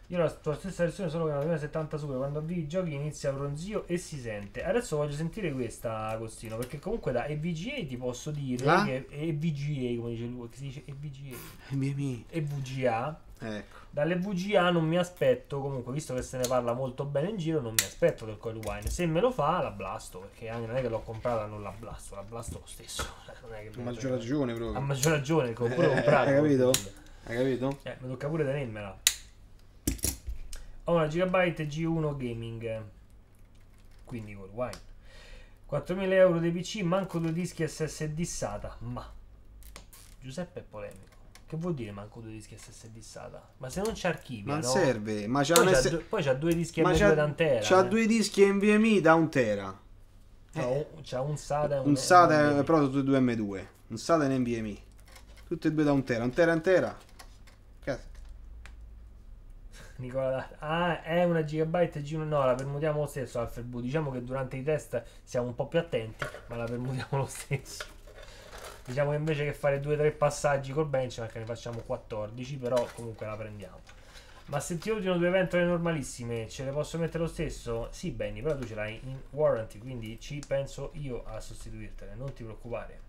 S1: Io la tua stessa versione solo che una 2070 Super. Quando avvii i giochi inizia bronzio e si sente. Adesso voglio sentire questa, Agostino. Perché comunque da EVGA ti posso dire
S2: Ah?
S1: che EVGA, come dice lui, che si dice EVGA. EVGA
S2: Ecco.
S1: dalle VGA non mi aspetto, comunque, visto che se ne parla molto bene in giro, non mi aspetto del Coil Wine. Se me lo fa, la blasto, perché anche non è che l'ho comprata, non la blasto, la blasto lo stesso. [LAUGHS] Non è che
S2: A maggior ragione
S1: A
S2: proprio.
S1: maggior ragione, che ho pure
S2: Eh,
S1: comprato.
S2: hai capito? Hai capito?
S1: Eh, mi tocca pure tenermela. Ho una Gigabyte G1 Gaming, quindi Coil Wine. 4.000 euro di PC, manco due dischi SSD SATA. Ma Giuseppe è polemico. Che vuol dire manco due dischi SSD SATA? Ma se non c'è archivio,
S2: Non
S1: no?
S2: serve. Ma c'ha,
S1: Poi
S2: un
S1: c'ha,
S2: S-
S1: due, poi c'ha due dischi
S2: ma
S1: M2
S2: c'ha,
S1: d'antera.
S2: c'ha
S1: eh.
S2: due dischi NVMe da un tera.
S1: C'ha un, c'ha un SATA e un,
S2: Un SATA
S1: un
S2: è però tutti e due M2. Un SATA e un NVMe. Tutti e due da un tera. Un tera un tera. Cazzo. [LAUGHS]
S1: Nicola, ah, è una gigabyte G1. No, la permutiamo lo stesso, Alfred Bu. Diciamo che durante i test siamo un po' più attenti, ma la permutiamo lo stesso. Diciamo che invece che fare 2-3 passaggi col benchmark ne facciamo 14, però comunque la prendiamo. Ma se ti ordino due ventole normalissime, ce le posso mettere lo stesso? Sì, Benny, però tu ce l'hai in warranty, quindi ci penso io a sostituirtele, non ti preoccupare.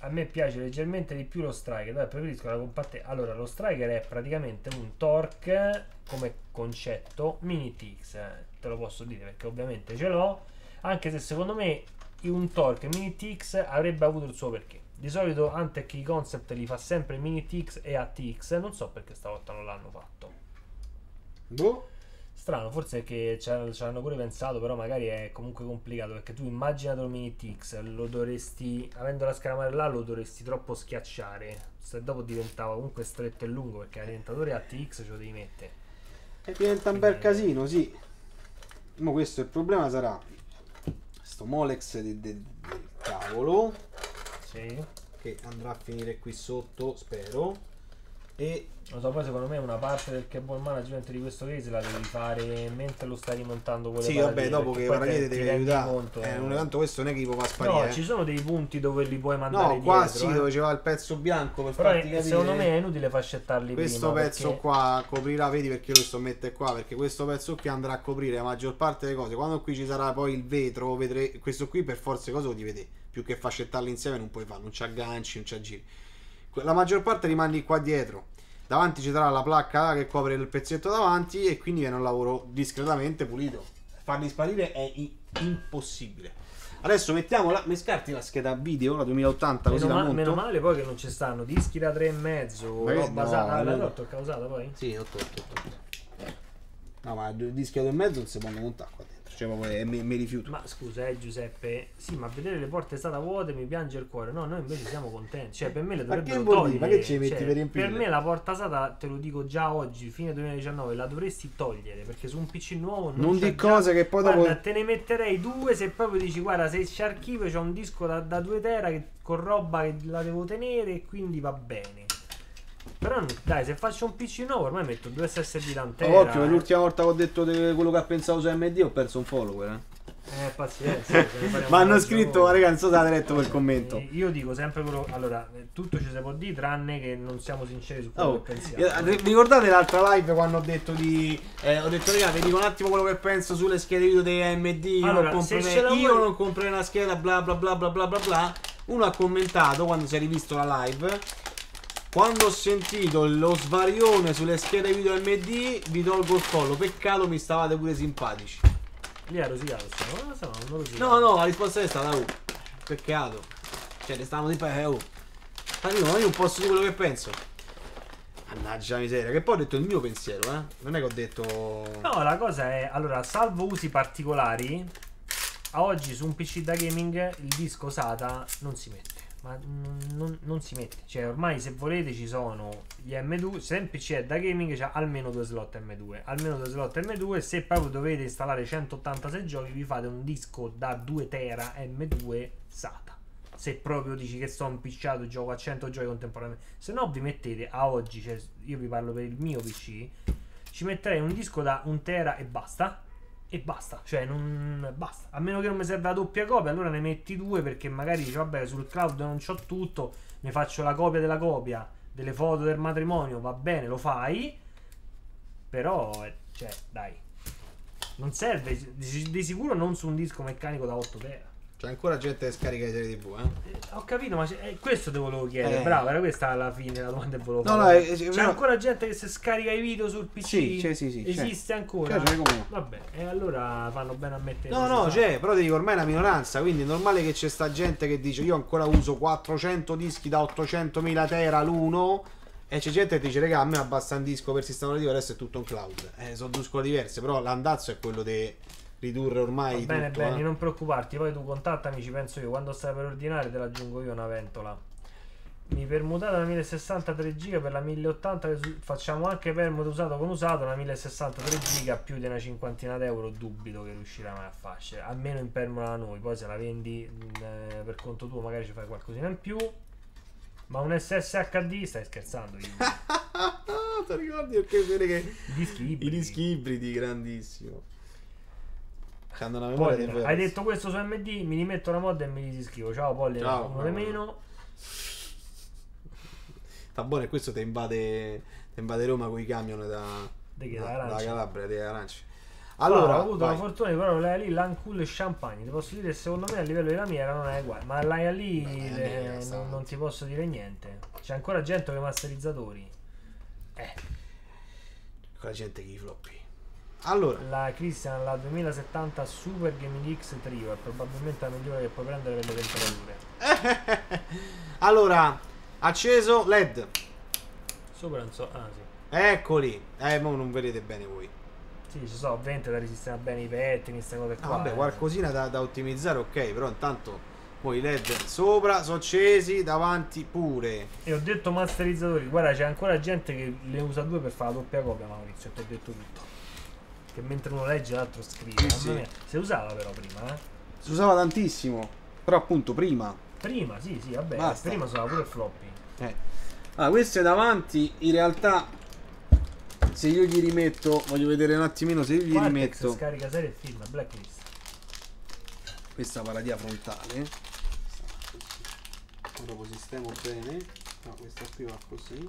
S1: A me piace leggermente di più lo Striker, dai, preferisco la compattezza. Allora, lo Striker è praticamente un torque come concetto mini TX, eh, te lo posso dire perché ovviamente ce l'ho, anche se secondo me un torque mini TX avrebbe avuto il suo perché. Di solito Antec i concept li fa sempre mini TX e ATX, non so perché stavolta non l'hanno fatto.
S2: Boh.
S1: Strano, forse che ci hanno ci hanno pure pensato, però magari è comunque complicato perché tu immaginatelo mini TX, lo dovresti, avendo la scala là, lo dovresti troppo schiacciare. Se dopo diventava comunque stretto e lungo perché l'alimentatore ATX ce lo devi mettere.
S2: E diventa un bel casino, sì. Ma questo il problema sarà sto Molex di- di- del cavolo
S1: Sì.
S2: che andrà a finire qui sotto, spero. E
S1: Lo so, poi secondo me una parte del cable management di questo case la devi fare mentre lo stai rimontando con le
S2: sì, vabbè, dopo che ti devi aiutare.
S1: conto-
S2: Eh, non tanto questo non è che gli può sparire.
S1: No,
S2: eh.
S1: ci sono dei punti dove li puoi mandare
S2: No, qua
S1: dietro,
S2: sì,
S1: eh.
S2: dove c'era il pezzo bianco per
S1: Però
S2: farti
S1: eh,
S2: capire.
S1: secondo me è inutile fascettarli
S2: Questo
S1: prima
S2: pezzo
S1: perché-
S2: qua coprirà, vedi perché lo sto a mettere qua? Perché questo pezzo qui andrà a coprire la maggior parte delle cose. Quando qui ci sarà poi il vetro, vedrete questo qui per forza cosa lo devi vedere. Più che fascettarli insieme non puoi farlo, non c'ha ganci, non c'ha giri. la maggior parte rimandi qua dietro. Davanti ci sarà la placca che copre il pezzetto davanti e quindi viene un lavoro discretamente pulito. Farli sparire è impossibile. Adesso mettiamo la. Mi scarti la scheda video, la 2080, così
S1: Meno,
S2: la
S1: ma-
S2: monto.
S1: meno male poi che non ci stanno dischi da 3,5,
S2: Ma che-
S1: roba
S2: no.
S1: Ah, l'hai rotto il causata poi?
S2: Sì, 8, 8, 8. No, ma due dischi e mezzo non si possono montare qua. Cioè, proprio eh, mi, mi rifiuto.
S1: Ma scusa, eh, Giuseppe, sì, ma vedere le porte state vuote mi piange il cuore. No, noi invece siamo contenti. Cioè, per me le
S2: Ma
S1: dovrebbero
S2: vuol
S1: togliere.
S2: Ma che ci metti
S1: Cioè,
S2: per riempirle?
S1: Per me la porta SATA, te lo dico già oggi, fine 2019, la dovresti togliere. Perché su un PC nuovo non,
S2: Non di
S1: già-
S2: cose che poi
S1: Guarda,
S2: dopo.
S1: te ne metterei due se proprio dici, guarda, se c'è archivio c'è un disco da, da 2 tera che, con roba che la devo tenere e quindi va bene. Però dai, se faccio un PC nuovo ormai metto due SSD da un tera.
S2: Occhio,
S1: eh.
S2: l'ultima volta che ho detto de- quello che ha pensato su MD ho perso un follower. Eh.
S1: Eh, pazienza. [LAUGHS]
S2: Ma hanno scritto,
S1: ragione.
S2: raga, non so se avete letto quel commento.
S1: Eh, Io dico sempre quello. Allora, tutto ci si può dire, tranne che non siamo sinceri su quello
S2: Oh,
S1: che pensiamo.
S2: eh, ri- ricordate l'altra live quando ho detto di. eh, ho detto, raga, vi dico un attimo quello che penso sulle schede video dei AMD. io
S1: Allora,
S2: non comprerei-
S1: la
S2: io
S1: vuoi-
S2: non comprerei una scheda, bla bla bla bla bla bla bla. Uno ha commentato quando si è rivisto la live. Quando ho sentito lo svarione sulle schede video AMD, vi tolgo il collo. Peccato mi stavate pure simpatici.
S1: Lì ha rosicato, lo rosicato.
S2: No, no, la risposta è stata U. Peccato. Cioè, ne stavamo di eh, U. Ma io, non posso dire quello che penso. Mannaggia la miseria. Che poi ho detto il mio pensiero, eh. Non è che ho detto.
S1: No, la cosa è, allora, salvo usi particolari, a oggi su un PC da gaming il disco SATA non si mette. Ma non, non- si mette. Cioè, ormai se volete ci sono gli M2. Se un PC è da gaming c'ha almeno due slot M2. Almeno due slot M2. Se proprio dovete installare 186 giochi, vi fate un disco da 2 tera M2 SATA. Se proprio dici che sto impicciato, gioco a 100 giochi contemporaneamente. Se no, vi mettete a oggi, cioè, io vi parlo per il mio PC ci metterei un disco da un tera e basta. E basta, cioè non basta. A meno che non mi serve la doppia copia, allora ne metti due perché magari dici, vabbè, sul cloud non c'ho tutto, ne faccio la copia della copia delle foto del matrimonio, va bene, lo fai. Però, eh, cioè, dai. Non serve, di, di sicuro non su un disco meccanico da 8 tera.
S2: C'è ancora gente che scarica le serie TV, eh.
S1: Eh, ho capito, ma eh, questo te volevo chiedere.
S2: Eh.
S1: Bravo, era questa alla fine la domanda che volevo
S2: No,
S1: fare.
S2: no, è-
S1: c'è
S2: però-
S1: ancora gente che si scarica i video sul PC?
S2: Sì, c'è, sì, sì, c'è.
S1: Esiste ancora?
S2: C'è, c'è come.
S1: Vabbè, e allora fanno bene a mettere.
S2: No, no, c'è, però ti dico, ormai è una minoranza, quindi è normale che c'è sta gente che dice io ancora uso 400 dischi da 800.000 tera l'uno e c'è gente che dice raga a me abbassa un disco per sistema operativo adesso è tutto in cloud. Eh, sono due scuole diverse, però l'andazzo è quello di ridurre ormai
S1: Va bene,
S2: tutto.
S1: bene,
S2: eh.
S1: non preoccuparti. Poi tu contattami, ci penso io. Quando stai per ordinare, te l'aggiungo io una ventola. Mi permutate la 1060 3 giga per la 1080. che su- Facciamo anche permuto usato con usato. La 1060 3 giga più di una cinquantina d'euro. Dubito che riuscirà mai a farci. Almeno in permuta da noi. Poi se la vendi mh, eh, per conto tuo, magari ci fai qualcosina in più. Ma un SSHD stai scherzando? Io. [LAUGHS]
S2: Ti ricordi perché vedi che
S1: I dischi
S2: i dischi ibridi grandissimo. Hanno una memoria
S1: Poi
S2: di
S1: hai detto questo su MD, mi rimetto la mod e mi disiscrivo. Ciao Polli,
S2: Ciao.
S1: uno di meno.
S2: Sta buono e questo ti invade, ti invade Roma con i camion da, da,
S1: da?
S2: Calabria, di arance.
S1: Allora, ho avuto
S2: vai.
S1: la fortuna di provare lì l'Ancool e Champagne. Ti posso dire che secondo me a livello di lamiera non è uguale. Ma la lì eh, non, non ti posso dire niente. C'è ancora gente che masterizzatori. Eh,
S2: con la gente che i floppy. Allora,
S1: la Christian la 2070 Super Gaming X Trio è probabilmente la migliore che puoi prendere per le temperature. [LAUGHS]
S2: allora, acceso LED.
S1: Sopra non so. Ah, sì.
S2: Eccoli. Eh, ma non vedete bene voi.
S1: Sì, ci sono vente da resistere bene i pettini, queste cose
S2: Ah,
S1: qua.
S2: vabbè,
S1: eh.
S2: qualcosina da, da ottimizzare, ok, però intanto poi i LED sopra sono accesi, davanti pure.
S1: E ho detto masterizzatori, guarda c'è ancora gente che le usa due per fare la doppia copia Maurizio, ti ho detto tutto. Che mentre uno legge l'altro scrive.
S2: Sì.
S1: Si usava però prima, eh.
S2: Si usava tantissimo, però appunto prima.
S1: Prima, sì, sì, vabbè.
S2: Basta.
S1: Prima usava pure floppy.
S2: Eh. Allora, queste davanti, in realtà, se io gli rimetto, voglio vedere un attimino se io gli
S1: Quantex
S2: rimetto
S1: scarica serie e film, blacklist.
S2: questa paradia frontale. Lo sistemo bene. No, questa qui va così.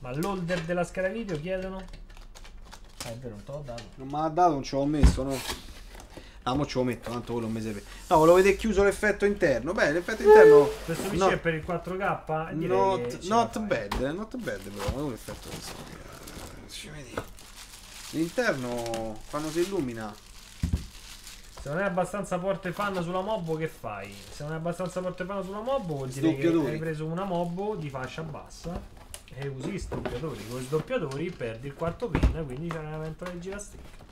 S1: Ma l'holder della scheda video chiedono? Ah, è vero, non te l'ho dato.
S2: Non me l'ha dato, non ce l'ho messo, no? Ah, mo ce lo metto, tanto quello un mese per... No, volevo vedere chiuso l'effetto interno. Beh, l'effetto interno...
S1: Questo PC
S2: no,
S1: è per il 4K? Direi
S2: not, not bad, eh, not bad però, non l'effetto ci vedi. L'interno, quando si illumina...
S1: Se non hai abbastanza porte fan sulla mobbo, che fai? Se non hai abbastanza porte fan sulla mobbo, vuol dire che hai preso una mobbo di fascia bassa e usi sdoppiatori. Con i sdoppiatori perdi il quarto pin, quindi c'è una ventola di girastecca.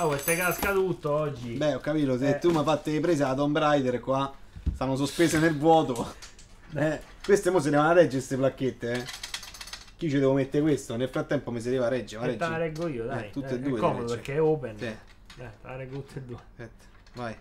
S1: Oh, e te casca tutto oggi.
S2: Beh, ho capito, se
S1: Eh.
S2: tu mi hai fatto le prese da Tomb Raider qua, stanno sospese nel vuoto. Eh, queste mo se ne vanno a reggere queste placchette, eh. Chi ci devo mettere questo? Nel frattempo mi si deve a reggere, ma
S1: E te la reggo io, dai.
S2: Eh, tutte
S1: Eh,
S2: e due
S1: È comodo perché è open.
S2: Sì.
S1: Eh, te la reggo tutte e due.
S2: Aspetta, vai.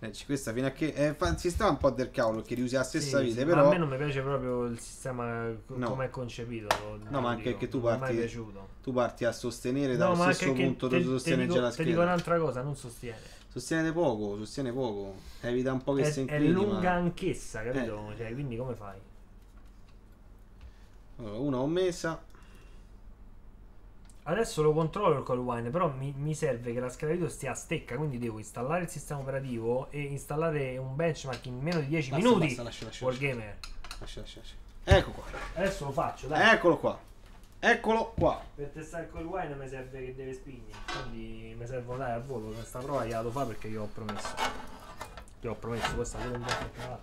S2: Reggi, questa fino a che... Eh, fa- si stava un po' del cavolo perché riusi la stessa
S1: Sì,
S2: vite,
S1: sì,
S2: però...
S1: a me non mi piace proprio il sistema co-
S2: No.
S1: come è concepito.
S2: No, ma anche che tu
S1: è
S2: parti-. Tu parti a sostenere
S1: No,
S2: dallo stesso
S1: che
S2: punto dove sostiene
S1: dico,
S2: già la
S1: te dico
S2: scheda.
S1: un'altra cosa, non sostiene.
S2: Sostiene poco, sostiene poco. Evita un po' che
S1: È,
S2: si
S1: è
S2: inclini,
S1: lunga
S2: ma-
S1: anch'essa, capito?
S2: Eh.
S1: Cioè, quindi come fai?
S2: Allora, una ho messa.
S1: Adesso lo controllo il call wine, però mi, mi serve che la scheda video stia a stecca, quindi devo installare il sistema operativo e installare un benchmark in meno di 10
S2: Basta,
S1: minuti.
S2: basta, lascia, lascia,
S1: Wargamer.
S2: Lascia, lascia, lascia. Ecco qua.
S1: Adesso lo faccio, dai.
S2: Eccolo qua. Eccolo qua.
S1: Per testare il call wine mi serve che deve spignere. Quindi mi servono dai al volo. Questa prova gliela devo fare perché io ho promesso. Io ho promesso questa pure un po'.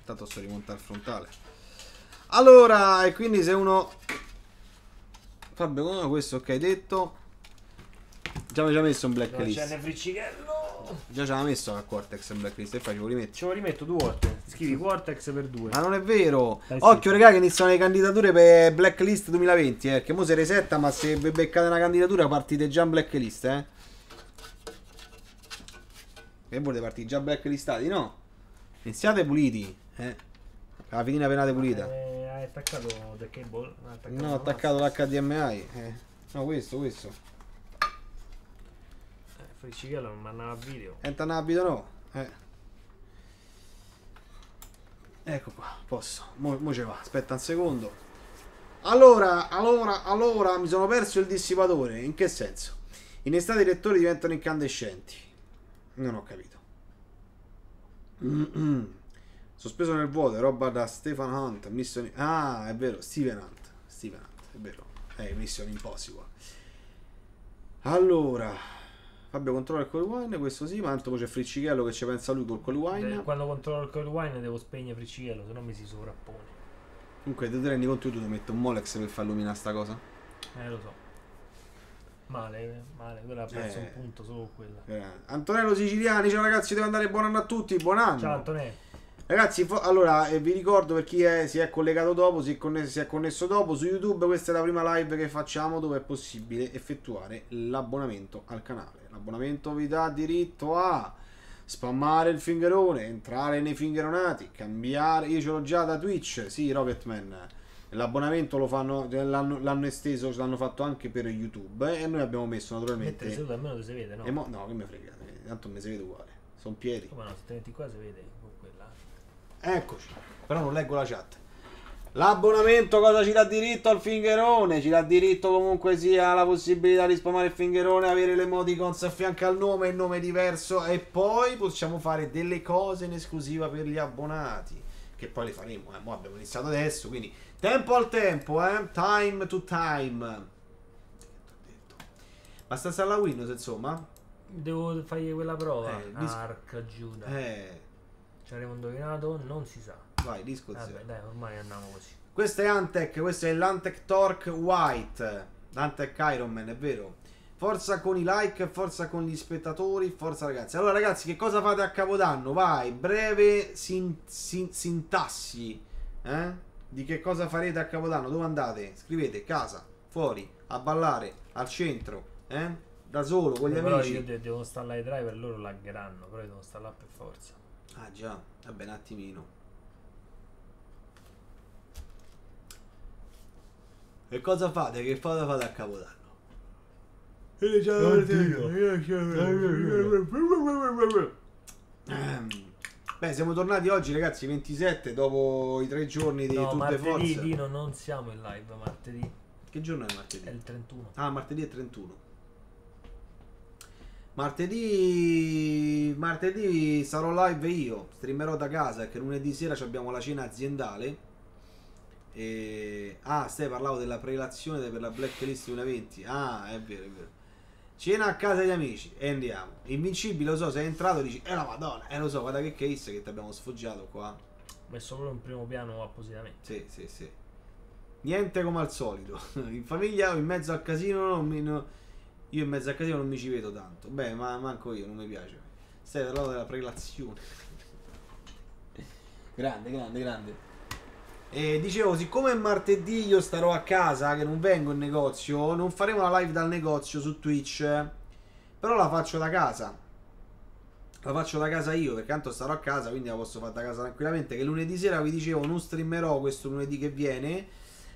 S2: Intanto sto rimonta al frontale. Allora, e quindi se uno... Fabio, come questo ok detto. Già mi ci ha messo un
S1: Non c'è
S2: blacklist.
S1: né friccicherlo.
S2: Già ci ha messo a Cortex in blacklist. E facevo rimetti.
S1: Ce lo rimetto due volte. Scrivi Vortex per due.
S2: Ma non è vero.
S1: Eh sì.
S2: Occhio, regà, che iniziano le candidature per Blacklist 2020. Eh, che mo si resetta, ma se vi beccate una candidatura partite già in Blacklist, eh. Che volete partire già blacklistati? No. Iniziate puliti, eh. La fitina penate pulita.
S1: Eh, hai attaccato the cable? Attaccato
S2: No, ho attaccato l'HDMI. Eh. No, questo, questo.
S1: Eh, Friccicherlo non mandava video.
S2: Entra un abito no. Eh. Ecco qua, posso. Mo, mo ce va. Aspetta un secondo. Allora, allora, allora, mi sono perso il dissipatore. In che senso? In estate i lettori diventano incandescenti. Non ho capito. [CLEARS THROAT] Mm-mm. Sospeso nel vuoto, roba da Stefan Hunt. Mission... Ah, è vero, Steven Hunt. Steven Hunt, è vero. È Mission Impossible. Allora, Fabio controlla il call wine, questo sì, ma tanto poi c'è Friccichello che ci pensa lui col call wine.
S1: Eh, Quando controllo il call wine devo spegnere Friccicherlo, se no mi si sovrappone.
S2: Comunque, te ti rendi conto che tu ti metti un Molex per far illuminare sta cosa?
S1: Eh, lo so. Male, male. Quella ha perso
S2: Eh.
S1: un punto solo quella.
S2: Eh, Antonello Siciliani, ciao ragazzi, devo andare buon anno a tutti, buon anno.
S1: Ciao Antonello.
S2: Ragazzi, allora eh, vi ricordo per chi è- si è collegato dopo, si è, connesso, si è connesso dopo su YouTube, questa è la prima live che facciamo dove è possibile effettuare l'abbonamento al canale. L'abbonamento vi dà diritto a spammare il fingerone, entrare nei fingeronati, cambiare. Io ce l'ho già da Twitch, sì, Rocketman. L'abbonamento lo fanno, l'hanno, l'hanno esteso, l'hanno fatto anche per YouTube eh, e noi abbiamo messo naturalmente.
S1: Mettere seduto almeno ti si vede, no?
S2: Mo- no, che mi frega, eh, tanto mi si vede uguale. Sono piedi.
S1: Come no, se te metti qua si vede.
S2: Eccoci, però non leggo la chat. L'abbonamento cosa ci dà diritto al fingerone? Ci dà diritto comunque sia la possibilità di spamare il fingerone, avere le emoticons a fianco al nome, il nome diverso e poi possiamo fare delle cose in esclusiva per gli abbonati. Che poi le faremo, eh. Mo abbiamo iniziato adesso, quindi tempo al tempo, eh. Time to time. Basta stare alla Windows, insomma.
S1: Devo fargli quella prova.
S2: Eh,
S1: Arca Giuda.
S2: Eh,
S1: Ci avremo indovinato? Non si sa.
S2: vai, disco
S1: Vabbè,
S2: zero.
S1: dai, ormai andiamo così.
S2: Questo è Antec, questo è l'Antec Torque White. L'Antec Iron Man, è vero. Forza con i like, forza con gli spettatori, forza ragazzi. Allora ragazzi, che cosa fate a Capodanno? Vai, breve sin- sin- sintassi. Eh? Di che cosa farete a Capodanno? Dove andate? Scrivete, casa, fuori, a ballare, al centro, eh? Da solo, con gli
S1: però
S2: amici.
S1: io de- devo installare i driver, loro laggeranno, però devo installare per forza.
S2: Ah già, vabbè un attimino. E cosa fate? Che cosa fate a Capodanno? Ehm, Beh, siamo tornati oggi, ragazzi, 27, dopo i tre giorni di
S1: No,
S2: Tour de
S1: martedì
S2: Force.
S1: Dino non siamo in live martedì.
S2: Che giorno è martedì?
S1: È il 31.
S2: Ah, martedì è 31. Martedì, martedì sarò live io, streamerò da casa perché lunedì sera ci abbiamo la cena aziendale. E... Ah, stai parlavo della prelazione per la blacklist 2020. Ah, è vero, è vero. Cena a casa degli amici e andiamo. Invincibile, lo so, sei entrato e dici, eh la madonna, eh lo so, guarda che case che ti abbiamo sfoggiato qua.
S1: Messo proprio in primo piano appositamente.
S2: Sì, sì, sì. Niente come al solito. [LAUGHS] In famiglia o in mezzo al casino non io in mezzo al casino non mi ci vedo tanto. Beh, ma manco io, non mi piace. Stai parlando della prelazione. grande, grande, grande. E dicevo, siccome è martedì io starò a casa, che non vengo in negozio, non faremo la live dal negozio su Twitch. Però la faccio da casa. La faccio da casa io, perché tanto starò a casa, quindi la posso fare da casa tranquillamente. Che lunedì sera vi dicevo, non streamerò questo lunedì che viene.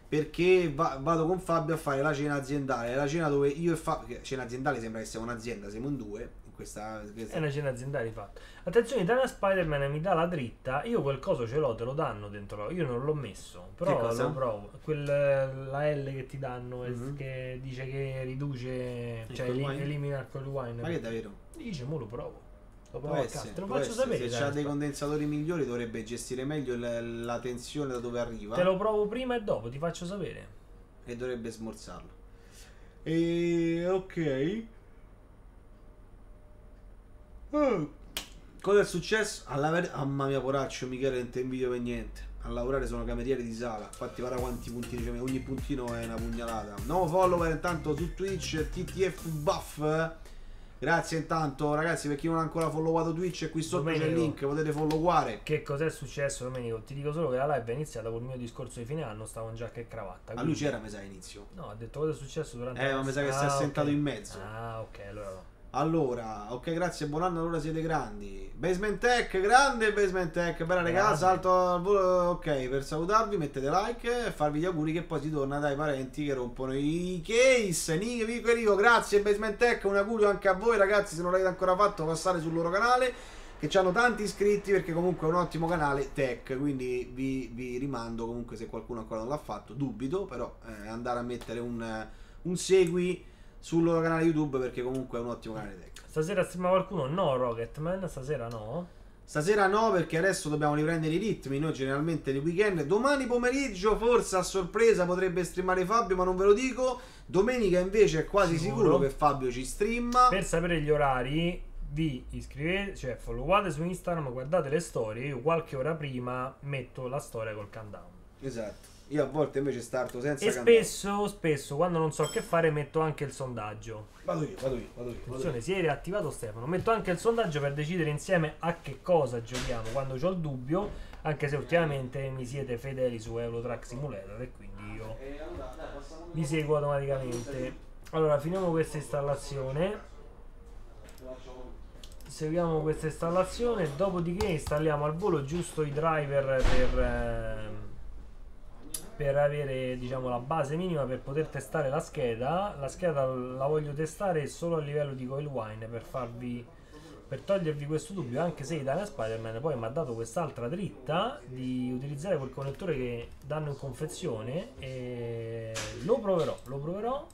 S2: Perché va- vado con Fabio a fare la cena aziendale. La cena dove io e Fabio. Cena aziendale sembra che siamo un'azienda, siamo in due. In questa, questa-
S1: È una cena aziendale fatta. Attenzione, Italia Spider-Man mi dà la dritta. Io quel coso ce l'ho, te lo danno dentro. Io non l'ho messo. Però lo provo. Quel, la L che ti danno, è-
S2: Mhm.
S1: che dice che riduce. Cioè elimina il cold wine.
S2: Ma che davvero?
S1: Dice, mo lo provo. Provo a
S2: essere.
S1: Te lo
S2: può
S1: faccio
S2: essere.
S1: sapere.
S2: Se c'ha dei condensatori migliori dovrebbe gestire meglio il- la tensione da dove arriva.
S1: Te lo provo prima e dopo, ti faccio sapere.
S2: E dovrebbe smorzarlo. E ok. Oh. Cosa è successo? Alla ver- Mamma mia, poraccio, Michele, non ti invidio per niente. A lavorare sono cameriere di sala. Infatti, guarda quanti puntini c'è. Ogni puntino è una pugnalata. Nuovo follower intanto su Twitch, TTF Buff. Grazie intanto, ragazzi, per chi non ha ancora followato Twitch, qui sotto c'è il
S1: Domenico.
S2: link, potete followare.
S1: Che cos'è successo, Domenico? Ti dico solo che la live è iniziata col mio discorso di fine anno. Stavo in giacca e cravatta.
S2: A lui
S1: quindi-
S2: c'era, mi sa, inizio.
S1: No, ha detto cosa è successo durante
S2: Eh,
S1: la
S2: ma mi sa che si è
S1: Ah,
S2: assentato
S1: ok.
S2: in mezzo.
S1: Ah, ok, allora no.
S2: Allora, ok, grazie, buon anno, allora siete grandi. Basement Tech, grande Basement Tech, bella ragazza, salto al volo. Ok, per salutarvi mettete like e farvi gli auguri che poi si torna dai parenti che rompono i case. Nico, Vico e Rico, grazie Basement Tech, un augurio anche a voi ragazzi, se non l'avete ancora fatto passare sul loro canale, che hanno tanti iscritti perché comunque è un ottimo canale tech, quindi vi, vi rimando comunque se qualcuno ancora non l'ha fatto, dubito, però eh, andare a mettere un, un segui sul loro canale YouTube perché comunque è un ottimo canale tech.
S1: Stasera streama qualcuno? No, Rocketman, stasera no.
S2: Stasera no, perché adesso dobbiamo riprendere i ritmi. Noi generalmente di weekend. Domani pomeriggio, forse a sorpresa, potrebbe streamare Fabio, ma non ve lo dico. Domenica invece è quasi
S1: Sicuro.
S2: sicuro, che Fabio ci streama.
S1: Per sapere gli orari, vi iscrivete, cioè followate su Instagram, guardate le storie. Io qualche ora prima metto la storia col countdown.
S2: Esatto. Io a volte invece starto senza
S1: E
S2: cantare.
S1: spesso, spesso, quando non so che fare, metto anche il sondaggio.
S2: Vado io, vado io, vado io.
S1: Attenzione, si è riattivato Stefano. Metto anche il sondaggio per decidere insieme a che cosa giochiamo quando ho il dubbio. Anche se ultimamente mi siete fedeli su Eurotrack Simulator e quindi io
S2: Eh,
S1: vi seguo automaticamente. Allora, finiamo questa installazione. Seguiamo questa installazione. Dopodiché installiamo al volo giusto i driver per, ehm, per avere diciamo la base minima per poter testare la scheda. La scheda la voglio testare solo a livello di coil wine per farvi per togliervi questo dubbio, anche se Italia Spider-Man poi mi ha dato quest'altra dritta di utilizzare quel connettore che danno in confezione e lo proverò, lo proverò.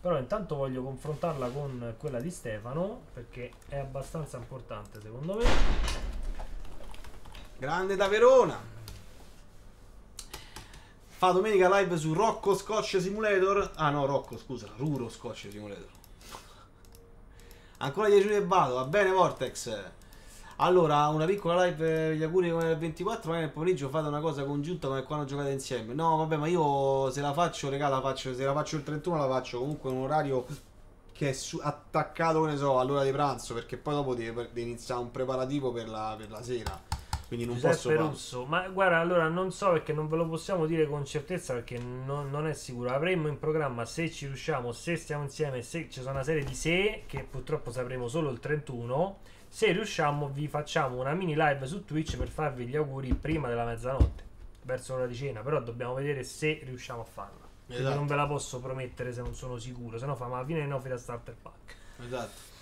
S1: Però intanto voglio confrontarla con quella di Stefano perché è abbastanza importante secondo me.
S2: Grande da Verona. Fa domenica live su Rocco Scotch Simulator. Ah no, Rocco, scusa, Ruro Scotch Simulator. Ancora 10 minuti e vado, va bene Vortex. Allora, una piccola live, eh, gli auguri come il 24, magari nel pomeriggio fate una cosa congiunta come quando giocate insieme. No, vabbè, ma io se la faccio, regà, la faccio, se la faccio il 31 la faccio comunque in un orario che è attaccato, che ne so, all'ora di pranzo, perché poi dopo deve, deve iniziare un preparativo per la, per la sera. Quindi non posso
S1: Giuseppe
S2: fare.
S1: Russo, ma guarda, allora non so perché non ve lo possiamo dire con certezza perché non, non è sicuro. Avremmo in programma se ci riusciamo, se stiamo insieme, se ci sono una serie di se che purtroppo sapremo solo il 31. Se riusciamo, vi facciamo una mini live su Twitch per farvi gli auguri prima della mezzanotte, verso l'ora di cena. Però dobbiamo vedere se riusciamo a farla.
S2: Esatto.
S1: non ve la posso promettere se non sono sicuro, se no fa ma fine no da starter pack.
S2: Esatto.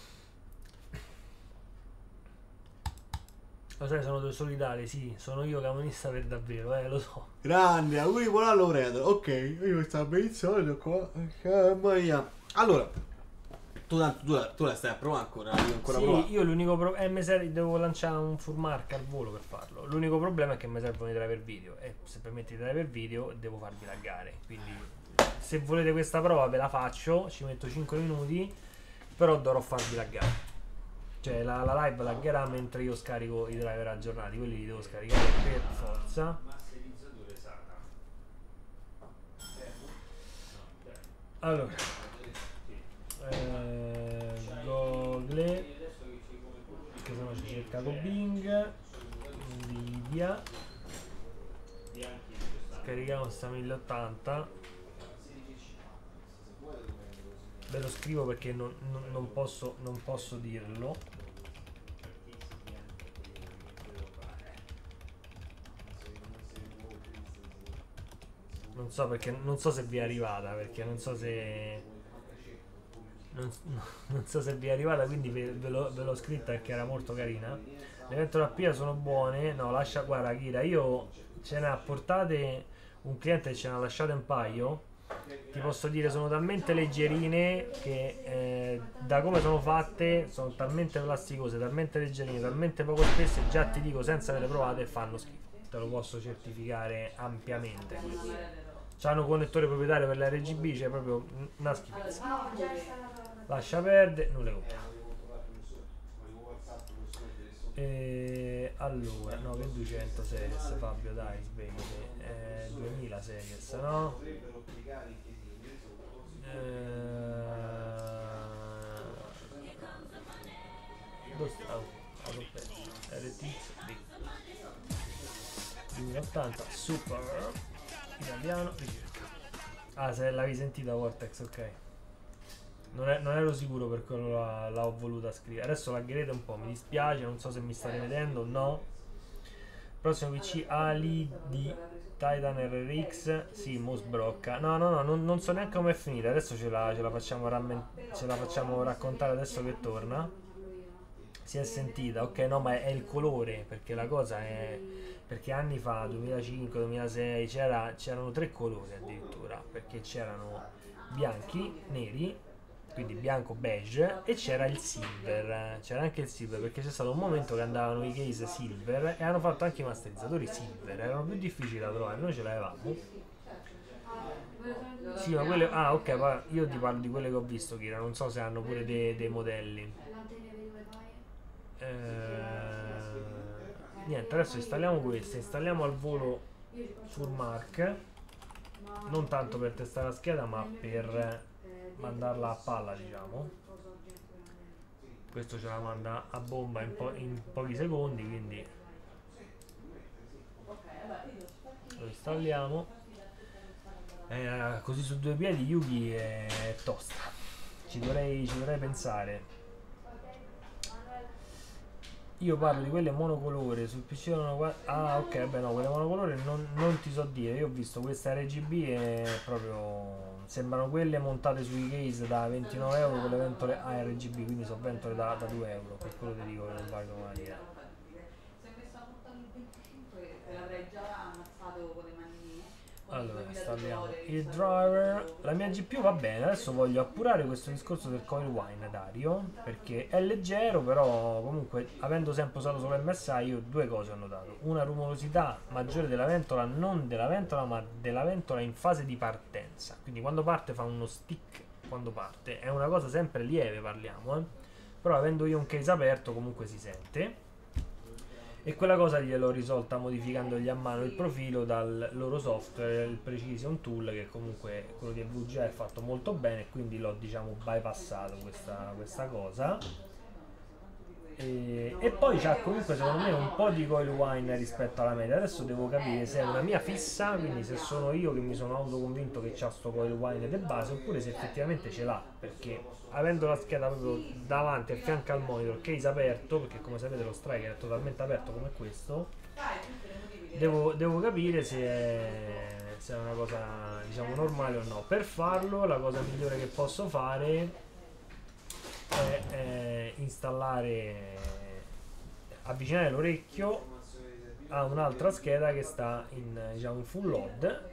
S1: Lo sai, sono due solidali, sì, sono io camonista per davvero, eh, lo so.
S2: Grande, auguri buon anno Fred. Ok, io stavo benissimo qua. Mamma mia. Allora, tu, tanto- tu, la- tu la stai a provare ancora? devi ancora
S1: sì,
S2: provare?
S1: io l'unico problema. Eh, devo lanciare un full mark al volo per farlo. L'unico problema è che mi servono i driver video. E se permetti i driver video, devo farvi laggare. Quindi, se volete questa prova, ve la faccio. Ci metto 5 minuti. Però dovrò farvi laggare. Cioè, la, la live laggerà mentre io scarico i driver aggiornati. Quelli li devo scaricare per forza. Allora, eh, Google, che se no ci cerca con Bing, Nvidia, scarichiamo sta 1080, ve lo scrivo perché non, non- non posso, non posso dirlo. Non so perché non so se vi è arrivata perché non so se non, [LAUGHS] non so se vi è arrivata quindi ve, ve l'ho, ve l'ho scritta perché era molto carina. Le ventole sono buone. No, lascia guarda Kira, io ce ne ha portate un cliente ce ne ha lasciate un paio. Ti posso dire sono talmente leggerine che eh, da come sono fatte sono talmente plasticose, talmente leggerine, talmente poco spesse, già ti dico senza averle provate fanno schifo. Te lo posso certificare ampiamente. C'hanno connettore proprietario per l'RGB, c'è proprio una schifezza. Lascia perdere, non le compriamo. E allora, no, che 200 series Fabio, dai, svegli. Eh, 2000 series, no? Eh, dove sta? Oh, perso. RTX B. 2080 Super Italiano ricerca. Ah, se l'avevi sentita Vortex, ok. Non, è- non ero sicuro per quello la, la ho voluta scrivere. Adesso laggerete un po', mi dispiace, non so se mi state vedendo, no. Prossimo PC Ali di Titan RRX, sì, mo sbrocca. No, no, no, non, non so neanche come è finita. Adesso ce la, ce la facciamo, ce la facciamo raccontare adesso che torna. Si è sentita, ok, no, ma è, è il colore, perché la cosa è... Perché anni fa, 2005-2006, c'era, c'erano tre colori addirittura, perché c'erano bianchi, neri, quindi bianco beige, e c'era il silver, c'era anche il silver, perché c'è stato un momento che andavano i case silver e hanno fatto anche i masterizzatori silver, erano più difficili da trovare, noi ce l'avevamo. Sì, ma quelle... Ah, ok, io ti parlo di quelle che ho visto, Kira, non so se hanno pure dei, dei modelli. Eh, niente, adesso installiamo queste, installiamo al volo sul Mark, non tanto per testare la scheda, ma per mandarla a palla, diciamo. Questo ce la manda a bomba in, po- in pochi secondi, quindi lo installiamo. Eh, così su due piedi Yugi è tosta. Ci dovrei, ci dovrei pensare. Io parlo di quelle monocolore sul PC erano Ah ok beh no quelle monocolore non, non ti so dire Io ho visto questa RGB e proprio Sembrano quelle montate sui case da 29 euro con le ventole ARGB Quindi sono ventole da, da 2 euro Per quello ti dico che non valgono una lira
S4: Se messo a portare il 25 te l'avrei già ammazzato con le manine. Con
S1: Allora,
S4: 2000
S1: installiamo il driver. La mia GPU va bene. Adesso voglio appurare questo discorso del coil wine, Dario. Perché è leggero, però comunque, avendo sempre usato solo MSI, io due cose ho notato. Una rumorosità maggiore della ventola, non della ventola, ma della ventola in fase di partenza. Quindi quando parte fa uno stick quando parte. È una cosa sempre lieve, parliamo, eh. Però avendo io un case aperto, comunque si sente. E quella cosa gliel'ho risolta modificandogli a mano il profilo dal loro software, il Precision Tool, che comunque quello di VGA è fatto molto bene, quindi l'ho diciamo bypassato questa, questa cosa. E, e poi c'ha comunque secondo me un po' di coil wine rispetto alla media. Adesso devo capire se è una mia fissa, quindi se sono io che mi sono autoconvinto che c'ha sto coil wine di base, oppure se effettivamente ce l'ha, perché avendo la scheda proprio davanti a fianco al monitor, case aperto, perché come sapete lo striker è totalmente aperto come questo, devo, devo capire se è, se è una cosa diciamo normale o no. Per farlo la cosa migliore che posso fare è, è installare avvicinare l'orecchio a un'altra scheda che sta in, diciamo, full load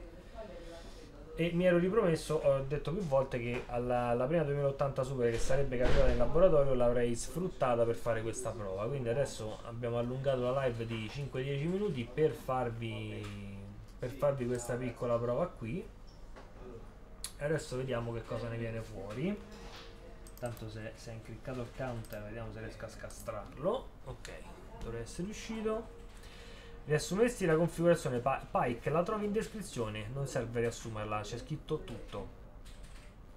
S1: e mi ero ripromesso, ho detto più volte che alla, alla prima 2080 Super che sarebbe capitata in laboratorio l'avrei sfruttata per fare questa prova. Quindi adesso abbiamo allungato la live di 5-10 minuti per farvi, per farvi questa piccola prova qui. Adesso vediamo che cosa ne viene fuori. Tanto se, se è incliccato il counter vediamo se riesco a scastrarlo. Ok, dovrei essere riuscito. Riassumeresti la configurazione Pike, la trovi in descrizione, non serve riassumerla, c'è scritto tutto.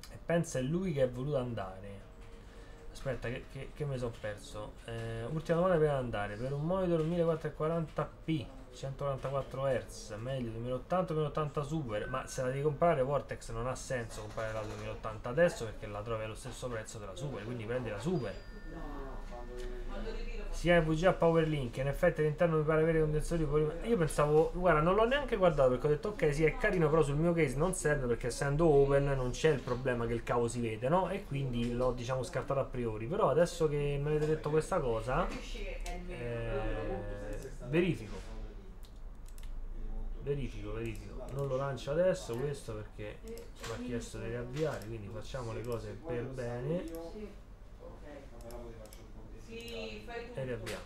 S1: E pensa è lui che è voluto andare. Aspetta, che, che, che mi sono perso. Eh, ultima domanda di andare. Per un monitor 1440p, 144 Hz, meglio 2080 2080 Super, ma se la devi comprare Vortex non ha senso comprare la 2080 adesso perché la trovi allo stesso prezzo della Super, quindi prendi la Super. Sia VGA Powerlink in effetti all'interno mi pare avere condensatori fuori io pensavo guarda non l'ho neanche guardato perché ho detto ok sì è carino però sul mio case non serve perché essendo open non c'è il problema che il cavo si vede no? E quindi l'ho diciamo scartato a priori. Però adesso che mi avete detto questa cosa eh, verifico verifico verifico. Non lo lancio adesso questo perché mi ha chiesto di riavviare quindi facciamo le cose per bene.
S4: Sì, fai tu
S1: E riavviamo.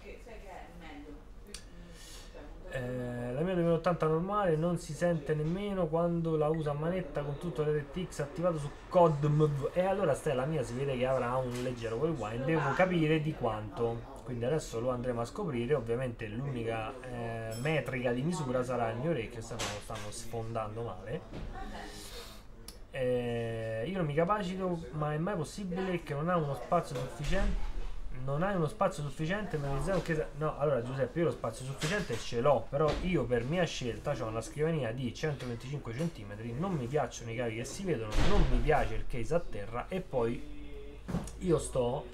S1: Eh, la mia 2080 normale non si sente nemmeno quando la usa a manetta con tutto l'RTX attivato su CODMV e allora Stella mia si vede che avrà un leggero rewind devo capire di quanto quindi adesso lo andremo a scoprire. Ovviamente l'unica eh, metrica di misura sarà il mio orecchio stanno, stanno sfondando male. Eh, io non mi capacito ma è mai possibile che non ha uno spazio sufficiente non hai uno spazio sufficiente per realizzare un no allora Giuseppe io lo spazio sufficiente ce l'ho però io per mia scelta ho una scrivania di 125 cm non mi piacciono i cavi che si vedono non mi piace il case a terra e poi io sto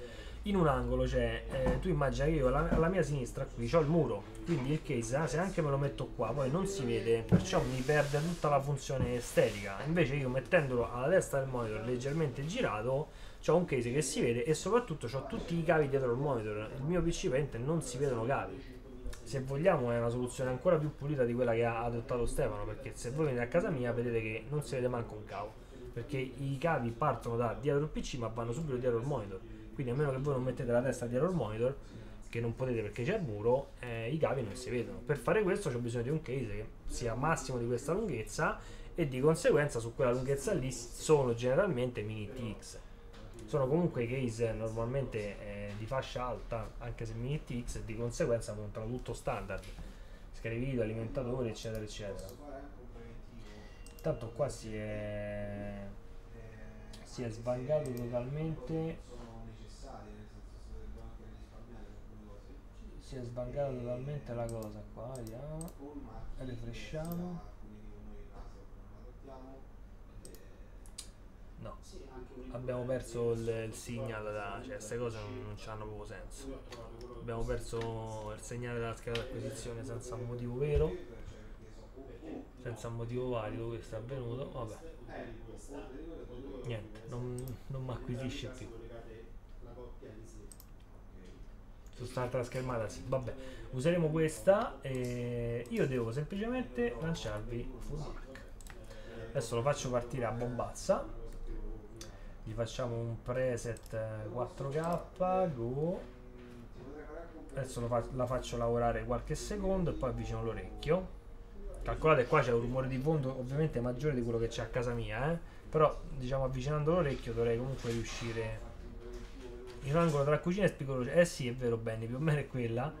S1: in un angolo cioè eh, tu immagina che io alla, alla mia sinistra qui ho il muro quindi il case ah, se anche me lo metto qua poi non si vede perciò mi perde tutta la funzione estetica. Invece io mettendolo alla destra del monitor leggermente girato ho un case che si vede e soprattutto ho tutti i cavi dietro il monitor. Il mio pc praticamente non si vedono cavi. Se vogliamo è una soluzione ancora più pulita di quella che ha adottato Stefano perché se voi venite a casa mia vedete che non si vede manco un cavo perché i cavi partono da dietro il pc ma vanno subito dietro il monitor quindi a meno che voi non mettete la testa dietro il monitor che non potete perché c'è il muro eh, i cavi non si vedono. Per fare questo c'è bisogno di un case che sia massimo di questa lunghezza e di conseguenza su quella lunghezza lì sono generalmente mini TX sono comunque case normalmente eh, di fascia alta anche se mini TX e di conseguenza montano tutto standard. Scrivito, alimentatori eccetera eccetera. Tanto qua si è si è svangato totalmente si è svangato totalmente la cosa qua vediamo. refresciamo no. abbiamo perso il, il signal da, cioè queste cose non, non hanno proprio senso. Abbiamo perso il segnale dalla scheda d'acquisizione senza un motivo vero. senza un motivo valido questo è avvenuto vabbè. Niente non, non mi acquisisce più su st'altra schermata sì vabbè useremo questa e io devo semplicemente lanciarvi full mark adesso lo faccio partire a bombazza. Gli facciamo un preset 4k go. Adesso fa- la faccio lavorare qualche secondo e poi avvicino l'orecchio. Calcolate qua c'è un rumore di fondo ovviamente maggiore di quello che c'è a casa mia eh? però diciamo avvicinando l'orecchio dovrei comunque riuscire in un angolo tra cucina e spigolo eh sì è vero Benny più o meno è quella.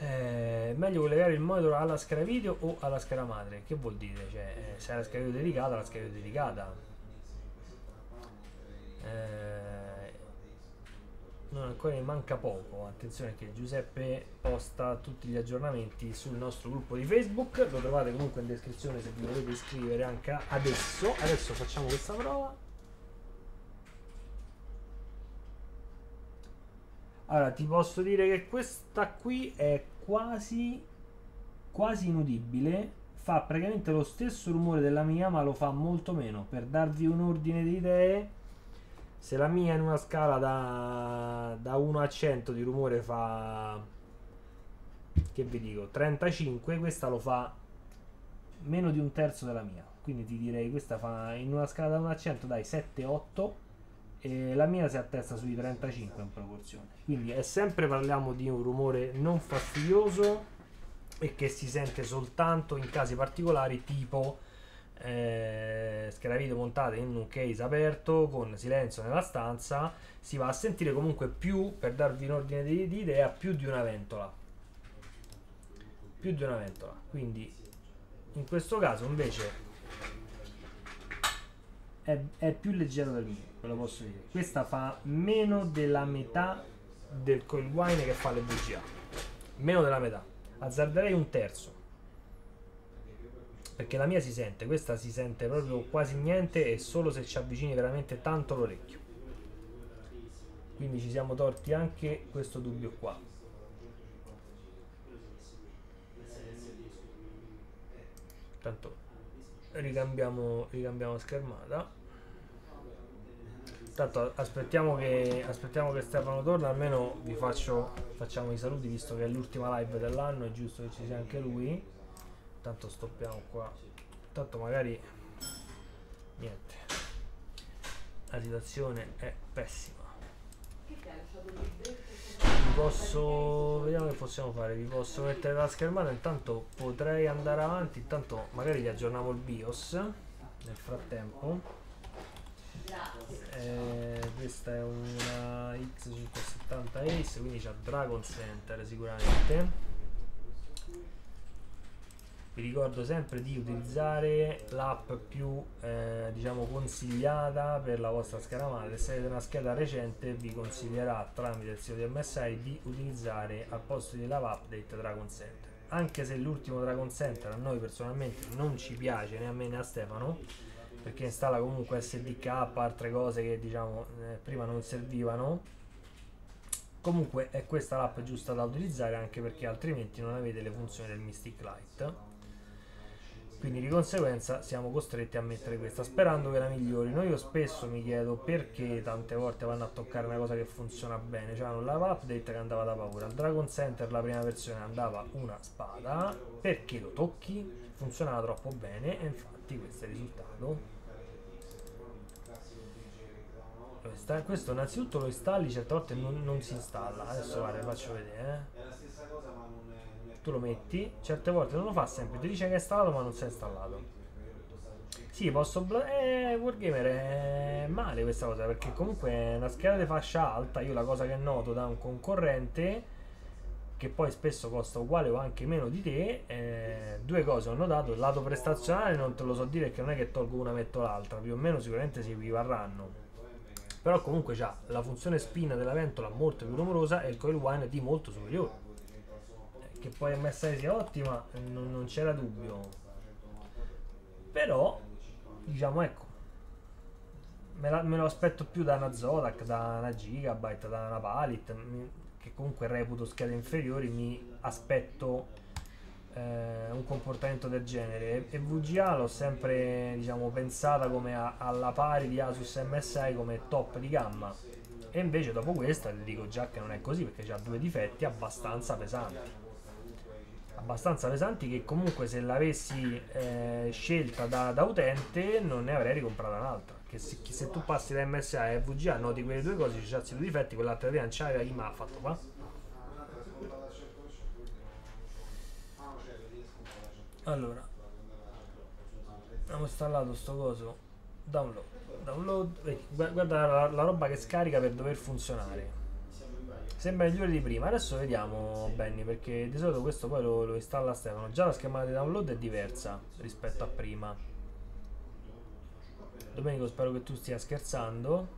S1: Eh, meglio collegare il monitor alla scheda video o alla scheda madre? Che vuol dire? Cioè eh, se è la scheda video dedicata la scheda video dedicata. Eh, non ancora ne manca poco. Attenzione che Giuseppe posta tutti gli aggiornamenti sul nostro gruppo di Facebook. Lo trovate comunque in descrizione se vi volete iscrivere anche adesso. Adesso facciamo questa prova allora ti posso dire che questa qui è quasi quasi inudibile. Fa praticamente lo stesso rumore della mia ma lo fa molto meno. Per darvi un ordine di idee Se la mia in una scala da, da 1 a 100 di rumore fa, che vi dico, 35, questa lo fa meno di un terzo della mia. Quindi ti direi questa fa in una scala da 1 a 100 dai 7-8 e la mia si attesta sui 35 in proporzione. Quindi è sempre parliamo di un rumore non fastidioso e che si sente soltanto in casi particolari tipo eh, scheda montate in un case aperto con silenzio nella stanza si va a sentire comunque più per darvi un ordine di, di idea più di una ventola più di una ventola quindi in questo caso invece è, è più leggero del mio ve lo posso dire questa fa meno della metà del coil wine che fa le VGA meno della metà azzarderei un terzo perché la mia si sente, questa si sente proprio quasi niente e solo se ci avvicini veramente tanto l'orecchio. Quindi ci siamo torti anche questo dubbio qua. Tanto ricambiamo, ricambiamo schermata. Tanto aspettiamo che, aspettiamo che Stefano torna, almeno vi faccio, facciamo i saluti visto che è l'ultima live dell'anno, è giusto che ci sia anche lui. Tanto stoppiamo qua. Tanto magari niente. La situazione è pessima. Vi posso vediamo che possiamo fare. Vi posso mettere la schermata intanto potrei andare avanti intanto magari vi aggiorniamo il bios nel frattempo eh, questa è una X570 Ace quindi c'ha Dragon Center sicuramente. Vi ricordo sempre di utilizzare l'app più eh, diciamo consigliata per la vostra scheda madre. Se avete una scheda recente vi consiglierà tramite il sito di MSI di utilizzare al posto di Lava Update Dragon Center. Anche se l'ultimo Dragon Center a noi personalmente non ci piace né a me né a Stefano perché installa comunque SDK altre cose che diciamo eh, prima non servivano. Comunque è questa l'app giusta da utilizzare anche perché altrimenti non avete le funzioni del Mystic Light quindi di conseguenza siamo costretti a mettere questa sperando che la migliorino io spesso mi chiedo perché tante volte vanno a toccare una cosa che funziona bene. Cioè un live update che andava da paura. Al Dragon Center la prima versione andava una spada. Perché lo tocchi? Funzionava troppo bene. E infatti questo è il risultato. Questo innanzitutto lo installi certe volte non, non si installa. Adesso guarda faccio vedere eh. Tu lo metti, certe volte non lo fa sempre, ti dice che è installato ma non si è installato. Sì, posso... Eh, Wargamer è male questa cosa perché comunque è una scheda di fascia alta, io la cosa che noto da un concorrente che poi spesso costa uguale o anche meno di te, eh, due cose ho notato, il lato prestazionale non te lo so dire che non è che tolgo una metto l'altra, più o meno sicuramente si equivarranno. Però comunque c'ha la funzione spin della ventola molto più rumorosa e il coil wine di molto superiore che poi MSI sia ottima non, non c'era dubbio però diciamo ecco me, la, me, lo aspetto più da una Zotac da una Gigabyte da una Palit comunque reputo schede inferiori mi aspetto eh, un comportamento del genere. E VGA l'ho sempre diciamo pensata come a, alla pari di Asus MSI come top di gamma. E invece dopo questa vi dico già che non è così perché ha due difetti abbastanza pesanti. Abbastanza pesanti che comunque se l'avessi eh, scelta da, da, utente non ne avrei ricomprata un'altra che se, che se, tu passi da MSA e VGA noti quelle due cose ci sono due difetti quell'altra non chi mi ha fatto qua allora abbiamo installato sto coso download download vedi, guarda la, la roba che scarica per dover funzionare Sembra migliore di prima. Adesso vediamo Benny perché di solito questo poi lo, lo installa Stefano. Già la schermata di download è diversa rispetto a prima. Domenico spero che tu stia scherzando.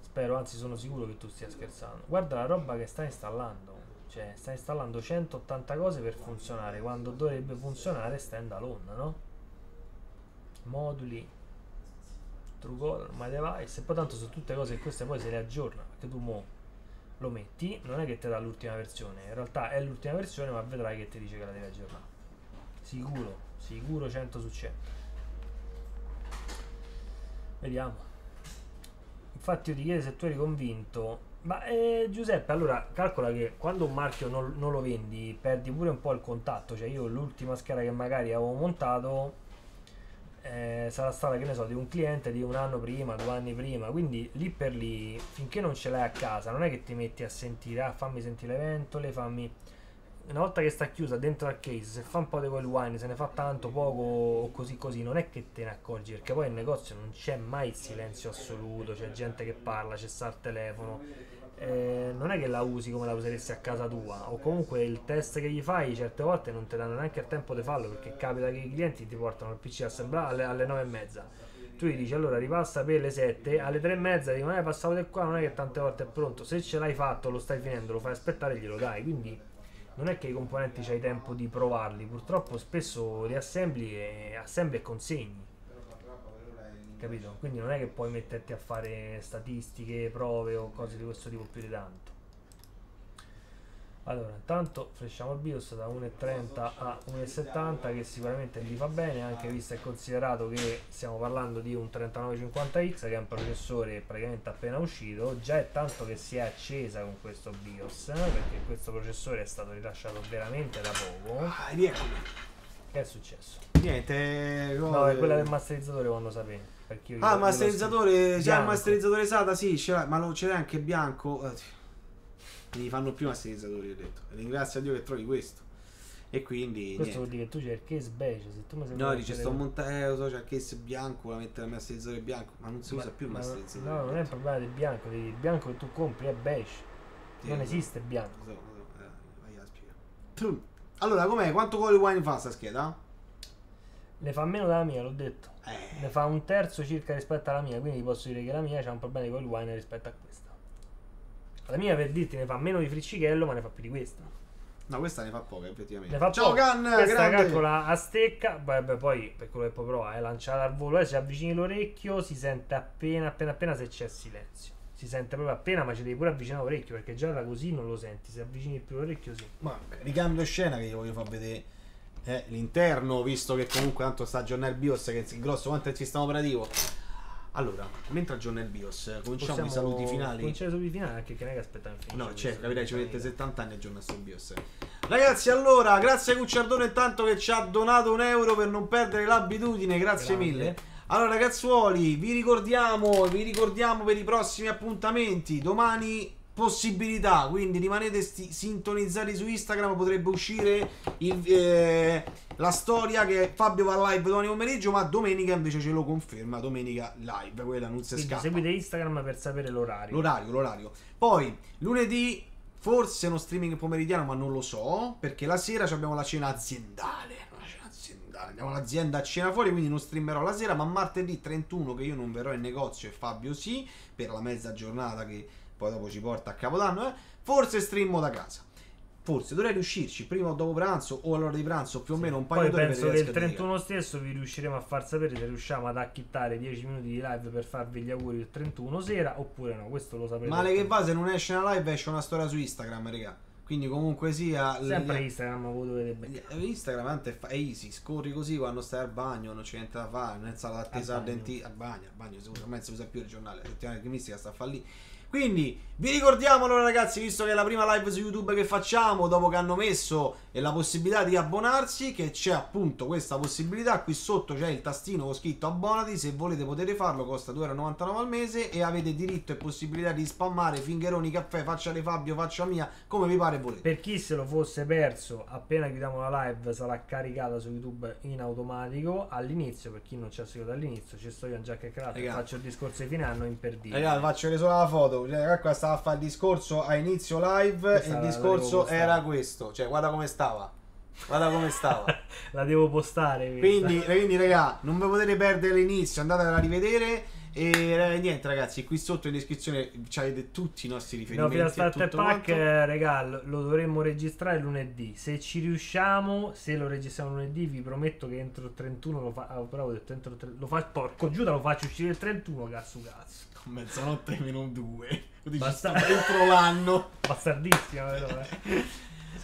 S1: Spero, anzi sono sicuro che tu stia scherzando. Guarda la roba che sta installando. Cioè, sta installando 180 cose per funzionare quando dovrebbe funzionare stand alone, no? Moduli Truecaller, My Device e poi tanto sono tutte cose che queste poi se le aggiorna perché tu mo lo metti, non è che ti dà l'ultima versione, in realtà è l'ultima versione ma vedrai che ti dice che la devi aggiornare. Sicuro, sicuro 100 su 100. Vediamo. Infatti io ti chiedo se tu eri convinto. Ma eh, Giuseppe, allora calcola che quando un marchio non, non lo vendi perdi pure un po' il contatto. Cioè io l'ultima scheda che magari avevo montato eh, sarà stata, che ne so, di un cliente di un anno prima, due anni prima. Quindi lì per lì, finché non ce l'hai a casa, non è che ti metti a sentire, ah fammi sentire le ventole, fammi... Una volta che sta chiusa dentro al case, se fa un po' di quel wine, se ne fa tanto, poco o così così, non è che te ne accorgi, perché poi in negozio non c'è mai il silenzio assoluto, c'è gente che parla, c'è sta telefono. Eh, non è che la usi come la useresti a casa tua, o comunque il test che gli fai certe volte non ti danno neanche il tempo di farlo, perché capita che i clienti ti portano il PC assemblato alle, alle 9 e mezza. Tu gli dici allora ripassa per le 7, alle 3 e mezza dicono eh passavo di qua, non è che tante volte è pronto, se ce l'hai fatto, lo stai finendo, lo fai aspettare, glielo dai, quindi non è che i componenti c'hai tempo di provarli, purtroppo spesso li assembli e assembli e consegni, capito? Quindi non è che puoi metterti a fare statistiche, prove o cose di questo tipo più di tanto. Allora, intanto fresciamo il BIOS da 1,30 a 1,70 che sicuramente gli fa bene, anche visto e considerato che stiamo parlando di un 3950X che è un processore praticamente appena uscito, già è tanto che si è accesa con questo BIOS, eh, perché questo processore è stato rilasciato veramente da poco.
S2: Ah.
S1: Che è successo?
S2: Niente.
S1: No, è quella del masterizzatore quando sapere. perché io glielo-
S2: Ah, masterizzatore, c'è il masterizzatore SATA, sì, ce l'hai, ma lo- ce l'hai anche bianco. Mi fanno più masterizzatori, ho detto. Ringrazio a Dio che trovi questo. E quindi
S1: Questo vuol
S2: niente.
S1: dire che tu c'è il beige, se tu mi sei
S2: No, dice sto montando, eh, so, c'è il bianco, la mettere il masterizzatore bianco, ma non si usa più il masterizzatore.
S1: No, non è un problema del bianco, il bianco che tu compri è beige.
S2: Sì,
S1: non
S2: so.
S1: esiste bianco.
S2: Lo so, so, eh, vai a spiegare. Allora, com'è? Quanto Call Wine fa sta scheda?
S1: Ne fa meno della mia, l'ho detto.
S2: Eh,
S1: Ne fa un terzo circa rispetto alla mia, quindi posso dire che la mia c'ha un problema di col wine rispetto a questa. La mia per dirti ne fa meno di friccichello, ma ne fa più di questa.
S2: no, questa ne fa poca, effettivamente.
S1: Ne fa
S2: Ciao. Can,
S1: Questa
S2: grande.
S1: calcola a stecca, beh, beh, poi per quello che poi prova è lanciata al volo, eh, se avvicini l'orecchio si sente appena appena appena se c'è silenzio. Si sente proprio appena, ma ci devi pure avvicinare l'orecchio perché già da così non lo senti, se avvicini più l'orecchio sì.
S2: Ma ricambio scena che gli voglio far vedere eh, l'interno, visto che comunque tanto sta aggiornare il BIOS, che è grosso quanto è il sistema operativo. Allora, mentre aggiorna il BIOS, cominciamo i saluti finali.
S1: Cominciare i saluti finali anche che non è che aspettare in
S2: No, c'è,
S1: questo,
S2: capirai, ci
S1: mica.
S2: 70 anni a aggiornare sto BIOS. Ragazzi, allora, grazie a Cucciardone intanto che ci ha donato un euro per non perdere l'abitudine, grazie
S1: Grande.
S2: mille. Allora, ragazzuoli, vi ricordiamo, vi ricordiamo per i prossimi appuntamenti. Domani possibilità, quindi rimanete sti- sintonizzati su Instagram, potrebbe uscire il, eh, la storia che Fabio va live domani pomeriggio, ma domenica invece ce lo conferma, domenica live, quella non si
S1: Quindi
S2: scappa.
S1: seguite Instagram per sapere l'orario.
S2: L'orario, l'orario. Poi lunedì forse uno streaming pomeridiano, ma non lo so, perché la sera ci abbiamo la cena aziendale. La cena aziendale. Andiamo all'azienda a cena fuori, quindi non streamerò la sera, ma martedì 31 che io non verrò in negozio e Fabio sì, per la mezza giornata che poi dopo ci porta a Capodanno, eh, forse streamo da casa. Forse dovrei riuscirci prima o dopo pranzo o all'ora di pranzo più o meno un paio
S1: Poi
S2: d'ore
S1: penso che il
S2: riesco a dedicare.
S1: 31 stesso vi riusciremo a far sapere se riusciamo ad acchittare 10 minuti di live per farvi gli auguri il 31 sera oppure no, questo lo saprete.
S2: Male che va, se non esce una live esce una storia su Instagram, raga. Quindi comunque sia...
S1: Sempre
S2: gli-
S1: Instagram voi dovete beccare.
S2: Instagram è, easy, scorri così quando stai al bagno, non c'è niente da fare, non è stata l'attesa
S1: Al
S2: dentista, al bagno, al bagno si usa, ormai si usa più il giornale, la settimana alchimistica sta a fare lì. Quindi vi ricordiamo allora ragazzi, visto che è la prima live su YouTube che facciamo, dopo che hanno messo eh, la possibilità di abbonarsi, che c'è appunto questa possibilità, qui sotto c'è il tastino con scritto abbonati, se volete potete farlo, costa 2,99€ al mese e avete diritto e possibilità di spammare fingeroni, caffè, faccia di Fabio, faccia mia, come vi pare volete.
S1: Per chi se lo fosse perso, appena chiudiamo la live sarà caricata su YouTube in automatico. All'inizio, per chi non ci ha seguito dall'inizio, ci sto io in giacca e cravatta e faccio il discorso di fine anno imperdibile.
S2: Ragazzi, faccio vedere solo la foto. Cioè, qua stava a fare il discorso a inizio live
S1: Questa
S2: e il discorso era questo. Cioè, guarda come stava. Guarda come stava. [LAUGHS]
S1: La devo postare.
S2: quindi, quindi, raga, non vi potete perdere l'inizio, andatela a rivedere. E niente, ragazzi, qui sotto in descrizione avete tutti i nostri
S1: No,
S2: riferimenti.
S1: fino a
S2: tutto
S1: pack, regà, lo dovremmo registrare lunedì. Se ci riusciamo, se lo registriamo lunedì, vi prometto che entro il 31 lo fa. Ah, però ho detto entro il 31. Lo fa porco giuda, lo faccio uscire il 31, cazzo cazzo.
S2: Mezzanotte meno due. Così ci
S1: Basta.
S2: sta dentro l'anno.
S1: Bastardissimo, però, eh.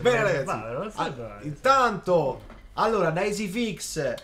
S2: Bene, ragazzi.
S1: non so
S2: Ah,
S1: bravo.
S2: intanto, allora, da EasyFix.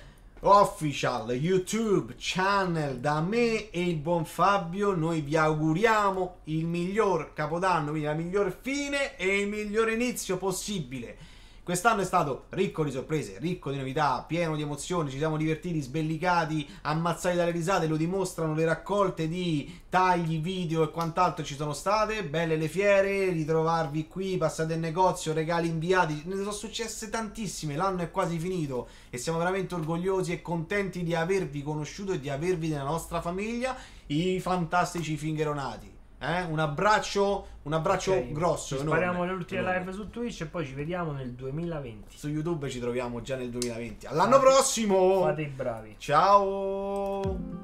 S2: official YouTube channel da me e il buon Fabio. Noi vi auguriamo il miglior capodanno, quindi la miglior fine e il miglior inizio possibile. Quest'anno è stato ricco di sorprese, ricco di novità, pieno di emozioni, ci siamo divertiti, sbellicati, ammazzati dalle risate, lo dimostrano le raccolte di tagli, video e quant'altro ci sono state, belle le fiere, ritrovarvi qui, passate in negozio, regali inviati, ne sono successe tantissime, l'anno è quasi finito e siamo veramente orgogliosi e contenti di avervi conosciuto e di avervi nella nostra famiglia, i fantastici fingeronati. Eh? Un abbraccio, un abbraccio
S1: Ok,
S2: grosso.
S1: Ci spariamo le ultime
S2: enorme.
S1: live su Twitch e poi ci vediamo nel 2020.
S2: Su YouTube ci troviamo già nel 2020. All'anno prossimo!
S1: Fate i bravi.
S2: Ciao!